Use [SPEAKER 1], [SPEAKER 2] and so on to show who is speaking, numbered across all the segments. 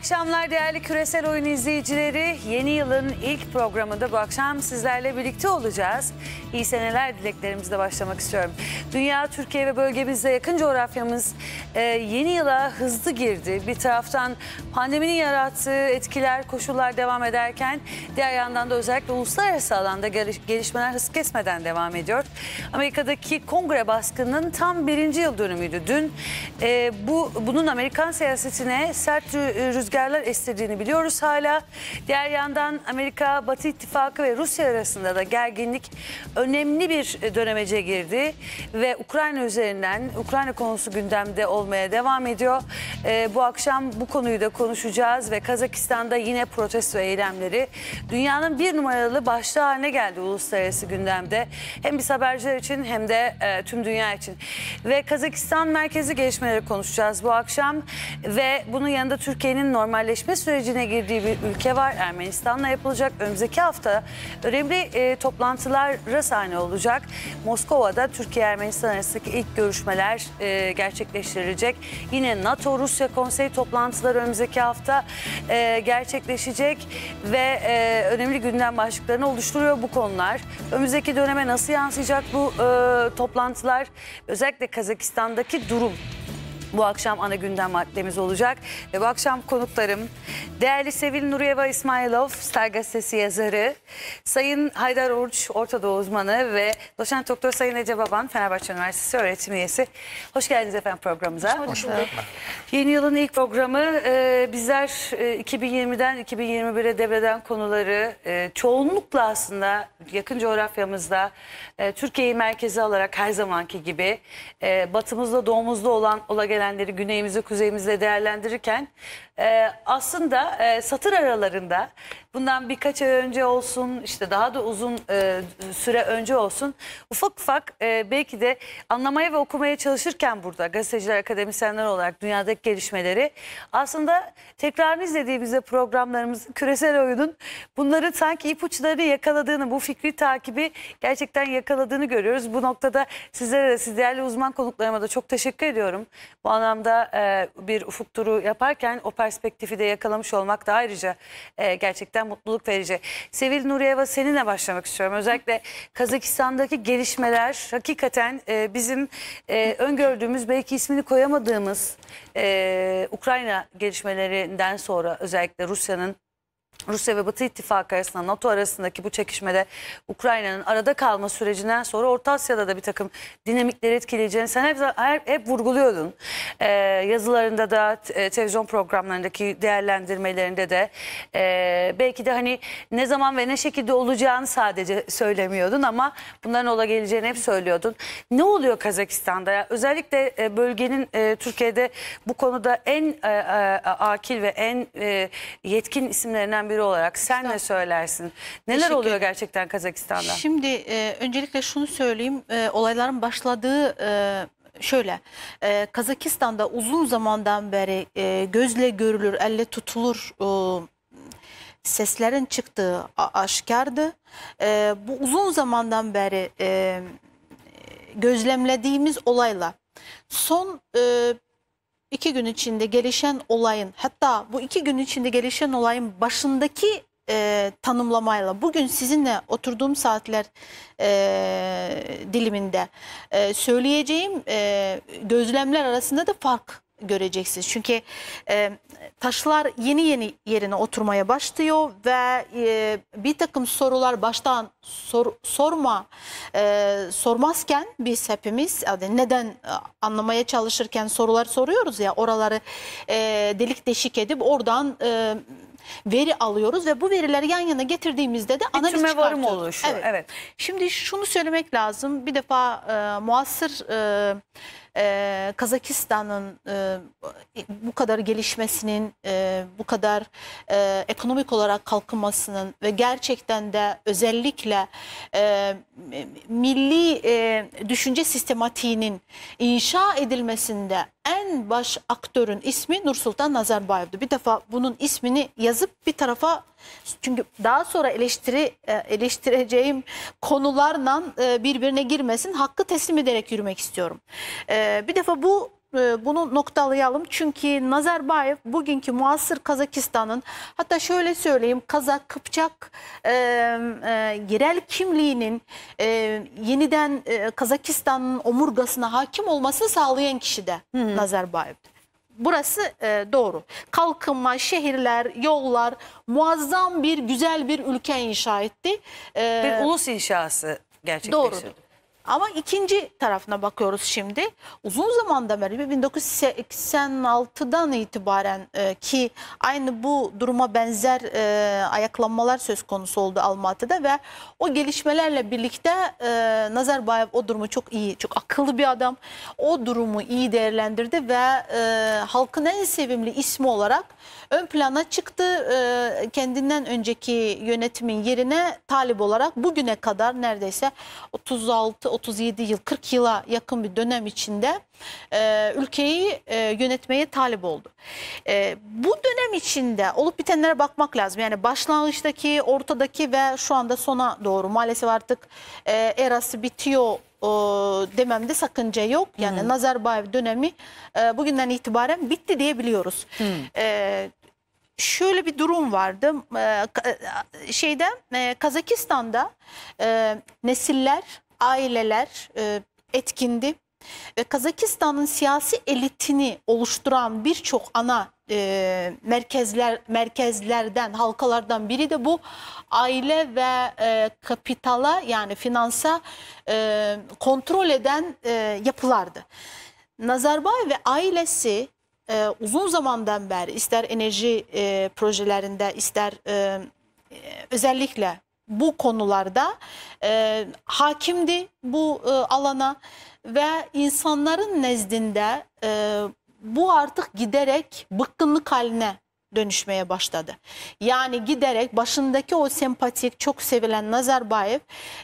[SPEAKER 1] akşamlar değerli küresel oyun izleyicileri. Yeni yılın ilk programında bu akşam sizlerle birlikte olacağız. İyi seneler dileklerimizle başlamak istiyorum. Dünya, Türkiye ve bölgemizde yakın coğrafyamız e, yeni yıla hızlı girdi. Bir taraftan pandeminin yarattığı etkiler, koşullar devam ederken diğer yandan da özellikle uluslararası alanda geliş- gelişmeler hız kesmeden devam ediyor. Amerika'daki kongre baskınının tam birinci yıl dönümüydü dün. E, bu Bunun Amerikan siyasetine sert rü- rüzgarlar estirdiğini biliyoruz hala. Diğer yandan Amerika, Batı İttifakı ve Rusya arasında da gerginlik önemli bir dönemece girdi. Ve Ukrayna üzerinden, Ukrayna konusu gündemde olmaya devam ediyor. Ee, bu akşam bu konuyu da konuşacağız ve Kazakistan'da yine protesto eylemleri dünyanın bir numaralı başlığı haline geldi uluslararası gündemde. Hem biz haberciler için hem de e, tüm dünya için. Ve Kazakistan merkezi gelişmeleri konuşacağız bu akşam ve bunun yanında Türkiye'nin normalleşme sürecine girdiği bir ülke var. Ermenistan'la yapılacak önümüzdeki hafta önemli e, toplantılara sahne olacak. Moskova'da Türkiye-Ermenistan arasındaki ilk görüşmeler e, gerçekleştirilecek. Yine NATO-Rusya konsey toplantıları önümüzdeki hafta e, gerçekleşecek ve e, önemli gündem başlıklarını oluşturuyor bu konular. Önümüzdeki döneme nasıl yansıyacak bu e, toplantılar? Özellikle Kazakistan'daki durum bu akşam ana gündem maddemiz olacak. Ve bu akşam konuklarım değerli Sevil Nuriyeva İsmailov, Star Gazetesi yazarı, Sayın Haydar Uğurç, Orta Doğu uzmanı ve doçent doktor Sayın Ece Baban, Fenerbahçe Üniversitesi öğretim üyesi. Hoş geldiniz efendim programımıza. Hoş bulduk. Yeni yılın ilk programı e, bizler e, 2020'den 2021'e devreden konuları e, çoğunlukla aslında yakın coğrafyamızda e, Türkiye'yi merkeze alarak her zamanki gibi e, batımızda doğumuzda olan ola gelenleri güneyimizi kuzeyimizde değerlendirirken e, aslında e, satır aralarında bundan birkaç ay önce olsun işte daha da uzun e, süre önce olsun ufak ufak e, belki de anlamaya ve okumaya çalışırken burada gazeteciler akademisyenler olarak dünyadaki gelişmeleri aslında tekrarını izlediğimizde programlarımızın küresel oyunun bunları sanki ipuçlarını yakaladığını bu fikri takibi gerçekten yakaladığını görüyoruz. Bu noktada sizlere de siz değerli uzman konuklarıma da çok teşekkür ediyorum. Bu anlamda e, bir ufuk turu yaparken o perspektifi de yakalamış olmak da ayrıca e, gerçekten mutluluk verici. Sevil Nuriyeva seninle başlamak istiyorum. Özellikle Kazakistan'daki gelişmeler hakikaten e, bizim e, öngördüğümüz belki ismini koyamadığımız e, Ukrayna gelişmelerinden sonra özellikle Rusya'nın Rusya ve Batı İttifakı arasında NATO arasındaki bu çekişmede Ukrayna'nın arada kalma sürecinden sonra Orta Asya'da da bir takım dinamikleri etkileyeceğini sen hep, hep, hep vurguluyordun. Ee, yazılarında da e, televizyon programlarındaki değerlendirmelerinde de e, belki de hani ne zaman ve ne şekilde olacağını sadece söylemiyordun ama bunların ola geleceğini hep söylüyordun. Ne oluyor Kazakistan'da? ya? Özellikle e, bölgenin e, Türkiye'de bu konuda en e, e, akil ve en e, yetkin isimlerinden biri olarak sen ne söylersin? Neler
[SPEAKER 2] Teşekkür
[SPEAKER 1] oluyor gerçekten Kazakistan'da?
[SPEAKER 2] Şimdi e, öncelikle şunu söyleyeyim. E, olayların başladığı e, şöyle. E, Kazakistan'da uzun zamandan beri e, gözle görülür, elle tutulur e, seslerin çıktığı aşikardı. E, bu uzun zamandan beri e, gözlemlediğimiz olayla son e, iki gün içinde gelişen olayın hatta bu iki gün içinde gelişen olayın başındaki e, tanımlamayla bugün sizinle oturduğum saatler e, diliminde e, söyleyeceğim e, gözlemler arasında da fark göreceksiniz. Çünkü e, taşlar yeni yeni yerine oturmaya başlıyor ve e, bir takım sorular baştan sor- sorma e, sormazken biz hepimiz yani neden e, anlamaya çalışırken sorular soruyoruz ya oraları e, delik deşik edip oradan e, veri alıyoruz ve bu verileri yan yana getirdiğimizde de analiz
[SPEAKER 1] tüme varım
[SPEAKER 2] çıkartıyoruz.
[SPEAKER 1] oluşuyor, evet.
[SPEAKER 2] Şimdi şunu söylemek lazım. Bir defa e, muasır e, e, Kazakistan'ın e, bu kadar gelişmesinin, e, bu kadar e, ekonomik olarak kalkınmasının ve gerçekten de özellikle e, milli e, düşünce sistematiğinin inşa edilmesinde en baş aktörün ismi Nursultan Nazarbayev'di. Bir defa bunun ismini yazıp bir tarafa çünkü daha sonra eleştiri e, eleştireceğim konularla e, birbirine girmesin hakkı teslim ederek yürümek istiyorum. E, Bir defa bu bunu noktalayalım. Çünkü Nazarbayev bugünkü muasır Kazakistan'ın hatta şöyle söyleyeyim Kazak, Kıpçak e, e, yerel kimliğinin e, yeniden e, Kazakistan'ın omurgasına hakim olmasını sağlayan kişi de Nazarbayev. Burası e, doğru. Kalkınma, şehirler, yollar, muazzam bir güzel bir ülke inşa etti. E,
[SPEAKER 1] Bir ulus inşası gerçekleştirdi.
[SPEAKER 2] Doğru. Ama ikinci tarafına bakıyoruz şimdi. Uzun zamandan beri 1986'dan itibaren e, ki aynı bu duruma benzer e, ayaklanmalar söz konusu oldu Almatı'da ve o gelişmelerle birlikte e, Nazarbayev o durumu çok iyi, çok akıllı bir adam. O durumu iyi değerlendirdi ve e, halkın en sevimli ismi olarak ön plana çıktı. E, kendinden önceki yönetimin yerine talip olarak bugüne kadar neredeyse 36-37 yıl, 40 yıla yakın bir dönem içinde e, ülkeyi e, yönetmeye talip oldu. E, bu dönem içinde olup bitenlere bakmak lazım. Yani başlangıçtaki, ortadaki ve şu anda sona doğru maalesef artık e, erası bitiyor e, dememde sakınca yok. Yani Nazarbayev dönemi e, bugünden itibaren bitti diyebiliyoruz. E, şöyle bir durum vardı. E, şeyde e, Kazakistan'da e, nesiller, aileler e, etkindi. Ve Kazakistan'ın siyasi elitini oluşturan birçok ana e, merkezler merkezlerden, halkalardan biri de bu aile ve e, kapitala yani finansa e, kontrol eden e, yapılardı. Nazarbayev ve ailesi e, uzun zamandan beri ister enerji e, projelerinde ister e, e, özellikle bu konularda e, hakimdi bu e, alana ve insanların nezdinde e, bu artık giderek bıkkınlık haline dönüşmeye başladı. Yani giderek başındaki o sempatik çok sevilen Nazarbayev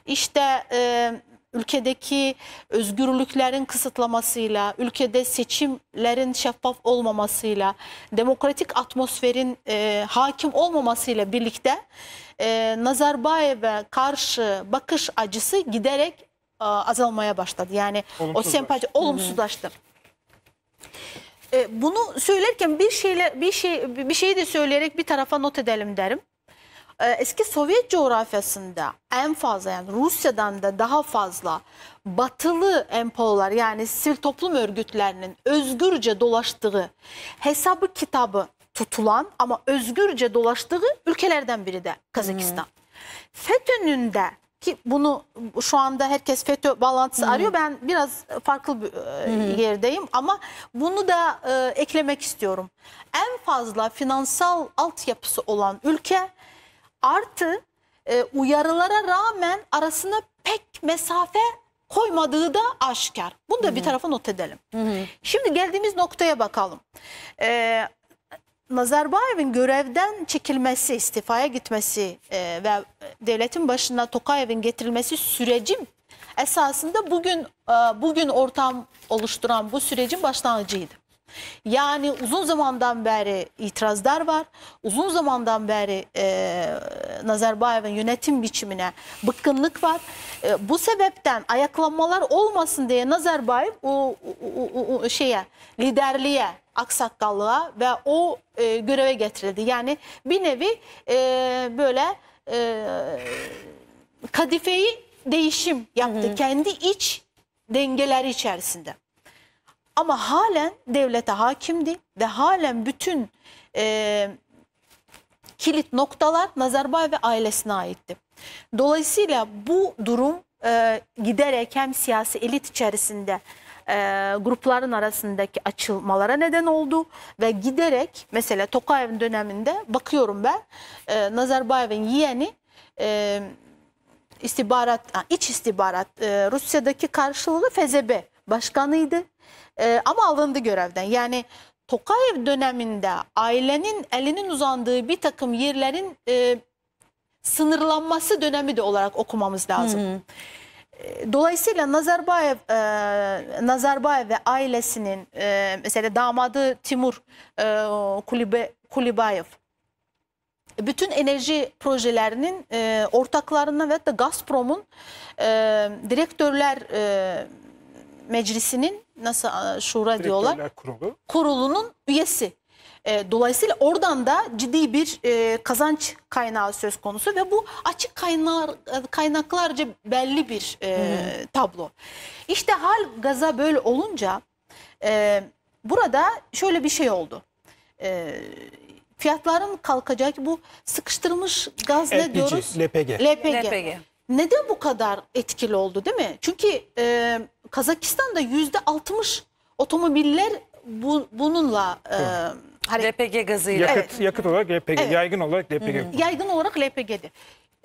[SPEAKER 2] işte e, ülkedeki özgürlüklerin kısıtlamasıyla, ülkede seçimlerin şeffaf olmamasıyla, demokratik atmosferin e, hakim olmamasıyla birlikte e, Nazarbayev'e karşı bakış acısı giderek e, azalmaya başladı. Yani o
[SPEAKER 3] Olumsuzlaştı.
[SPEAKER 2] sempati olumsuzlaştı. E, bunu söylerken bir şeyle bir şey bir şeyi de söyleyerek bir tarafa not edelim derim. E, eski Sovyet coğrafyasında en fazla yani Rusya'dan da daha fazla batılı empolar yani sivil toplum örgütlerinin özgürce dolaştığı hesabı kitabı tutulan ama özgürce dolaştığı ülkelerden biri de Kazakistan. FETÖ'nün de ki bunu şu anda herkes FETÖ bağlantısı arıyor. Ben biraz farklı bir e, yerdeyim ama bunu da e, eklemek istiyorum. En fazla finansal altyapısı olan ülke artı e, uyarılara rağmen arasına pek mesafe koymadığı da aşikar. Bunu da bir tarafa not edelim. Şimdi geldiğimiz noktaya bakalım. E, Nazarbayev'in görevden çekilmesi, istifaya gitmesi e, ve devletin başına Tokayev'in getirilmesi sürecin esasında bugün e, bugün ortam oluşturan bu sürecin başlangıcıydı. Yani uzun zamandan beri itirazlar var. Uzun zamandan beri e, Nazarbayev'in yönetim biçimine bıkkınlık var. E, bu sebepten ayaklanmalar olmasın diye Nazarbayev o, o, o- o şeye liderliğe, aksakallığa ve o e, göreve getirildi. Yani bir nevi e, böyle e, kadifeyi değişim yaptı. Kendi iç dengeleri içerisinde. Ama halen devlete hakimdi ve halen bütün e, kilit noktalar Nazarbayev ve ailesine aitti. Dolayısıyla bu durum e, giderek hem siyasi elit içerisinde e, grupların arasındaki açılmalara neden oldu ve giderek mesela Tokayev'in döneminde bakıyorum ben e, Nazarbayev'in yeğeni e, istihbarat, iç istihbarat e, Rusya'daki karşılığı FSB başkanıydı E, ama alındı görevden. Yani Tokayev döneminde ailenin elinin uzandığı bir takım yerlerin e, sınırlanması dönemi de olarak okumamız lazım. E, Dolayısıyla Nazarbayev, e, Nazarbayev ve ailesinin e, mesela damadı Timur e, Kulibe, Kulibayev bütün enerji projelerinin e, ortaklarına ve da Gazprom'un e, direktörler e, Meclisi'nin nasıl e, şura diyorlar
[SPEAKER 3] Kurulu.
[SPEAKER 2] kurulunun üyesi. E, dolayısıyla oradan da ciddi bir e, kazanç kaynağı söz konusu ve bu açık kaynar, kaynaklarca belli bir e, tablo. İşte hal gaza böyle olunca e, burada şöyle bir şey oldu. E, fiyatların kalkacak bu sıkıştırılmış gaz ne
[SPEAKER 3] LPG,
[SPEAKER 2] diyoruz?
[SPEAKER 3] LPG.
[SPEAKER 2] LPG.
[SPEAKER 1] LPG.
[SPEAKER 2] Neden bu kadar etkili oldu değil mi? Çünkü e, Kazakistan'da yüzde 60 otomobiller bu, bununla e, hareket
[SPEAKER 1] LPG gazıyla.
[SPEAKER 3] Yakıt, yakıt olarak LPG,
[SPEAKER 2] Evet.
[SPEAKER 3] yaygın olarak LPG.
[SPEAKER 2] yaygın olarak LPG'di.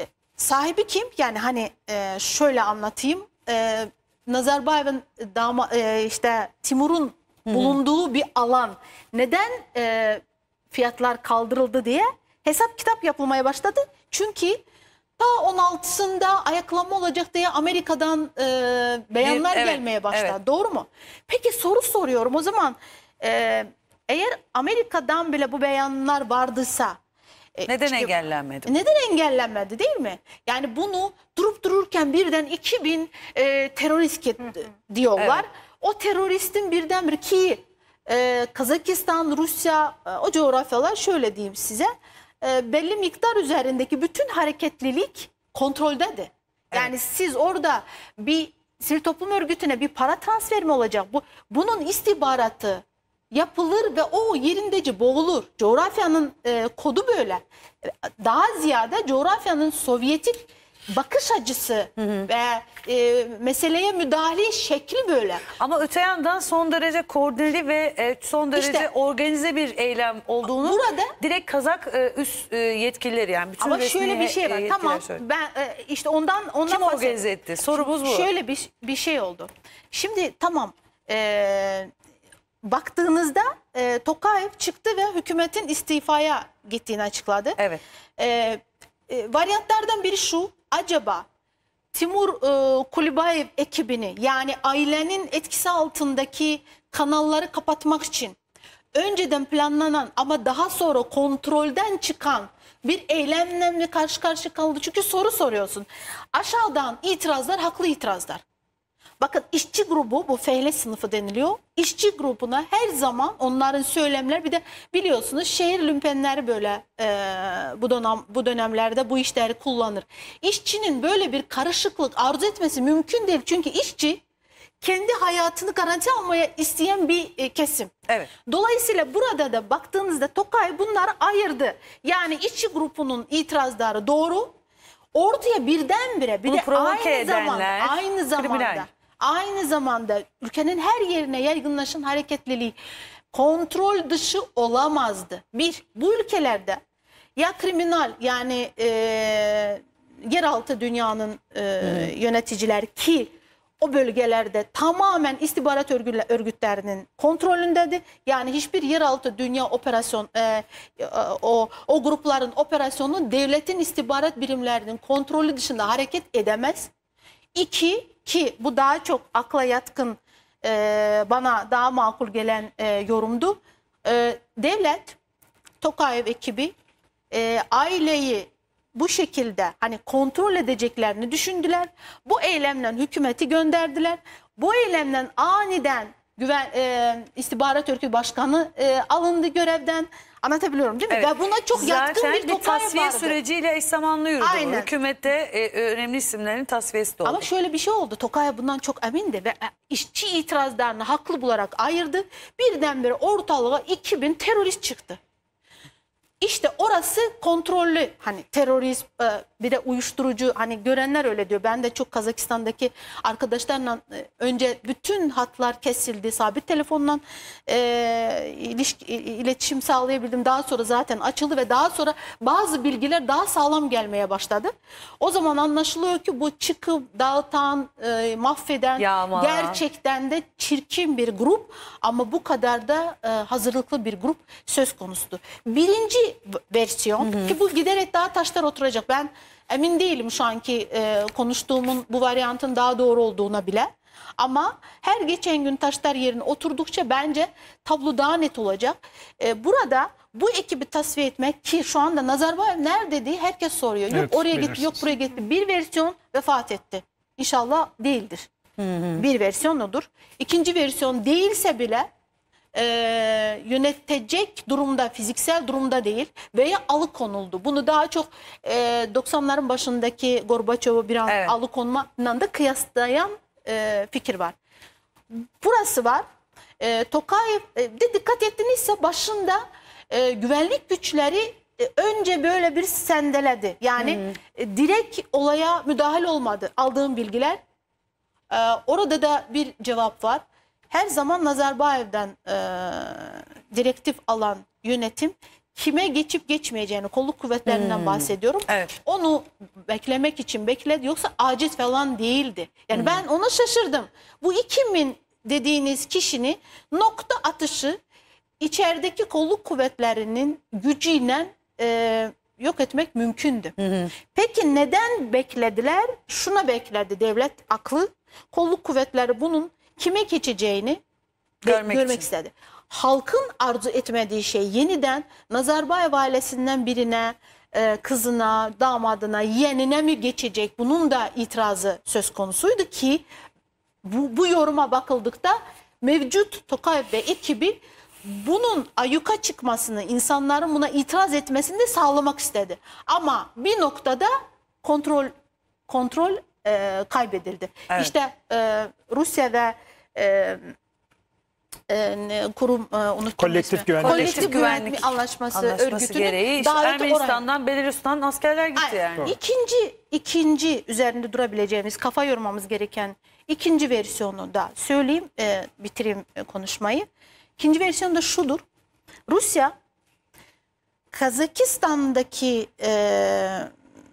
[SPEAKER 2] E, sahibi kim? Yani hani e, şöyle anlatayım. E, Nazarbayev'in dama e, işte Timur'un bulunduğu bir alan. Neden e, fiyatlar kaldırıldı diye hesap kitap yapılmaya başladı. Çünkü ta 16'sında ayaklama olacak diye Amerika'dan e, beyanlar
[SPEAKER 1] evet,
[SPEAKER 2] gelmeye başladı.
[SPEAKER 1] evet.
[SPEAKER 2] Doğru mu? Peki soru soruyorum o zaman e, eğer Amerika'dan bile bu beyanlar vardıysa e,
[SPEAKER 1] Neden
[SPEAKER 2] işte-
[SPEAKER 1] engellenmedi?
[SPEAKER 2] neden engellenmedi değil mi? Yani bunu durup dururken birden 2000 e, terörist get- diyorlar.
[SPEAKER 1] Evet.
[SPEAKER 2] O teröristin birdenbire ki e, Kazakistan, Rusya e, o coğrafyalar şöyle diyeyim size e, belli miktar üzerindeki bütün hareketlilik kontroldedir. Yani siz orada bir sivil toplum örgütüne bir para transferi mi olacak? Bu bunun istihbaratı yapılır ve o yerindece boğulur. Coğrafyanın e, kodu böyle. Daha ziyade coğrafyanın Sovyetik bakış açısı ve e, meseleye müdahale şekli böyle.
[SPEAKER 1] Ama öte yandan son derece koordineli ve e, son derece
[SPEAKER 2] İşte-
[SPEAKER 1] organize bir eylem olduğunu
[SPEAKER 2] Burada-
[SPEAKER 1] direkt Kazak e, üst e, yetkilileri yani bütün
[SPEAKER 2] Ama şöyle bir şey var. Tamam
[SPEAKER 1] söyledi.
[SPEAKER 2] ben e, işte ondan ondan
[SPEAKER 1] Kim organize etti? Sorumuz bu.
[SPEAKER 2] Şöyle bir bir şey oldu. Şimdi tamam e, baktığınızda e, Tokayev çıktı ve hükümetin istifaya gittiğini açıkladı.
[SPEAKER 1] Evet.
[SPEAKER 2] E, e, varyantlardan biri şu. Acaba Timur e, Kulibayev ekibini yani ailenin etkisi altındaki kanalları kapatmak için önceden planlanan ama daha sonra kontrolden çıkan bir eylemle mi karşı karşıya kaldı? Çünkü soru soruyorsun. Aşağıdan itirazlar haklı itirazlar. Bakın işçi grubu bu fehle sınıfı deniliyor. İşçi grubuna her zaman onların söylemler bir de biliyorsunuz şehir lümpenleri böyle e, bu dönem bu dönemlerde bu işleri kullanır. İşçinin böyle bir karışıklık arzu etmesi mümkün değil. Çünkü işçi kendi hayatını garanti almaya isteyen bir e, kesim.
[SPEAKER 1] Evet.
[SPEAKER 2] Dolayısıyla burada da baktığınızda Tokay bunları ayırdı. Yani işçi grubunun itirazları doğru. Ortaya birdenbire bir
[SPEAKER 1] Bunu
[SPEAKER 2] de aynı
[SPEAKER 1] edenler
[SPEAKER 2] aynı zamanda
[SPEAKER 1] kriminal.
[SPEAKER 2] Aynı zamanda ülkenin her yerine yaygınlaşan hareketliliği kontrol dışı olamazdı. Bir, bu ülkelerde ya kriminal yani e, yeraltı dünyanın e, yöneticiler ki o bölgelerde tamamen istihbarat örgütle- örgütlerinin kontrolündedir. Yani hiçbir yeraltı dünya operasyon e, e, o o grupların operasyonu devletin istihbarat birimlerinin kontrolü dışında hareket edemez. İki ki bu daha çok akla yatkın e, bana daha makul gelen e, yorumdu. E, devlet Tokayev ekibi e, aileyi bu şekilde hani kontrol edeceklerini düşündüler. Bu eylemden hükümeti gönderdiler. Bu eylemden aniden güven e, istihbarat örgütü başkanı e, alındı görevden. Anlatabiliyorum değil mi?
[SPEAKER 1] Evet.
[SPEAKER 2] Ve buna çok yatkın
[SPEAKER 1] Zaten
[SPEAKER 2] bir
[SPEAKER 1] bir
[SPEAKER 2] Tokayev
[SPEAKER 1] tasfiye
[SPEAKER 2] vardı.
[SPEAKER 1] süreciyle eş zamanlı yürüdü.
[SPEAKER 2] Aynen.
[SPEAKER 1] Hükümette e, önemli isimlerin tasfiyesi de oldu.
[SPEAKER 2] Ama şöyle bir şey oldu. Tokayev bundan çok emindi ve e, işçi itirazlarını haklı bularak ayırdı. Birdenbire ortalığa 2000 terörist çıktı. İşte orası kontrollü hani terörist e, bir de uyuşturucu hani görenler öyle diyor. Ben de çok Kazakistan'daki arkadaşlarla e, önce bütün hatlar kesildi. Sabit telefonla e, ilişki, iletişim sağlayabildim. Daha sonra zaten açıldı ve daha sonra bazı bilgiler daha sağlam gelmeye başladı. O zaman anlaşılıyor ki bu çıkıp dağıtan, e, mahveden
[SPEAKER 1] Yağma.
[SPEAKER 2] gerçekten de çirkin bir grup ama bu kadar da e, hazırlıklı bir grup söz konusu. Birinci versiyon ki bu giderek daha taşlar oturacak. Ben emin değilim şu anki e, konuştuğumun bu varyantın daha doğru olduğuna bile. Ama her geçen gün taşlar yerine oturdukça bence tablo daha net olacak. E, burada bu ekibi tasfiye etmek ki şu anda Nazarbayev nerede diye herkes soruyor. Yok
[SPEAKER 3] Evet,
[SPEAKER 2] oraya gitti, yok buraya gitti. Bir versiyon vefat etti. İnşallah değildir. Bir versiyon odur. İkinci versiyon değilse bile e, yönetecek durumda, fiziksel durumda değil veya alıkonuldu. Bunu daha çok e, 90'ların başındaki Gorbaçov'u biraz
[SPEAKER 1] Evet.
[SPEAKER 2] alıkonmanla da kıyaslayan e, fikir var. Burası var. E, Tokayev e, de dikkat ettinizse başında e, güvenlik güçleri e, önce böyle bir sendeledi. Yani e, direkt olaya müdahale olmadı. Aldığım bilgiler ee, orada da bir cevap var. Her zaman Nazarbayev'den e, direktif alan yönetim kime geçip geçmeyeceğini kolluk kuvvetlerinden bahsediyorum.
[SPEAKER 1] Evet.
[SPEAKER 2] Onu beklemek için bekledi yoksa aciz falan değildi. Yani ben ona şaşırdım. Bu 2000 dediğiniz kişinin nokta atışı içerideki kolluk kuvvetlerinin gücüyle e, yok etmek mümkündü. Peki neden beklediler? Şuna bekledi devlet aklı. Kolluk kuvvetleri bunun kime geçeceğini
[SPEAKER 1] Görmek
[SPEAKER 2] görmek,
[SPEAKER 1] için.
[SPEAKER 2] istedi. Halkın arzu etmediği şey yeniden Nazarbayev ailesinden birine, e, kızına, damadına, yeğenine mi geçecek? Bunun da itirazı söz konusuydu ki bu, bu yoruma bakıldıkta mevcut Tokayev ve ekibi bunun ayyuka çıkmasını, insanların buna itiraz etmesini de sağlamak istedi. Ama bir noktada kontrol kontrol e, kaybedildi.
[SPEAKER 1] Evet.
[SPEAKER 2] İşte e, Rusya ve e, e, kurum e, unuttum
[SPEAKER 3] Kolektif
[SPEAKER 2] ismi.
[SPEAKER 3] güvenlik.
[SPEAKER 2] Kolektif
[SPEAKER 1] Kolektif
[SPEAKER 2] güvenlik
[SPEAKER 1] güvenlik
[SPEAKER 2] anlaşması,
[SPEAKER 1] Anlaşması
[SPEAKER 2] örgütünün
[SPEAKER 1] gereği işte
[SPEAKER 2] daveti.
[SPEAKER 1] Ermenistan'dan, Belarus'tan askerler gitti
[SPEAKER 2] Aynen.
[SPEAKER 1] yani.
[SPEAKER 2] İkinci, ikinci üzerinde durabileceğimiz, kafa yormamız gereken ikinci versiyonu da söyleyeyim, e, bitireyim e, konuşmayı. İkinci versiyon da şudur. Rusya, Kazakistan'daki e,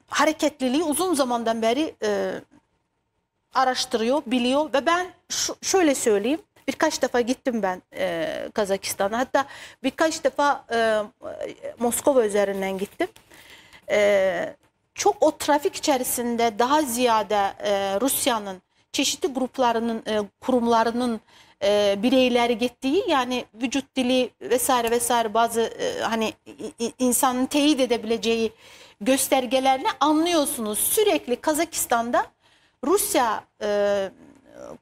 [SPEAKER 2] hareketliliği uzun zamandan beri e, araştırıyor, biliyor ve ben şöyle söyleyeyim. Birkaç defa gittim ben e, Kazakistan'a. Hatta birkaç defa e, Moskova üzerinden gittim. E, çok o trafik içerisinde daha ziyade e, Rusya'nın çeşitli gruplarının, e, kurumlarının e, bireyleri gittiği yani vücut dili vesaire vesaire bazı e, hani insanın teyit edebileceği göstergelerle anlıyorsunuz. Sürekli Kazakistan'da Rusya e,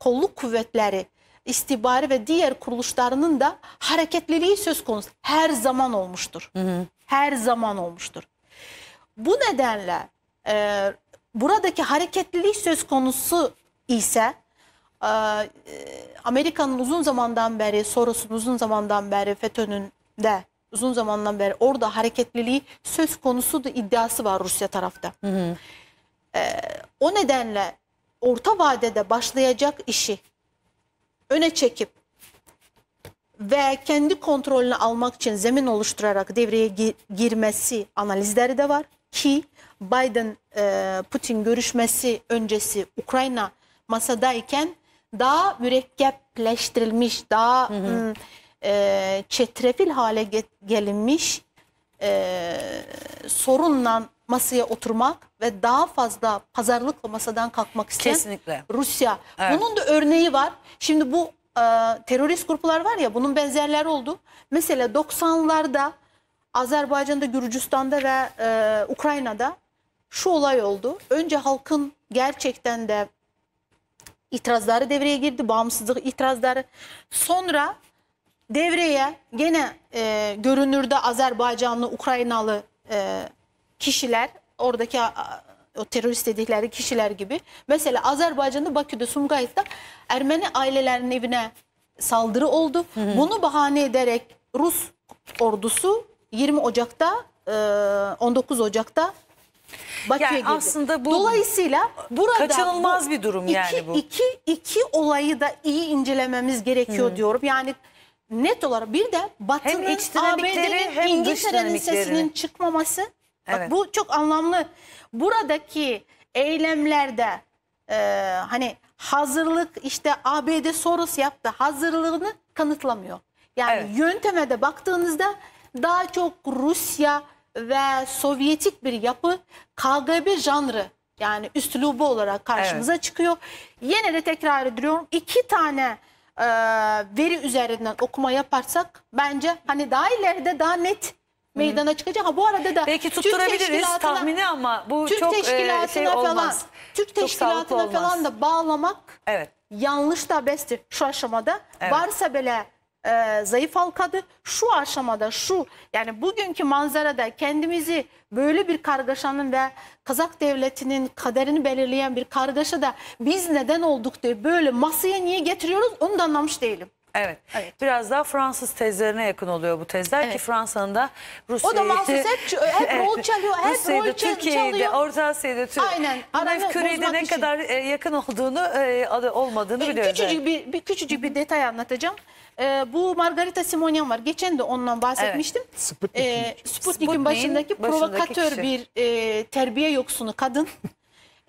[SPEAKER 2] kolluk kuvvetleri istihbari ve diğer kuruluşlarının da hareketliliği söz konusu. Her zaman olmuştur. Her zaman olmuştur. Bu nedenle e, buradaki hareketlilik söz konusu ise e, Amerika'nın uzun zamandan beri, Soros'un uzun zamandan beri, FETÖ'nün de uzun zamandan beri orada hareketliliği söz konusu da iddiası var Rusya tarafta. E, o nedenle orta vadede başlayacak işi öne çekip ve kendi kontrolünü almak için zemin oluşturarak devreye gi- girmesi analizleri de var ki Biden e, Putin görüşmesi öncesi Ukrayna masadayken daha mürekkepleştirilmiş, daha hmm, e, çetrefil hale ge- gelinmiş e, sorunla masaya oturmak ve daha fazla pazarlıkla masadan kalkmak isteyen
[SPEAKER 1] Kesinlikle.
[SPEAKER 2] Rusya.
[SPEAKER 1] Evet.
[SPEAKER 2] Bunun da örneği var. Şimdi bu e, terörist gruplar var ya bunun benzerleri oldu. Mesela 90'larda Azerbaycan'da, Gürcistan'da ve e, Ukrayna'da şu olay oldu. Önce halkın gerçekten de itirazları devreye girdi. Bağımsızlık itirazları. Sonra devreye gene e, görünürde Azerbaycanlı, Ukraynalı e, kişiler oradaki o terörist dedikleri kişiler gibi. Mesela Azerbaycan'da Bakü'de Sumgayit'te Ermeni ailelerinin evine saldırı oldu. Bunu bahane ederek Rus ordusu 20 Ocak'ta e, 19 Ocak'ta Bakü'ye
[SPEAKER 1] Yani
[SPEAKER 2] girdi.
[SPEAKER 1] aslında bu
[SPEAKER 2] Dolayısıyla burada
[SPEAKER 1] kaçınılmaz bir durum yani
[SPEAKER 2] iki,
[SPEAKER 1] bu.
[SPEAKER 2] iki, iki olayı da iyi incelememiz gerekiyor diyorum. Yani net olarak bir de Batı'nın, ABD'nin, İngiltere'nin sesinin çıkmaması. Bak
[SPEAKER 1] Evet.
[SPEAKER 2] bu çok anlamlı. Buradaki eylemlerde e, hani hazırlık işte ABD Soros yaptı hazırlığını kanıtlamıyor. Yani
[SPEAKER 1] Evet.
[SPEAKER 2] yönteme de baktığınızda daha çok Rusya ve Sovyetik bir yapı KGB janrı yani üslubu olarak karşımıza çıkıyor. Yine de tekrar ediyorum iki tane e, veri üzerinden okuma yaparsak bence hani daha ileride daha net meydana çıkacak. Ha bu arada da
[SPEAKER 1] Belki tutturabiliriz tahmini ama bu
[SPEAKER 2] Türk
[SPEAKER 1] çok e,
[SPEAKER 2] teşkilatına
[SPEAKER 1] şey
[SPEAKER 2] falan,
[SPEAKER 1] olmaz.
[SPEAKER 2] Türk teşkilatına
[SPEAKER 1] olmaz.
[SPEAKER 2] falan da bağlamak
[SPEAKER 1] Evet.
[SPEAKER 2] yanlış da besti şu aşamada.
[SPEAKER 1] Evet.
[SPEAKER 2] Varsa bile e, zayıf halkadır. Şu aşamada şu yani bugünkü manzarada kendimizi böyle bir kargaşanın ve Kazak devletinin kaderini belirleyen bir kargaşada biz neden olduk diye böyle masaya niye getiriyoruz onu da anlamış değilim.
[SPEAKER 1] Evet.
[SPEAKER 2] Evet.
[SPEAKER 1] Biraz daha Fransız tezlerine yakın oluyor bu tezler ki
[SPEAKER 2] Evet.
[SPEAKER 1] Fransa'nın da
[SPEAKER 2] O
[SPEAKER 1] Rusya'yı...
[SPEAKER 2] da mahsus hep, hep rol çalıyor, hep
[SPEAKER 1] Rusya'yı da
[SPEAKER 2] rol çal-
[SPEAKER 1] Türkiye'yi de
[SPEAKER 2] çalıyor.
[SPEAKER 1] Orta Asya'yı da Türkiye.
[SPEAKER 2] Aynen,
[SPEAKER 1] Bunlar
[SPEAKER 2] aranı
[SPEAKER 1] küreyi de
[SPEAKER 2] bozmak
[SPEAKER 1] ne
[SPEAKER 2] için.
[SPEAKER 1] kadar e, yakın olduğunu e, adı olmadığını
[SPEAKER 2] E,
[SPEAKER 1] biliyoruz.
[SPEAKER 2] Küçücük
[SPEAKER 1] evet.
[SPEAKER 2] bir, bir küçücük bir detay anlatacağım. E, bu Margarita Simonyan var. Geçen de ondan bahsetmiştim.
[SPEAKER 3] Sputnik.
[SPEAKER 2] E, Sputnik'in
[SPEAKER 1] Sputnik'in
[SPEAKER 2] başındaki
[SPEAKER 1] başındaki
[SPEAKER 2] provokatör
[SPEAKER 1] kişi.
[SPEAKER 2] bir e, terbiye yoksunu kadın.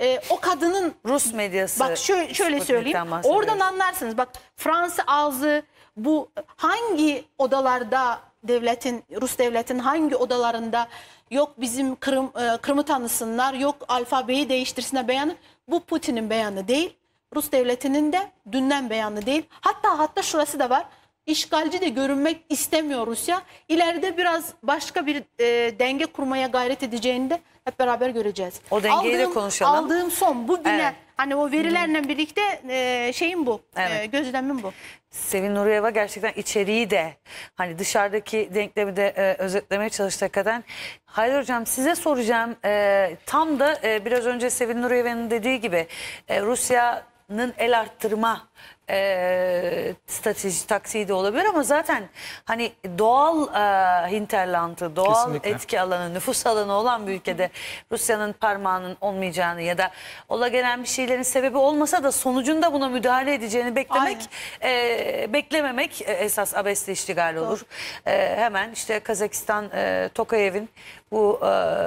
[SPEAKER 2] E, o kadının
[SPEAKER 1] Rus medyası.
[SPEAKER 2] Bak şöyle, şöyle söyleyeyim. Oradan anlarsınız. Bak Fransa ağzı bu hangi odalarda devletin Rus devletin hangi odalarında yok bizim Kırım e, Kırım'ı tanısınlar, yok alfabeyi değiştirsinler beyanı. Bu Putin'in beyanı değil. Rus devletinin de dünden beyanı değil. Hatta hatta şurası da var. İşgalci de görünmek istemiyor Rusya. İleride biraz başka bir e, denge kurmaya gayret edeceğini de hep beraber göreceğiz.
[SPEAKER 1] O dengeyi de konuşalım.
[SPEAKER 2] Aldığım son bugüne
[SPEAKER 1] Evet.
[SPEAKER 2] Hani o verilerle birlikte e, şeyim bu.
[SPEAKER 1] Evet.
[SPEAKER 2] E, gözlemim bu.
[SPEAKER 1] Sevin Nuriyeva gerçekten içeriği de hani dışarıdaki denklemi de e, özetlemeye çalıştı hakikaten. Hayır hocam size soracağım e, tam da e, biraz önce Sevin Nuriyeva'nın dediği gibi e, Rusya'nın el arttırma e, strateji taksiği de olabilir ama zaten hani doğal e, hinterlandı, doğal
[SPEAKER 3] Kesinlikle.
[SPEAKER 1] etki alanı, nüfus alanı olan bir ülkede Rusya'nın parmağının olmayacağını ya da ola gelen bir şeylerin sebebi olmasa da sonucunda buna müdahale edeceğini beklemek, e, beklememek e, esas abesle iştigal olur. E, hemen işte Kazakistan e, Tokayev'in bu e,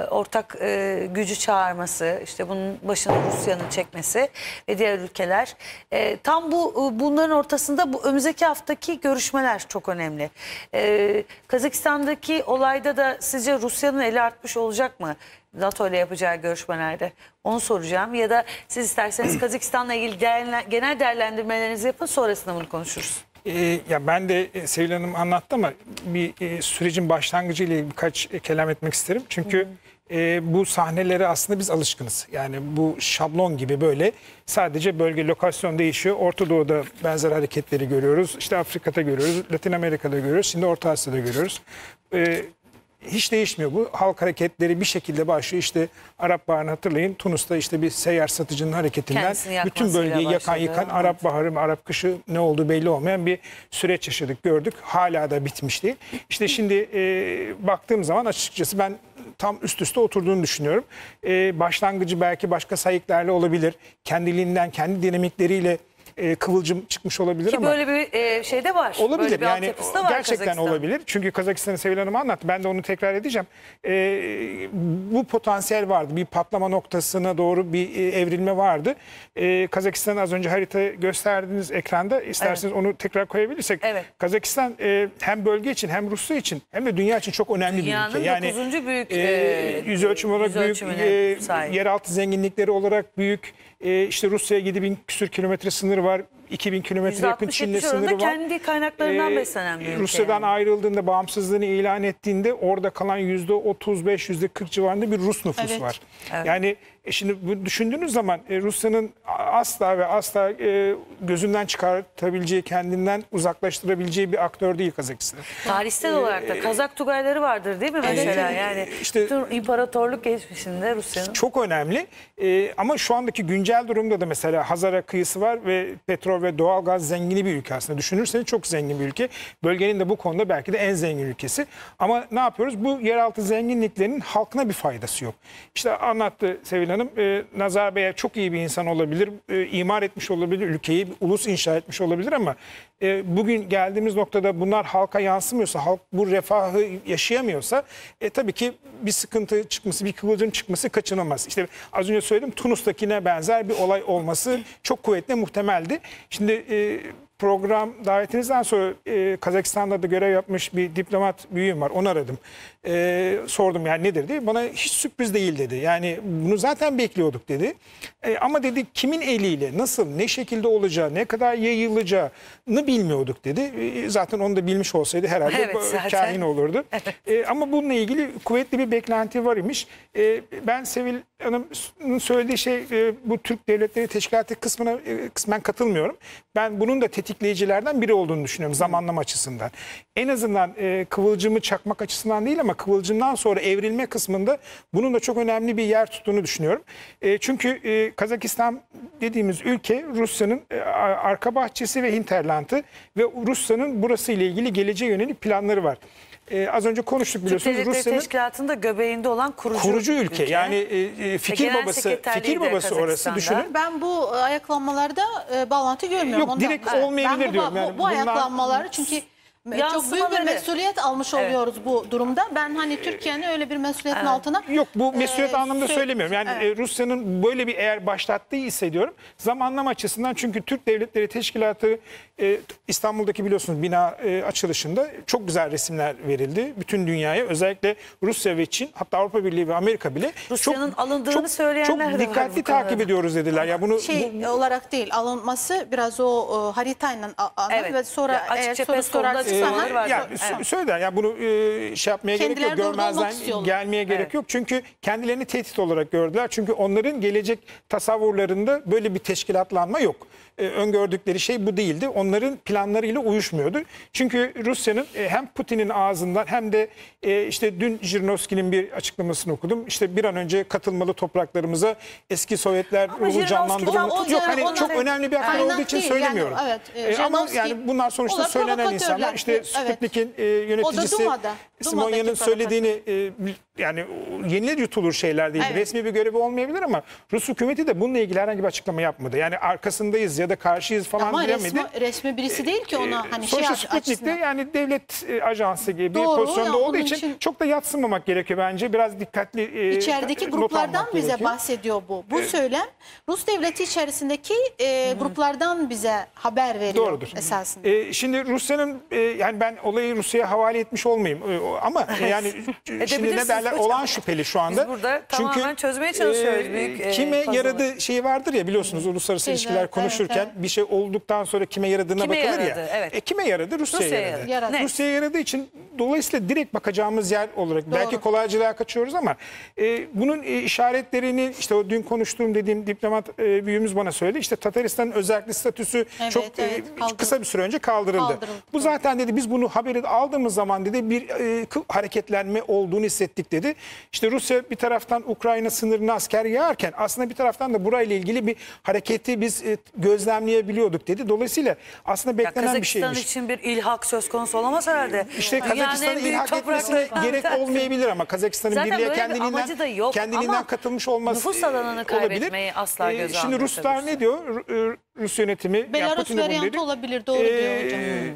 [SPEAKER 1] ortak e, gücü çağırması, işte bunun başını Rusya'nın çekmesi ve diğer ülkeler e, tam bu bunların ortasında bu önümüzdeki haftaki görüşmeler çok önemli. E, Kazakistan'daki olayda da sizce Rusya'nın eli artmış olacak mı? NATO ile yapacağı görüşmelerde onu soracağım ya da siz isterseniz Kazakistan'la ilgili genel değerlendirmelerinizi yapın sonrasında bunu konuşuruz.
[SPEAKER 3] Ee, ya ben de e, Sevil Hanım anlattı ama bir e, sürecin başlangıcı ile birkaç e, kelam etmek isterim. Çünkü e, bu sahnelere aslında biz alışkınız. Yani bu şablon gibi böyle sadece bölge lokasyon değişiyor. Orta Doğu'da benzer hareketleri görüyoruz. İşte Afrika'da görüyoruz, Latin Amerika'da görüyoruz, şimdi Orta Asya'da görüyoruz. E, hiç değişmiyor bu. Halk hareketleri bir şekilde başlıyor. İşte Arap Baharı'nı hatırlayın. Tunus'ta işte bir seyyar satıcının hareketinden bütün bölgeyi yakan
[SPEAKER 1] başladı.
[SPEAKER 3] yıkan
[SPEAKER 1] Evet.
[SPEAKER 3] Arap Baharı, Arap kışı ne olduğu belli olmayan bir süreç yaşadık, gördük. Hala da bitmiş değil. İşte şimdi e, baktığım zaman açıkçası ben tam üst üste oturduğunu düşünüyorum. E, başlangıcı belki başka sayıklarla olabilir. Kendiliğinden, kendi dinamikleriyle e, kıvılcım çıkmış olabilir
[SPEAKER 1] Ki
[SPEAKER 3] ama...
[SPEAKER 1] böyle bir e, şey de var.
[SPEAKER 3] Olabilir
[SPEAKER 1] Böyle bir
[SPEAKER 3] yani
[SPEAKER 1] var
[SPEAKER 3] gerçekten
[SPEAKER 1] Kazakistan'ın.
[SPEAKER 3] olabilir. Çünkü Kazakistan'ı Sevil Hanım anlattı. Ben de onu tekrar edeceğim. Ee, bu potansiyel vardı. Bir patlama noktasına doğru bir e, evrilme vardı. Ee, Kazakistan az önce harita gösterdiğiniz ekranda isterseniz onu tekrar koyabilirsek.
[SPEAKER 1] Evet.
[SPEAKER 3] Kazakistan e, hem bölge için hem Rusya için hem de dünya için çok önemli
[SPEAKER 1] Dünyanın
[SPEAKER 3] bir ülke. Yani
[SPEAKER 1] dokuzuncu büyük,
[SPEAKER 3] e,
[SPEAKER 1] e,
[SPEAKER 3] yüz ölçümü olarak
[SPEAKER 1] yüz
[SPEAKER 3] büyük, e,
[SPEAKER 1] sahip.
[SPEAKER 3] yeraltı zenginlikleri olarak büyük. E, işte Rusya'ya 7000 küsür kilometre sınırı var. 2000 kilometre yakın
[SPEAKER 1] %60-70
[SPEAKER 3] Çin'le sınırı var.
[SPEAKER 1] kendi kaynaklarından
[SPEAKER 3] Ee,
[SPEAKER 1] beslenen bir ülke.
[SPEAKER 3] Rusya'dan
[SPEAKER 1] yani.
[SPEAKER 3] ayrıldığında, bağımsızlığını ilan ettiğinde orada kalan yüzde 35, yüzde 40 civarında bir Rus nüfus
[SPEAKER 2] Evet.
[SPEAKER 3] var. Yani e, şimdi bu düşündüğünüz zaman e, Rusya'nın asla ve asla e, gözünden çıkartabileceği, kendinden uzaklaştırabileceği bir aktör değil Kazakistan.
[SPEAKER 1] Tarihsel olarak da Kazak Tugayları vardır değil mi mesela? Yani
[SPEAKER 3] İşte-
[SPEAKER 1] bütün imparatorluk geçmişinde Rusya'nın.
[SPEAKER 3] Çok önemli E, ama şu andaki güncel durumda da mesela Hazara kıyısı var ve petrol ve doğalgaz zengini bir ülke aslında. Düşünürseniz çok zengin bir ülke. Bölgenin de bu konuda belki de en zengin ülkesi. Ama ne yapıyoruz? Bu yeraltı zenginliklerinin halkına bir faydası yok. İşte anlattı Sevil Hanım. E, Nazarbayev çok iyi bir insan olabilir. E, imar etmiş olabilir. Ülkeyi bir ulus inşa etmiş olabilir ama e, bugün geldiğimiz noktada bunlar halka yansımıyorsa, halk bu refahı yaşayamıyorsa e, tabii ki bir sıkıntı çıkması, bir kıvılcım çıkması kaçınılmaz. İşte az önce söyledim Tunus'takine benzer bir olay olması çok kuvvetli muhtemeldi. Şimdi e, program davetinizden sonra e, Kazakistan'da da görev yapmış bir diplomat büyüğüm var. Onu aradım. E, sordum yani nedir diye. Bana hiç sürpriz değil dedi. Yani bunu zaten bekliyorduk dedi. E, ama dedi kimin eliyle, nasıl, ne şekilde olacağı, ne kadar yayılacağını bilmiyorduk dedi. E, zaten onu da bilmiş olsaydı herhalde
[SPEAKER 1] Evet,
[SPEAKER 3] kahin olurdu. E, ama bununla ilgili kuvvetli bir beklenti var imiş. E, ben Sevil Hanım'ın söylediği şey e, bu Türk Devletleri Teşkilatı kısmına e, kısmen katılmıyorum. Ben bunun da tetikleyicilerden biri olduğunu düşünüyorum zamanlama açısından. En azından e, kıvılcımı çakmak açısından değil ama kıvılcımdan sonra evrilme kısmında bunun da çok önemli bir yer tuttuğunu düşünüyorum. E, çünkü e, Kazakistan dediğimiz ülke Rusya'nın e, arka bahçesi ve hinterlantı ve Rusya'nın burası ile ilgili geleceğe yönelik planları var. E, az önce konuştuk biliyorsunuz Rusya'nın
[SPEAKER 1] Teşkilatı'nın da göbeğinde olan kurucu,
[SPEAKER 3] kurucu ülke. Yani e, e, fikir
[SPEAKER 1] genel
[SPEAKER 3] babası, fikir babası orası düşünün.
[SPEAKER 2] Ben bu e, ayaklanmalarda e, bağlantı görmüyorum.
[SPEAKER 3] Yok,
[SPEAKER 2] ondan.
[SPEAKER 3] direkt olmayabilir
[SPEAKER 2] ben bu,
[SPEAKER 3] diyorum.
[SPEAKER 2] Bu,
[SPEAKER 3] Yani
[SPEAKER 2] bu
[SPEAKER 3] bunlar-
[SPEAKER 2] ayaklanmaları çünkü çok büyük bir
[SPEAKER 1] Yansımaları.
[SPEAKER 2] mesuliyet almış
[SPEAKER 1] Evet.
[SPEAKER 2] oluyoruz bu durumda. Ben hani Türkiye'nin öyle bir mesuliyetin altına
[SPEAKER 3] Yok bu mesuliyet
[SPEAKER 2] Ee,
[SPEAKER 3] anlamında
[SPEAKER 2] sö-
[SPEAKER 3] söylemiyorum. Yani
[SPEAKER 2] Evet.
[SPEAKER 3] e, Rusya'nın böyle bir eğer başlattığı hissediyorum. Zamanlama açısından çünkü Türk Devletleri Teşkilatı e, İstanbul'daki biliyorsunuz bina e, açılışında çok güzel resimler verildi. Bütün dünyaya özellikle Rusya ve Çin hatta Avrupa Birliği ve Amerika bile
[SPEAKER 1] Rusya'nın alındığını söyleyenler de
[SPEAKER 3] çok
[SPEAKER 1] var
[SPEAKER 3] dikkatli
[SPEAKER 1] konuda.
[SPEAKER 3] takip ediyoruz dediler. Ya bunu
[SPEAKER 2] şey
[SPEAKER 3] bu-
[SPEAKER 2] olarak değil alınması biraz o e, haritayla a- alın
[SPEAKER 1] Evet.
[SPEAKER 2] ve sonra
[SPEAKER 1] Ya açık
[SPEAKER 2] eğer
[SPEAKER 1] cephe
[SPEAKER 2] soru sorarsanız
[SPEAKER 1] açıklamaları
[SPEAKER 2] Aha,
[SPEAKER 1] var.
[SPEAKER 3] yani sö- söyler ya bunu e, şey yapmaya gerek yok
[SPEAKER 2] Kendileri orada olmak
[SPEAKER 3] görmezden gelmeye gerek
[SPEAKER 1] Evet.
[SPEAKER 3] yok çünkü kendilerini tehdit olarak gördüler çünkü onların gelecek tasavvurlarında böyle bir teşkilatlanma yok. E, öngördükleri şey bu değildi. Onların planlarıyla uyuşmuyordu. Çünkü Rusya'nın e, hem Putin'in ağzından hem de e, işte dün Jirinovski'nin bir açıklamasını okudum. İşte bir an önce katılmalı topraklarımıza eski Sovyetler ruhu canlandırılmalı. Yok hani çok önemli bir
[SPEAKER 2] Kaynak
[SPEAKER 3] olduğu için
[SPEAKER 2] değil, yani,
[SPEAKER 3] söylemiyorum.
[SPEAKER 2] evet, e,
[SPEAKER 3] ama yani bunlar sonuçta söylenen insanlar. İşte
[SPEAKER 2] Evet.
[SPEAKER 3] Sputnik'in e, yöneticisi. Simonya'nın söylediğini e, yani yenilir yutulur şeyler değil.
[SPEAKER 2] Evet.
[SPEAKER 3] Resmi bir görevi olmayabilir ama Rus hükümeti de bununla ilgili herhangi bir açıklama yapmadı. Yani arkasındayız ya da karşıyız falan
[SPEAKER 2] ama
[SPEAKER 3] diyemedi.
[SPEAKER 2] resmi, resmi birisi değil ki ona hani şey
[SPEAKER 3] Sonuçta
[SPEAKER 2] aç-
[SPEAKER 3] Sputnik'te yani devlet ajansı gibi bir
[SPEAKER 2] Doğru,
[SPEAKER 3] pozisyonda
[SPEAKER 2] ya
[SPEAKER 3] olduğu için,
[SPEAKER 2] için-
[SPEAKER 3] çok da yatsınmamak gerekiyor bence. Biraz dikkatli e,
[SPEAKER 2] İçerideki gruplardan bize
[SPEAKER 3] gerekiyor.
[SPEAKER 2] bahsediyor bu. Bu söylem Rus devleti içerisindeki e, gruplardan bize haber veriyor
[SPEAKER 3] Doğrudur.
[SPEAKER 2] esasında.
[SPEAKER 3] E, şimdi Rusya'nın e, yani ben olayı Rusya'ya havale etmiş olmayayım E, ama e, yani şimdi ne derler
[SPEAKER 1] hocam.
[SPEAKER 3] olağan şüpheli şu anda.
[SPEAKER 1] burada tamamen çözmeye çalışıyoruz büyük, e,
[SPEAKER 3] kime
[SPEAKER 1] puzzle'ı.
[SPEAKER 3] yaradığı şey vardır ya biliyorsunuz uluslararası
[SPEAKER 2] Şeyler,
[SPEAKER 3] ilişkiler
[SPEAKER 2] evet,
[SPEAKER 3] konuşurken
[SPEAKER 2] evet.
[SPEAKER 3] bir şey olduktan sonra kime yaradığına
[SPEAKER 1] Kime
[SPEAKER 3] bakılır
[SPEAKER 1] yaradı,
[SPEAKER 3] ya.
[SPEAKER 1] evet.
[SPEAKER 3] E, kime yaradı? Rusya'ya
[SPEAKER 1] Rusya'ya
[SPEAKER 3] yaradı.
[SPEAKER 1] yaradı.
[SPEAKER 3] Rusya'ya yaradığı için dolayısıyla direkt bakacağımız yer olarak belki kolaycılığa kaçıyoruz ama e, bunun e, işaretlerini işte o dün konuştuğum dediğim diplomat e, büyüğümüz bana söyledi. İşte Tataristan'ın özellik statüsü
[SPEAKER 2] Evet,
[SPEAKER 3] çok e,
[SPEAKER 2] evet, kaldırıldı.
[SPEAKER 3] kısa bir süre önce kaldırıldı.
[SPEAKER 2] Kaldırıldı.
[SPEAKER 3] Bu zaten dedi biz bunu haberi aldığımız zaman dedi bir e, hareketlenme olduğunu hissettik dedi. İşte Rusya bir taraftan Ukrayna sınırına asker yağarken aslında bir taraftan da burayla ilgili bir hareketi biz e, gözlemleyebiliyorduk dedi. Dolayısıyla aslında
[SPEAKER 1] Ya
[SPEAKER 3] beklenen bir
[SPEAKER 1] Kazakistan
[SPEAKER 3] şeymiş.
[SPEAKER 1] için bir ilhak söz konusu olamaz herhalde.
[SPEAKER 3] İşte
[SPEAKER 1] Dünyanın en
[SPEAKER 3] Kazakistan'ı
[SPEAKER 1] büyük
[SPEAKER 3] ilhak etmesine gerek
[SPEAKER 1] bir
[SPEAKER 3] olmayabilir ama Kazakistan'ın birliğe
[SPEAKER 1] bir
[SPEAKER 3] kendiliğinden,
[SPEAKER 1] da yok
[SPEAKER 3] kendiliğinden
[SPEAKER 1] ama
[SPEAKER 3] katılmış olması
[SPEAKER 1] nüfus alanını kaybetmeyi asla
[SPEAKER 3] E,
[SPEAKER 1] göze
[SPEAKER 3] Şimdi Ruslar
[SPEAKER 1] tabii
[SPEAKER 3] ne diyor? E, Rus yönetimi. yani
[SPEAKER 2] Belarus varyantı
[SPEAKER 3] dedi.
[SPEAKER 2] olabilir doğru diyor
[SPEAKER 3] Ee,
[SPEAKER 2] hocam.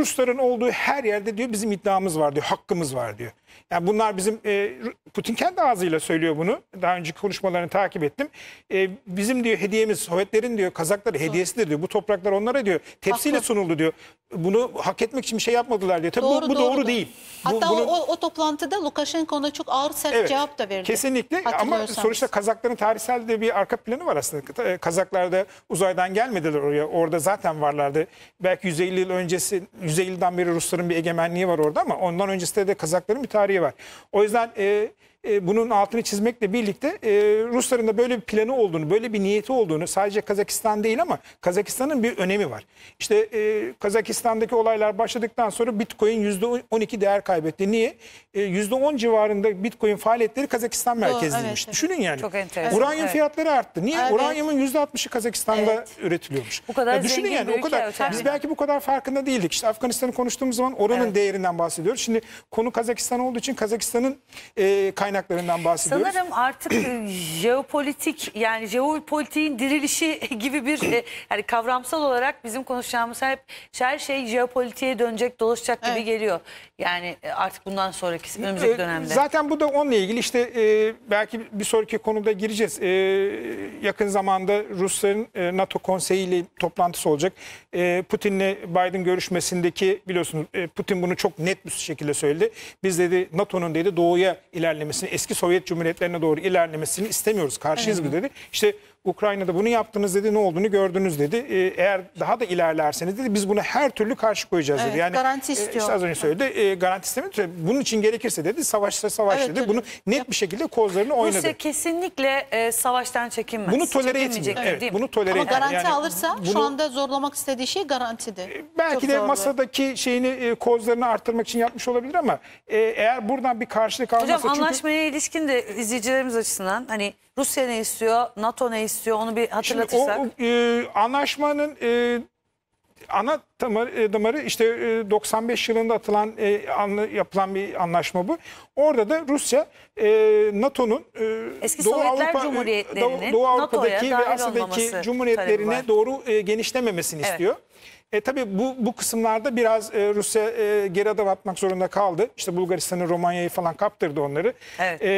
[SPEAKER 3] Rusların olduğu her yerde diyor bizim iddiamız var diyor, hakkımız var diyor. Yani bunlar bizim e, Putin kendi ağzıyla söylüyor bunu. Daha önceki konuşmalarını takip ettim. E, bizim diyor hediyemiz Sovyetlerin diyor Kazakları hediyesidir diyor. Bu topraklar onlara diyor tepsiyle
[SPEAKER 2] Haklı.
[SPEAKER 3] sunuldu diyor. Bunu hak etmek için bir şey yapmadılar diyor. Tabii bu, bu doğru,
[SPEAKER 2] doğru.
[SPEAKER 3] değil. Bu-
[SPEAKER 2] Hatta
[SPEAKER 3] bunun-
[SPEAKER 2] o, o toplantıda Lukashenko ona çok ağır sert
[SPEAKER 3] Evet,
[SPEAKER 2] cevap da verdi.
[SPEAKER 3] Kesinlikle ama sonuçta Kazakların tarihsel de bir arka planı var aslında. Kazaklar da uzaydan gelmediler oraya. Orada zaten varlardı. Belki 150 yıl öncesi, 150 yıldan beri Rusların bir egemenliği var orada ama ondan öncesinde de Kazakların bir tarihi var. O yüzden e, e, bunun altını çizmekle birlikte e, Rusların da böyle bir planı olduğunu, böyle bir niyeti olduğunu sadece Kazakistan değil ama Kazakistan'ın bir önemi var. İşte e, Kazakistan'daki olaylar başladıktan sonra Bitcoin %12 değer kaybetti. Niye? E, %10 civarında Bitcoin faaliyetleri Kazakistan merkezliymiş.
[SPEAKER 2] evet, evet.
[SPEAKER 3] Düşünün yani.
[SPEAKER 1] Çok enteresan,
[SPEAKER 3] Uranyum
[SPEAKER 1] evet.
[SPEAKER 3] fiyatları arttı. Niye?
[SPEAKER 2] Evet.
[SPEAKER 3] Uranyumun %60'ı Kazakistan'da
[SPEAKER 2] Evet.
[SPEAKER 3] üretiliyormuş.
[SPEAKER 1] Bu kadar
[SPEAKER 3] Ya düşünün yani o kadar. Biz belki bu kadar farkında değildik. İşte Afganistan'ı konuştuğumuz zaman oranın
[SPEAKER 1] Evet.
[SPEAKER 3] değerinden bahsediyoruz. Şimdi konu Kazakistan olduğu için Kazakistan'ın e, kaynakları kaynaklarından bahsediyoruz.
[SPEAKER 1] Sanırım artık e, jeopolitik yani jeopolitiğin dirilişi gibi bir e, yani kavramsal olarak bizim konuşacağımız hep her şey jeopolitiğe dönecek dolaşacak gibi
[SPEAKER 2] Evet.
[SPEAKER 1] geliyor. Yani e, artık bundan sonraki önümüzdeki
[SPEAKER 3] Ee,
[SPEAKER 1] dönemde.
[SPEAKER 3] Zaten bu da onunla ilgili işte e, belki bir sonraki konuda gireceğiz. E, yakın zamanda Rusların e, NATO konseyiyle toplantısı olacak. E, Putin'le Biden görüşmesindeki biliyorsunuz e, Putin bunu çok net bir şekilde söyledi. Biz dedi NATO'nun dedi doğuya ilerlemesini, eski Sovyet Cumhuriyetlerine doğru ilerlemesini istemiyoruz. Karşıyız bu dedi. İşte Ukrayna'da bunu yaptınız dedi, ne olduğunu gördünüz dedi. E, eğer daha da ilerlerseniz dedi biz buna her türlü karşı koyacağız dedi.
[SPEAKER 2] Evet, garanti
[SPEAKER 3] e,
[SPEAKER 2] istiyor.
[SPEAKER 3] işte az önce söyledi. E, garanti istemiyor. Bunun için gerekirse dedi savaşsa savaş
[SPEAKER 2] Evet,
[SPEAKER 3] dedi.
[SPEAKER 2] öyle.
[SPEAKER 3] Bunu net bir şekilde kozlarını oynadı.
[SPEAKER 1] Rusya kesinlikle e, savaştan çekinmez.
[SPEAKER 3] Bunu tolere etmiyor. Evet,
[SPEAKER 1] değil mi?
[SPEAKER 3] bunu tolere
[SPEAKER 2] Ama
[SPEAKER 3] etmiyor.
[SPEAKER 2] garanti
[SPEAKER 3] Yani
[SPEAKER 2] alırsa şu
[SPEAKER 3] bunu-
[SPEAKER 2] anda zorlamak istediği şey garantidir.
[SPEAKER 3] belki
[SPEAKER 2] Çok
[SPEAKER 3] de
[SPEAKER 2] zorluyor.
[SPEAKER 3] masadaki şeyini e, kozlarını arttırmak için yapmış olabilir ama e, eğer buradan bir karşılık almazsa
[SPEAKER 1] Hocam
[SPEAKER 3] çünkü
[SPEAKER 1] anlaşmaya ilişkin de izleyicilerimiz açısından hani Rusya ne istiyor, NATO ne istiyor onu bir
[SPEAKER 3] Şimdi
[SPEAKER 1] hatırlatırsak.
[SPEAKER 3] o, o, e, anlaşmanın e, ana damarı, e, damarı işte e, 95 yılında atılan e, yapılan bir anlaşma bu. Orada da Rusya e, NATO'nun e,
[SPEAKER 1] Eski Sovyetler Cumhuriyetlerinin
[SPEAKER 3] Doğu, Doğu Avrupa'daki ve Asya'daki cumhuriyetlerine
[SPEAKER 1] var.
[SPEAKER 3] doğru e, genişlememesini
[SPEAKER 1] Evet.
[SPEAKER 3] istiyor. E tabii bu bu kısımlarda biraz e, Rusya e, geri adım atmak zorunda kaldı. İşte Bulgaristan'ı, Romanya'yı falan kaptırdı onları.
[SPEAKER 1] Evet.
[SPEAKER 3] E,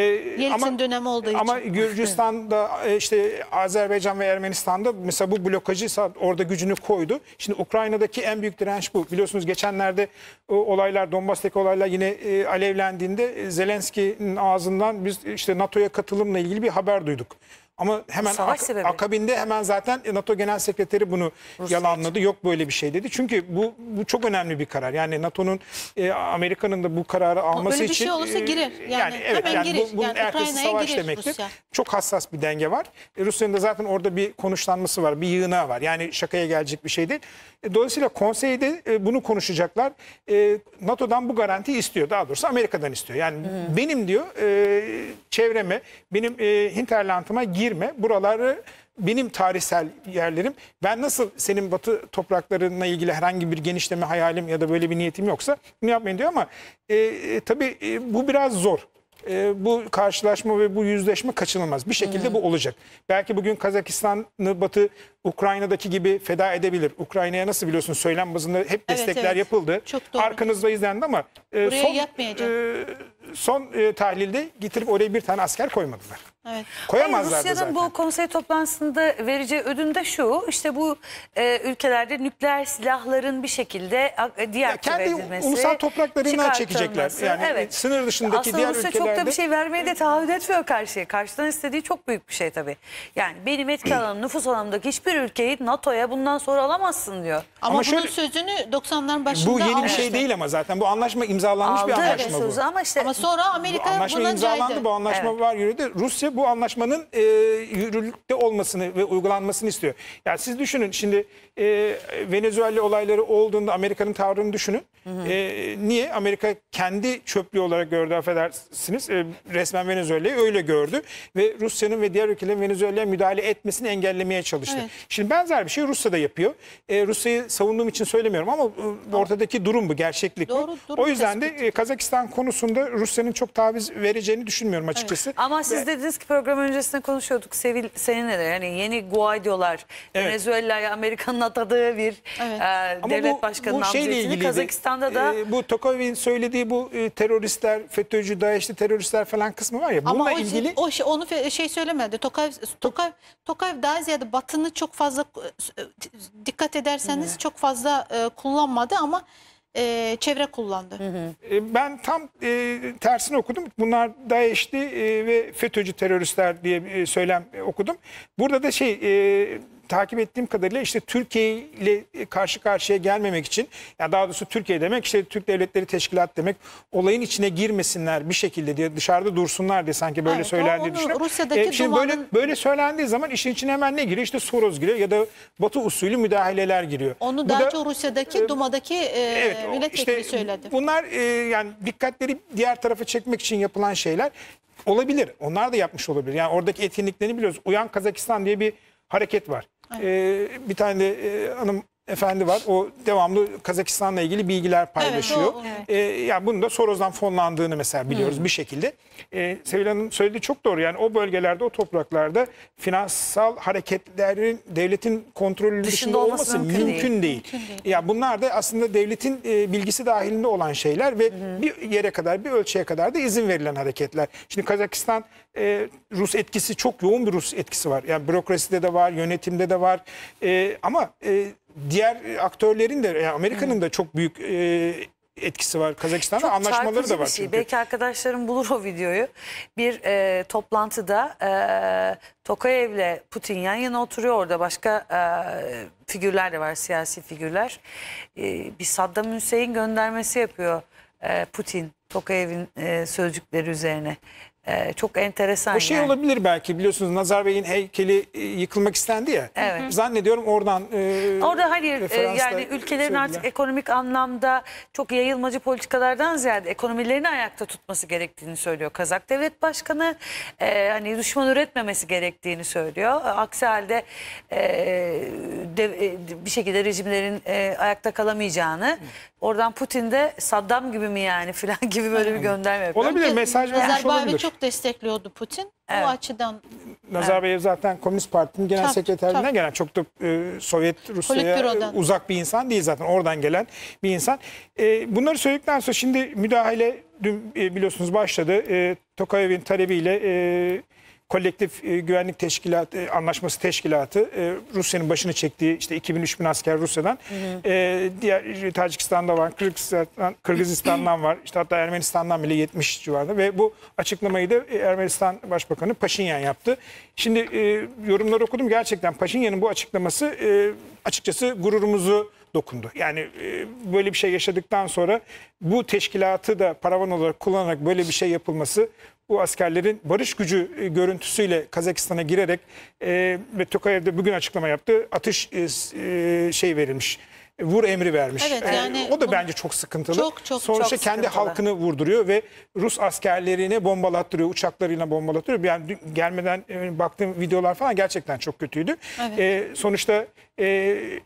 [SPEAKER 2] Yeltsin dönemi olduğu için.
[SPEAKER 3] Ama Gürcistan'da e, işte Azerbaycan ve Ermenistan'da mesela bu blokajı orada gücünü koydu. Şimdi Ukrayna'daki en büyük direnç bu. Biliyorsunuz geçenlerde o olaylar Donbas'taki olaylar yine e, alevlendiğinde e, Zelenski'nin ağzından biz işte NATO'ya katılımla ilgili bir haber duyduk. Ama hemen
[SPEAKER 1] Savaş
[SPEAKER 3] ak-
[SPEAKER 1] sebebi.
[SPEAKER 3] akabinde hemen zaten NATO Genel Sekreteri bunu yalanladı. Yok böyle bir şey dedi. Çünkü bu bu çok önemli bir karar. Yani NATO'nun e, Amerika'nın da bu kararı alması
[SPEAKER 2] Öyle bir
[SPEAKER 3] için
[SPEAKER 2] şey olursa
[SPEAKER 3] e,
[SPEAKER 2] girer. Yani
[SPEAKER 3] evet
[SPEAKER 2] hemen
[SPEAKER 3] yani
[SPEAKER 2] girer.
[SPEAKER 3] bu, bunun
[SPEAKER 2] Yani
[SPEAKER 3] ertesi
[SPEAKER 2] Ukrayna'ya
[SPEAKER 3] savaş
[SPEAKER 2] girer
[SPEAKER 3] demektir.
[SPEAKER 2] Rusya.
[SPEAKER 3] Çok hassas bir denge var. E, Rusya'nın da zaten orada bir konuşlanması var, bir yığınağı var. Yani şakaya gelecek bir şey değil. E, dolayısıyla konseyde e, bunu konuşacaklar. E, NATO'dan bu garantiyi istiyor. Daha doğrusu Amerika'dan istiyor. Yani benim diyor e, çevreme, benim e, hinterlandıma girme. Buraları benim tarihsel yerlerim. Ben nasıl senin batı topraklarına ilgili herhangi bir genişleme hayalim ya da böyle bir niyetim yoksa bunu yapmayın diyor ama e, e, tabii e, bu biraz zor. E, bu karşılaşma ve bu yüzleşme kaçınılmaz. Bir şekilde bu olacak. Belki bugün Kazakistan'ı Batı Ukrayna'daki gibi feda edebilir. Ukrayna'ya nasıl biliyorsun söylem bazında hep destekler
[SPEAKER 2] evet.
[SPEAKER 3] yapıldı.
[SPEAKER 2] Çok doğru.
[SPEAKER 3] Arkanızda izlendi ama e,
[SPEAKER 2] Buraya
[SPEAKER 3] son
[SPEAKER 2] yapmayacak.
[SPEAKER 3] e, son e, tahlilde getirip oraya bir tane asker koymadılar.
[SPEAKER 2] Evet.
[SPEAKER 3] Koyamazlar
[SPEAKER 1] Hayır, Rusya'nın
[SPEAKER 3] zaten.
[SPEAKER 1] bu konsey toplantısında vereceği ödün de şu. işte bu e, ülkelerde nükleer silahların bir şekilde e, deaktive
[SPEAKER 3] kendi
[SPEAKER 1] edilmesi.
[SPEAKER 3] ulusal topraklarından çekecekler. Yani sınır dışındaki
[SPEAKER 1] Aslında
[SPEAKER 3] diğer
[SPEAKER 1] Rusya çok da
[SPEAKER 3] ülkelerde-
[SPEAKER 1] bir şey vermeye de taahhüt etmiyor karşıya. Karşıdan istediği çok büyük bir şey tabii. Yani benim etki alanım, nüfus alanımdaki hiçbir ülkeyi NATO'ya bundan sonra alamazsın diyor.
[SPEAKER 2] Ama,
[SPEAKER 3] Ama
[SPEAKER 2] bunun
[SPEAKER 3] şöyle-
[SPEAKER 2] sözünü 90'ların başında
[SPEAKER 3] Bu yeni bir
[SPEAKER 2] almıştı.
[SPEAKER 3] şey değil ama zaten. Bu anlaşma imzalanmış bir
[SPEAKER 1] Aldı
[SPEAKER 3] anlaşma
[SPEAKER 1] evet
[SPEAKER 3] bu.
[SPEAKER 1] sözü ama işte
[SPEAKER 2] Ama sonra Amerika
[SPEAKER 3] anlaşma
[SPEAKER 2] buna
[SPEAKER 3] imzalandı.
[SPEAKER 2] caydı.
[SPEAKER 3] Bu anlaşma
[SPEAKER 1] Evet.
[SPEAKER 3] var yürüdü. Rusya bu anlaşmanın e, yürürlükte olmasını ve uygulanmasını istiyor. Yani siz düşünün şimdi e, Venezuela olayları olduğunda Amerika'nın tavrını düşünün. E, niye? Amerika kendi çöplüğü olarak gördü affedersiniz. E, resmen Venezuela'yı öyle gördü. Ve Rusya'nın ve diğer ülkelerin Venezuela'ya müdahale etmesini engellemeye çalıştı.
[SPEAKER 2] Evet.
[SPEAKER 3] Şimdi benzer bir şey Rusya da yapıyor. E, Rusya'yı savunduğum için söylemiyorum ama e, ortadaki durum bu, gerçeklik
[SPEAKER 2] Doğru,
[SPEAKER 3] bu. O yüzden de e, Kazakistan konusunda Rusya'nın çok taviz vereceğini düşünmüyorum açıkçası.
[SPEAKER 1] Ama siz dediniz ki program öncesinde konuşuyorduk Sevil seninle de yani yeni Guaido'lar
[SPEAKER 3] Evet.
[SPEAKER 1] Venezuela'ya Amerika'nın atadığı bir
[SPEAKER 2] Evet.
[SPEAKER 1] e,
[SPEAKER 3] Ama
[SPEAKER 1] devlet
[SPEAKER 3] bu-
[SPEAKER 1] başkanının
[SPEAKER 3] bu şeyle.
[SPEAKER 1] Kazakistan'da da
[SPEAKER 3] Ee, bu Tokov'in söylediği bu e, teröristler, FETÖ'cü, DAEŞ'li teröristler falan kısmı var ya bununla
[SPEAKER 2] Ama o,
[SPEAKER 3] ilgili
[SPEAKER 2] o şey, onu şey söylemedi. Tokayev, Tokayev, Tokayev daha ziyade Batı'nı çok fazla e, dikkat ederseniz çok fazla e, kullanmadı ama e, çevre kullandı.
[SPEAKER 3] e, ben tam e, tersini okudum. Bunlar DAEŞ'li e, ve FETÖ'cü teröristler diye e, söylem e, okudum. Burada da şey e, takip ettiğim kadarıyla işte Türkiye ile karşı karşıya gelmemek için yani daha doğrusu Türkiye demek işte Türk Devletleri Teşkilat demek olayın içine girmesinler bir şekilde diye dışarıda dursunlar diye sanki böyle
[SPEAKER 2] Evet, onu
[SPEAKER 3] düşünüyorum.
[SPEAKER 2] Rusya'daki
[SPEAKER 3] şimdi böyle
[SPEAKER 2] dumanın-
[SPEAKER 3] böyle söylendiği zaman işin içine hemen ne giriyor? İşte Soros giriyor ya da Batı usulü müdahaleler giriyor.
[SPEAKER 2] Onu daha
[SPEAKER 3] da-
[SPEAKER 2] çok Rusya'daki Duma'daki e,
[SPEAKER 3] Evet,
[SPEAKER 2] milletvekili
[SPEAKER 3] işte
[SPEAKER 2] söyledi.
[SPEAKER 3] Bunlar e, yani dikkatleri diğer tarafa çekmek için yapılan şeyler olabilir. Onlar da yapmış olabilir. Yani oradaki etkinliklerini biliyoruz. Uyan Kazakistan diye bir hareket var. E, bir tane de e, hanım efendi var. O devamlı Kazakistan'la ilgili bilgiler paylaşıyor.
[SPEAKER 2] o, evet.
[SPEAKER 3] Ee, ya bunun da Soros'dan fonlandığını mesela biliyoruz bir şekilde. Ee, Sevil Hanım söylediği çok doğru. Yani o bölgelerde, o topraklarda finansal hareketlerin devletin kontrolü
[SPEAKER 1] Dışında
[SPEAKER 3] dışında,
[SPEAKER 1] olması mümkün
[SPEAKER 3] mümkün,
[SPEAKER 1] değil.
[SPEAKER 3] değil. Ya bunlar da aslında devletin e, bilgisi dahilinde olan şeyler ve bir yere kadar, bir ölçüye kadar da izin verilen hareketler. Şimdi Kazakistan e, Rus etkisi çok yoğun bir Rus etkisi var. Yani bürokraside de var, yönetimde de var. E, ama e, diğer aktörlerin de, yani Amerika'nın da çok büyük e, etkisi var. Kazakistan'da
[SPEAKER 1] Çok
[SPEAKER 3] anlaşmaları
[SPEAKER 1] çarpıcı
[SPEAKER 3] da var
[SPEAKER 1] şey.
[SPEAKER 3] çünkü.
[SPEAKER 1] Belki arkadaşlarım bulur o videoyu. Bir e, toplantıda e, Tokayev'le Putin yan yana oturuyor orada. Başka e, figürler de var, siyasi figürler. E, bir Saddam Hüseyin göndermesi yapıyor e, Putin Tokayev'in e, sözcükleri üzerine. E, çok enteresan
[SPEAKER 3] O şey
[SPEAKER 1] yani.
[SPEAKER 3] olabilir belki biliyorsunuz Nazarbay'ın heykeli e, yıkılmak istendi ya.
[SPEAKER 1] Evet.
[SPEAKER 3] Zannediyorum oradan e,
[SPEAKER 1] Orada hayır e, yani ülkelerin
[SPEAKER 3] söylediler.
[SPEAKER 1] artık ekonomik anlamda çok yayılmacı politikalardan ziyade ekonomilerini ayakta tutması gerektiğini söylüyor Kazak Devlet Başkanı. E, hani düşman üretmemesi gerektiğini söylüyor. Aksi halde e, dev- e, bir şekilde rejimlerin e, ayakta kalamayacağını oradan Putin de Saddam gibi mi yani filan gibi böyle bir gönderme yapıyor.
[SPEAKER 3] Olabilir mesaj vermiş
[SPEAKER 2] Nazarbayev'i
[SPEAKER 3] olabilir.
[SPEAKER 2] çok destekliyordu Putin.
[SPEAKER 1] Evet.
[SPEAKER 2] O açıdan
[SPEAKER 3] Nazarbayev zaten Komünist Parti'nin genel
[SPEAKER 2] Tabii,
[SPEAKER 3] sekreterliğinden
[SPEAKER 2] tabii.
[SPEAKER 3] gelen çok da e, Sovyet Rusya'ya
[SPEAKER 2] Politbüro'dan.
[SPEAKER 3] uzak bir insan değil zaten oradan gelen bir insan. E, bunları söyledikten sonra şimdi müdahale dün e, biliyorsunuz başladı. E, Tokayev'in talebiyle e, kolektif e, güvenlik teşkilatı e, anlaşması teşkilatı e, Rusya'nın başını çektiği işte 2000-3000 asker Rusya'dan. E, diğer Tacikistan'da var Kırgızistan, Kırgızistan'dan var. İşte hatta Ermenistan'dan bile 70 civarında. Ve bu açıklamayı da e, Ermenistan Başbakanı Paşinyan yaptı. Şimdi e, yorumları okudum. Gerçekten Paşinyan'ın bu açıklaması e, açıkçası gururumuzu dokundu. Yani e, böyle bir şey yaşadıktan sonra bu teşkilatı da paravan olarak kullanarak böyle bir şey yapılması bu askerlerin barış gücü e, görüntüsüyle Kazakistan'a girerek e, ve Tokayev'de bugün açıklama yaptı. Atış e, e, şey verilmiş. Vur emri vermiş.
[SPEAKER 2] Evet, yani
[SPEAKER 3] o da bence çok sıkıntılı.
[SPEAKER 2] Çok, çok,
[SPEAKER 3] Sonuçta
[SPEAKER 1] çok
[SPEAKER 3] kendi
[SPEAKER 1] sıkıntılı.
[SPEAKER 3] halkını vurduruyor ve Rus askerlerine bombalattırıyor, uçaklarıyla bombalattırıyor. Yani gelmeden e, baktığım videolar falan gerçekten çok kötüydü.
[SPEAKER 2] Evet.
[SPEAKER 3] E, sonuçta e,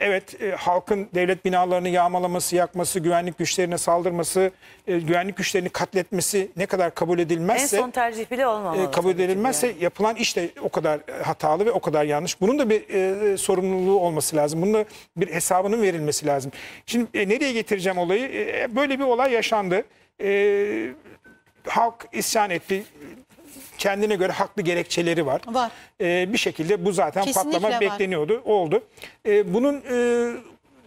[SPEAKER 3] evet e, halkın devlet binalarını yağmalaması, yakması, güvenlik güçlerine saldırması, e, güvenlik güçlerini katletmesi ne kadar kabul
[SPEAKER 1] en
[SPEAKER 3] edilmezse
[SPEAKER 1] son tercih bile olmamalı.
[SPEAKER 3] e, kabul
[SPEAKER 1] tabii ki
[SPEAKER 3] edilmezse
[SPEAKER 1] yani.
[SPEAKER 3] yapılan iş de o kadar e, hatalı ve o kadar yanlış. Bunun da bir e, sorumluluğu olması lazım. Bunun da bir hesabının verilmesi lazım. Şimdi e, nereye getireceğim olayı? E, böyle bir olay yaşandı. E, halk isyan etti. Kendine göre haklı gerekçeleri var.
[SPEAKER 2] Var.
[SPEAKER 3] E, bir şekilde bu zaten
[SPEAKER 2] Kesinlikle
[SPEAKER 3] patlama
[SPEAKER 2] var.
[SPEAKER 3] bekleniyordu. Oldu. E, bunun e,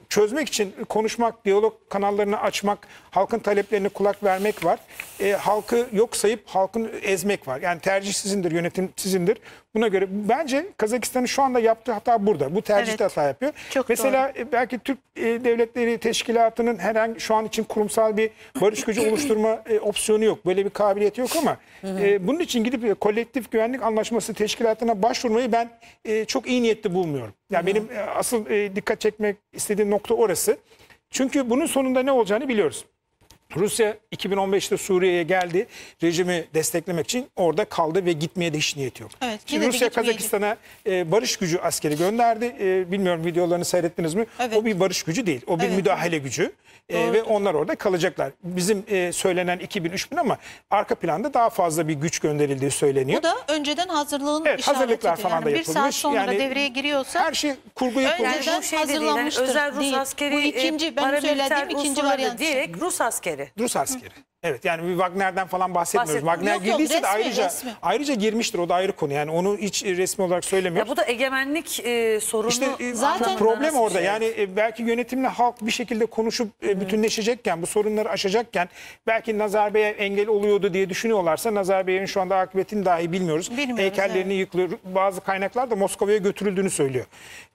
[SPEAKER 3] çözmek için konuşmak, diyalog kanallarını açmak, halkın taleplerine kulak vermek var. E, halkı yok sayıp halkın ezmek var. Yani tercih sizindir, yönetim sizindir. Buna göre bence Kazakistan'ın şu anda yaptığı hata burada. Bu tercihte
[SPEAKER 2] Evet.
[SPEAKER 3] hata yapıyor.
[SPEAKER 2] Çok
[SPEAKER 3] Mesela e, belki Türk e, Devletleri Teşkilatı'nın herhangi şu an için kurumsal bir barış gücü oluşturma e, opsiyonu yok. Böyle bir kabiliyeti yok ama e, bunun için gidip kolektif güvenlik anlaşması teşkilatına başvurmayı ben e, çok iyi niyetli bulmuyorum. Yani benim asıl e, dikkat çekmek istediğim nokta orası. Çünkü bunun sonunda ne olacağını biliyoruz. Rusya 2015'te Suriye'ye geldi. Rejimi desteklemek için orada kaldı ve gitmeye de hiç niyeti yok.
[SPEAKER 2] Evet,
[SPEAKER 3] Şimdi Rusya. Kazakistan'a e, barış gücü askeri gönderdi. E, bilmiyorum videolarını seyrettiniz mi?
[SPEAKER 2] Evet.
[SPEAKER 3] O bir barış gücü değil. O bir
[SPEAKER 2] Evet.
[SPEAKER 3] müdahale gücü. E, ve onlar orada kalacaklar. Bizim e, söylenen 2000-3000 ama arka planda daha fazla bir güç gönderildiği söyleniyor.
[SPEAKER 2] bu da önceden hazırlığın
[SPEAKER 3] Evet, hazırlıklar falan da
[SPEAKER 2] yani bir saat
[SPEAKER 3] yapılmış.
[SPEAKER 2] sonra
[SPEAKER 3] Yani
[SPEAKER 2] devreye giriyorsa
[SPEAKER 3] Her şey kurgu yapılmış.
[SPEAKER 1] Yani
[SPEAKER 2] Önceden
[SPEAKER 1] şey değil, yani
[SPEAKER 2] hazırlanmıştır
[SPEAKER 1] özel Rus
[SPEAKER 2] değil.
[SPEAKER 1] askeri,
[SPEAKER 2] Bu ikinci,
[SPEAKER 1] e,
[SPEAKER 2] benim
[SPEAKER 1] paramiliter
[SPEAKER 2] söylediğim ikinci varyant.
[SPEAKER 1] Direkt Rus askeri.
[SPEAKER 3] Rus askeri. Evet yani bir Wagner'den falan bahsetmiyoruz.
[SPEAKER 1] Bahsetmiyoruz.
[SPEAKER 3] Wagner
[SPEAKER 2] Yok, yok,
[SPEAKER 3] girdiyse de
[SPEAKER 2] resmi,
[SPEAKER 3] ayrıca
[SPEAKER 2] resmi.
[SPEAKER 3] ayrıca girmiştir. O da ayrı konu. Yani onu hiç resmi olarak söylemiyoruz.
[SPEAKER 1] Ya bu da egemenlik e, sorunu
[SPEAKER 3] İşte e,
[SPEAKER 2] Zaten-
[SPEAKER 3] problem orada.
[SPEAKER 1] şey?
[SPEAKER 3] Yani e, belki yönetimle halk bir şekilde konuşup e, bütünleşecekken, bu sorunları aşacakken belki Nazarbayev engel oluyordu diye düşünüyorlarsa Nazarbayev'in şu anda akıbetini dahi bilmiyoruz.
[SPEAKER 2] Bilmiyoruz,
[SPEAKER 3] Heykellerini yıkılıyor. Bazı kaynaklar da Moskova'ya götürüldüğünü söylüyor.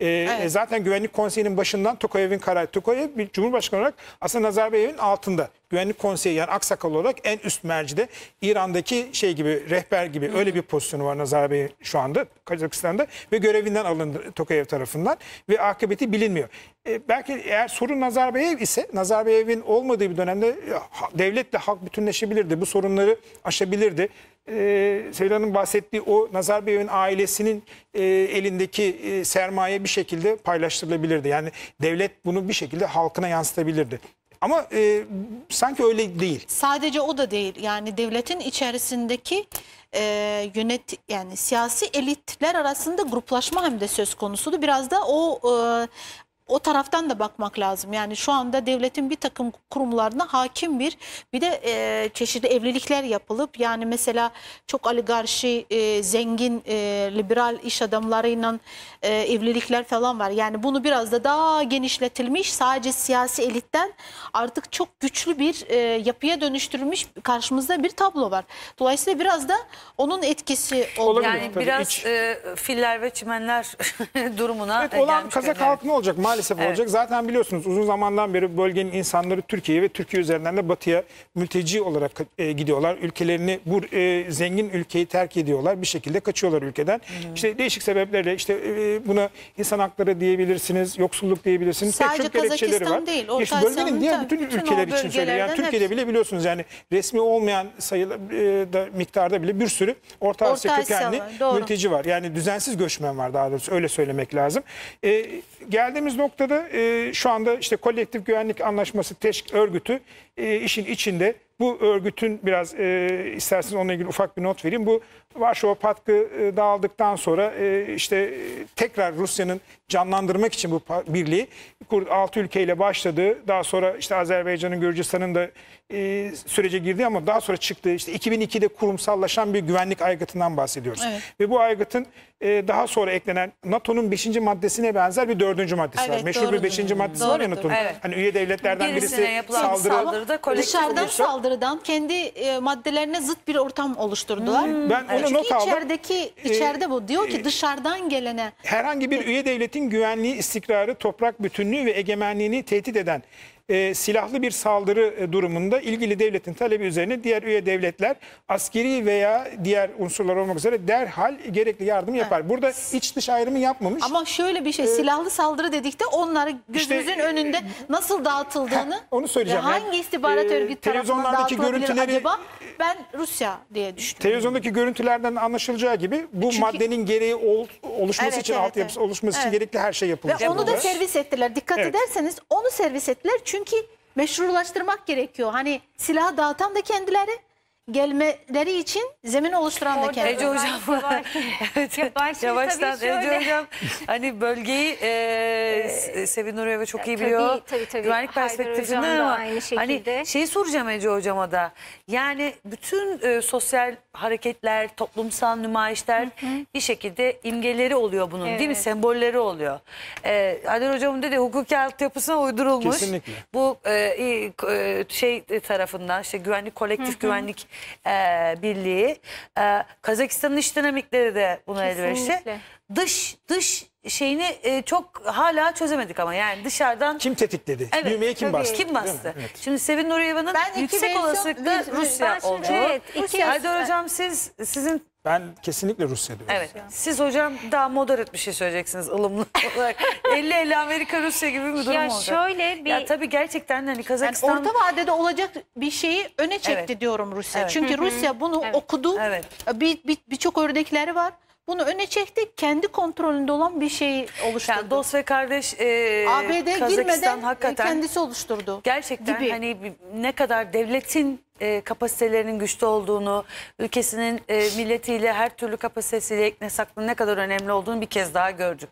[SPEAKER 3] E, e, zaten Güvenlik Konseyi'nin başından Tokayev'in kararı. Tokayev bir Cumhurbaşkanı olarak aslında Nazarbayev'in altında. Güvenlik Konseyi yani aksakal olarak en üst mercide İran'daki şey gibi rehber gibi öyle bir pozisyonu var Nazarbayev'in şu anda Kazakistan'da ve görevinden alındı Tokayev tarafından ve akıbeti bilinmiyor. E, belki eğer sorun Nazarbayev ise Nazarbayev'in olmadığı bir dönemde devletle halk bütünleşebilirdi. Bu sorunları aşabilirdi. e, Sevil Hanım bahsettiği o Nazarbayev'in ailesinin e, elindeki e, sermaye bir şekilde paylaştırılabilirdi. Yani devlet bunu bir şekilde halkına yansıtabilirdi. Ama e, sanki öyle değil.
[SPEAKER 2] Sadece o da değil. Yani devletin içerisindeki e, yönet yani siyasi elitler arasında gruplaşma hem de söz konusudu. Biraz da o e, o taraftan da bakmak lazım. Yani şu anda devletin bir takım kurumlarına hakim bir bir de e, çeşitli evlilikler yapılıp yani mesela çok oligarşi e, zengin e, liberal iş adamlarıyla e, evlilikler falan var. Yani bunu biraz da daha genişletilmiş sadece siyasi elitten artık çok güçlü bir e, yapıya dönüştürülmüş karşımızda bir tablo var. Dolayısıyla biraz da onun etkisi oldu.
[SPEAKER 3] Olabilir.
[SPEAKER 1] Yani
[SPEAKER 3] tabii,
[SPEAKER 1] biraz
[SPEAKER 3] iç-
[SPEAKER 1] e, filler ve çimenler durumuna
[SPEAKER 3] Evet, olan
[SPEAKER 1] gelmiş
[SPEAKER 3] Kazak
[SPEAKER 1] görünüyor.
[SPEAKER 3] halkı ne olacak? Maalesef
[SPEAKER 1] Evet.
[SPEAKER 3] olacak. Zaten biliyorsunuz uzun zamandan beri bölgenin insanları Türkiye'ye ve Türkiye üzerinden de batıya mülteci olarak e, gidiyorlar. Ülkelerini bu e, zengin ülkeyi terk ediyorlar. Bir şekilde kaçıyorlar ülkeden. İşte değişik sebeplerle işte e, buna insan hakları diyebilirsiniz, yoksulluk diyebilirsiniz. Pek
[SPEAKER 2] Sadece
[SPEAKER 3] çok gerekçeleri
[SPEAKER 2] Kazakistan
[SPEAKER 3] var.
[SPEAKER 2] değil, Orta
[SPEAKER 3] İşte bölgenin diğer bütün,
[SPEAKER 2] bütün
[SPEAKER 3] ülkeler için söylüyorum. Yani Türkiye'de
[SPEAKER 2] hepsi.
[SPEAKER 3] bile biliyorsunuz yani resmi olmayan sayıda e, da, miktarda bile bir sürü Orta,
[SPEAKER 2] Orta
[SPEAKER 3] Asya kökenli
[SPEAKER 2] doğru.
[SPEAKER 3] mülteci var. Yani düzensiz göçmen var daha doğrusu öyle söylemek lazım. E, geldiğimiz noktada e, şu anda işte kolektif güvenlik anlaşması teşk örgütü e, işin içinde. Bu örgütün biraz e, isterseniz onunla ilgili ufak bir not vereyim. Bu Varşova Patkı e, dağıldıktan sonra e, işte e, tekrar Rusya'nın canlandırmak için bu birliği kur- altı ülkeyle başladı. Daha sonra işte Azerbaycan'ın, Gürcistan'ın da e, sürece girdi ama daha sonra çıktığı işte 2002'de kurumsallaşan bir güvenlik aygıtından bahsediyoruz.
[SPEAKER 2] Evet.
[SPEAKER 3] Ve bu aygıtın e, daha sonra eklenen NATO'nun 5. maddesine benzer bir 4. maddesi var.
[SPEAKER 2] Evet,
[SPEAKER 3] Meşhur bir
[SPEAKER 2] doğrudur.
[SPEAKER 3] 5. maddesi var ya
[SPEAKER 2] Doğrudur.
[SPEAKER 3] NATO'nun.
[SPEAKER 1] Evet.
[SPEAKER 3] Hani üye devletlerden
[SPEAKER 1] Birisine
[SPEAKER 3] birisi
[SPEAKER 1] yapılan
[SPEAKER 3] saldırı.
[SPEAKER 1] saldırıda kolektif
[SPEAKER 2] Dışarıdan
[SPEAKER 1] oluşu.
[SPEAKER 2] saldırıdan kendi e, maddelerine zıt bir ortam oluşturdular.
[SPEAKER 3] Ben onu
[SPEAKER 2] Çünkü
[SPEAKER 3] not aldım.
[SPEAKER 2] içerideki içeride bu diyor ki dışarıdan gelene
[SPEAKER 3] herhangi bir üye devletin güvenliği, istikrarı, toprak bütünlüğü ve egemenliğini tehdit eden e, silahlı bir saldırı e, durumunda ilgili devletin talebi üzerine diğer üye devletler askeri veya diğer unsurlar olmak üzere derhal gerekli yardım yapar. Burada iç dış ayrımı yapmamış.
[SPEAKER 2] ama şöyle bir şey silahlı saldırı dedikte onları gözümüzün
[SPEAKER 3] İşte, e,
[SPEAKER 2] önünde nasıl dağıtıldığını
[SPEAKER 3] Heh, onu söyleyeceğim.
[SPEAKER 2] ve
[SPEAKER 3] Yani,
[SPEAKER 2] hangi istihbarat
[SPEAKER 3] e,
[SPEAKER 2] örgütü tarafından dağıtılabilir
[SPEAKER 3] görüntüleri-
[SPEAKER 2] acaba ben Rusya diye düşünüyorum.
[SPEAKER 3] Televizyondaki görüntülerden anlaşılacağı gibi bu
[SPEAKER 2] Çünkü-
[SPEAKER 3] maddenin gereği ol- oluşması
[SPEAKER 2] Evet,
[SPEAKER 3] için,
[SPEAKER 2] evet,
[SPEAKER 3] altyapısı
[SPEAKER 2] evet.
[SPEAKER 3] oluşması için
[SPEAKER 2] Evet.
[SPEAKER 3] gerekli her şey yapılmış.
[SPEAKER 2] Ve onu da servis ettiler. Dikkat
[SPEAKER 3] Evet.
[SPEAKER 2] ederseniz onu servis ettiler çünkü meşrulaştırmak gerekiyor. Hani silahı dağıtan da kendileri, gelmeleri için zemin oluşturan da kendileri.
[SPEAKER 1] Ece hocam.
[SPEAKER 4] Yavaş-
[SPEAKER 1] evet,
[SPEAKER 4] Yavaş-
[SPEAKER 1] yavaştan
[SPEAKER 4] tabii şöyle.
[SPEAKER 1] Ece hocam hani bölgeyi e, S- Sevin Nureva çok iyi
[SPEAKER 4] tabii,
[SPEAKER 1] biliyor.
[SPEAKER 4] tabii, tabii.
[SPEAKER 1] Güvenlik
[SPEAKER 4] Haydar
[SPEAKER 1] perspektifinden ama
[SPEAKER 4] aynı
[SPEAKER 1] hani şeyi soracağım Ece hocama da. Yani bütün e, sosyal hareketler, toplumsal nümayişler bir şekilde imgeleri oluyor bunun değil mi?
[SPEAKER 4] Evet.
[SPEAKER 1] Sembolleri oluyor. E, Haydar hocamın dedi hukuki altyapısına uydurulmuş.
[SPEAKER 3] Kesinlikle.
[SPEAKER 1] Bu e, e, şey tarafından işte güvenlik kolektif güvenlik e, birliği e, Kazakistan'ın iş dinamikleri de buna elverişli.
[SPEAKER 4] Kesinlikle.
[SPEAKER 1] Dış dış şeyini e, çok hala çözemedik ama yani dışarıdan
[SPEAKER 3] Kim tetikledi?
[SPEAKER 1] Evet,
[SPEAKER 3] Düğmeye kim
[SPEAKER 4] tabii.
[SPEAKER 3] bastı?
[SPEAKER 1] kim
[SPEAKER 3] Değil mi?
[SPEAKER 1] bastı?
[SPEAKER 3] Evet.
[SPEAKER 1] Şimdi Sevin
[SPEAKER 2] Ben iki
[SPEAKER 1] yüksek
[SPEAKER 2] versiyon-
[SPEAKER 1] olasılıkla Rusya
[SPEAKER 4] ben şimdi-
[SPEAKER 1] olduğu.
[SPEAKER 4] evet, iki-
[SPEAKER 1] Haydar hocam siz sizin
[SPEAKER 3] Ben kesinlikle Rusya diyorum.
[SPEAKER 1] evet siz hocam daha moderat bir şey söyleyeceksiniz ılımlı olarak. 50-50 Amerika Rusya gibi bir durum
[SPEAKER 4] Ya
[SPEAKER 1] olacak.
[SPEAKER 4] şöyle bir-
[SPEAKER 1] Ya tabii gerçekten hani
[SPEAKER 2] Yani
[SPEAKER 1] Kazakistan
[SPEAKER 2] orta vadede olacak bir şeyi öne çekti
[SPEAKER 1] Evet.
[SPEAKER 2] diyorum Rusya.
[SPEAKER 1] Evet.
[SPEAKER 2] Çünkü Rusya bunu
[SPEAKER 4] Evet.
[SPEAKER 2] okudu.
[SPEAKER 1] Evet.
[SPEAKER 2] Bir bir- birçok örnekleri var. Bunu öne çekti. Kendi kontrolünde olan bir şey oluşturdu.
[SPEAKER 1] yani dost ve kardeş e,
[SPEAKER 2] ABD
[SPEAKER 1] Kazakistan
[SPEAKER 2] girmeden
[SPEAKER 1] hakikaten
[SPEAKER 2] kendisi oluşturdu.
[SPEAKER 1] gerçekten
[SPEAKER 2] gibi.
[SPEAKER 1] hani bir- ne kadar devletin e, kapasitelerinin güçlü olduğunu, ülkesinin e, milletiyle her türlü kapasitesiyle ekne saklı ne kadar önemli olduğunu bir kez daha gördük.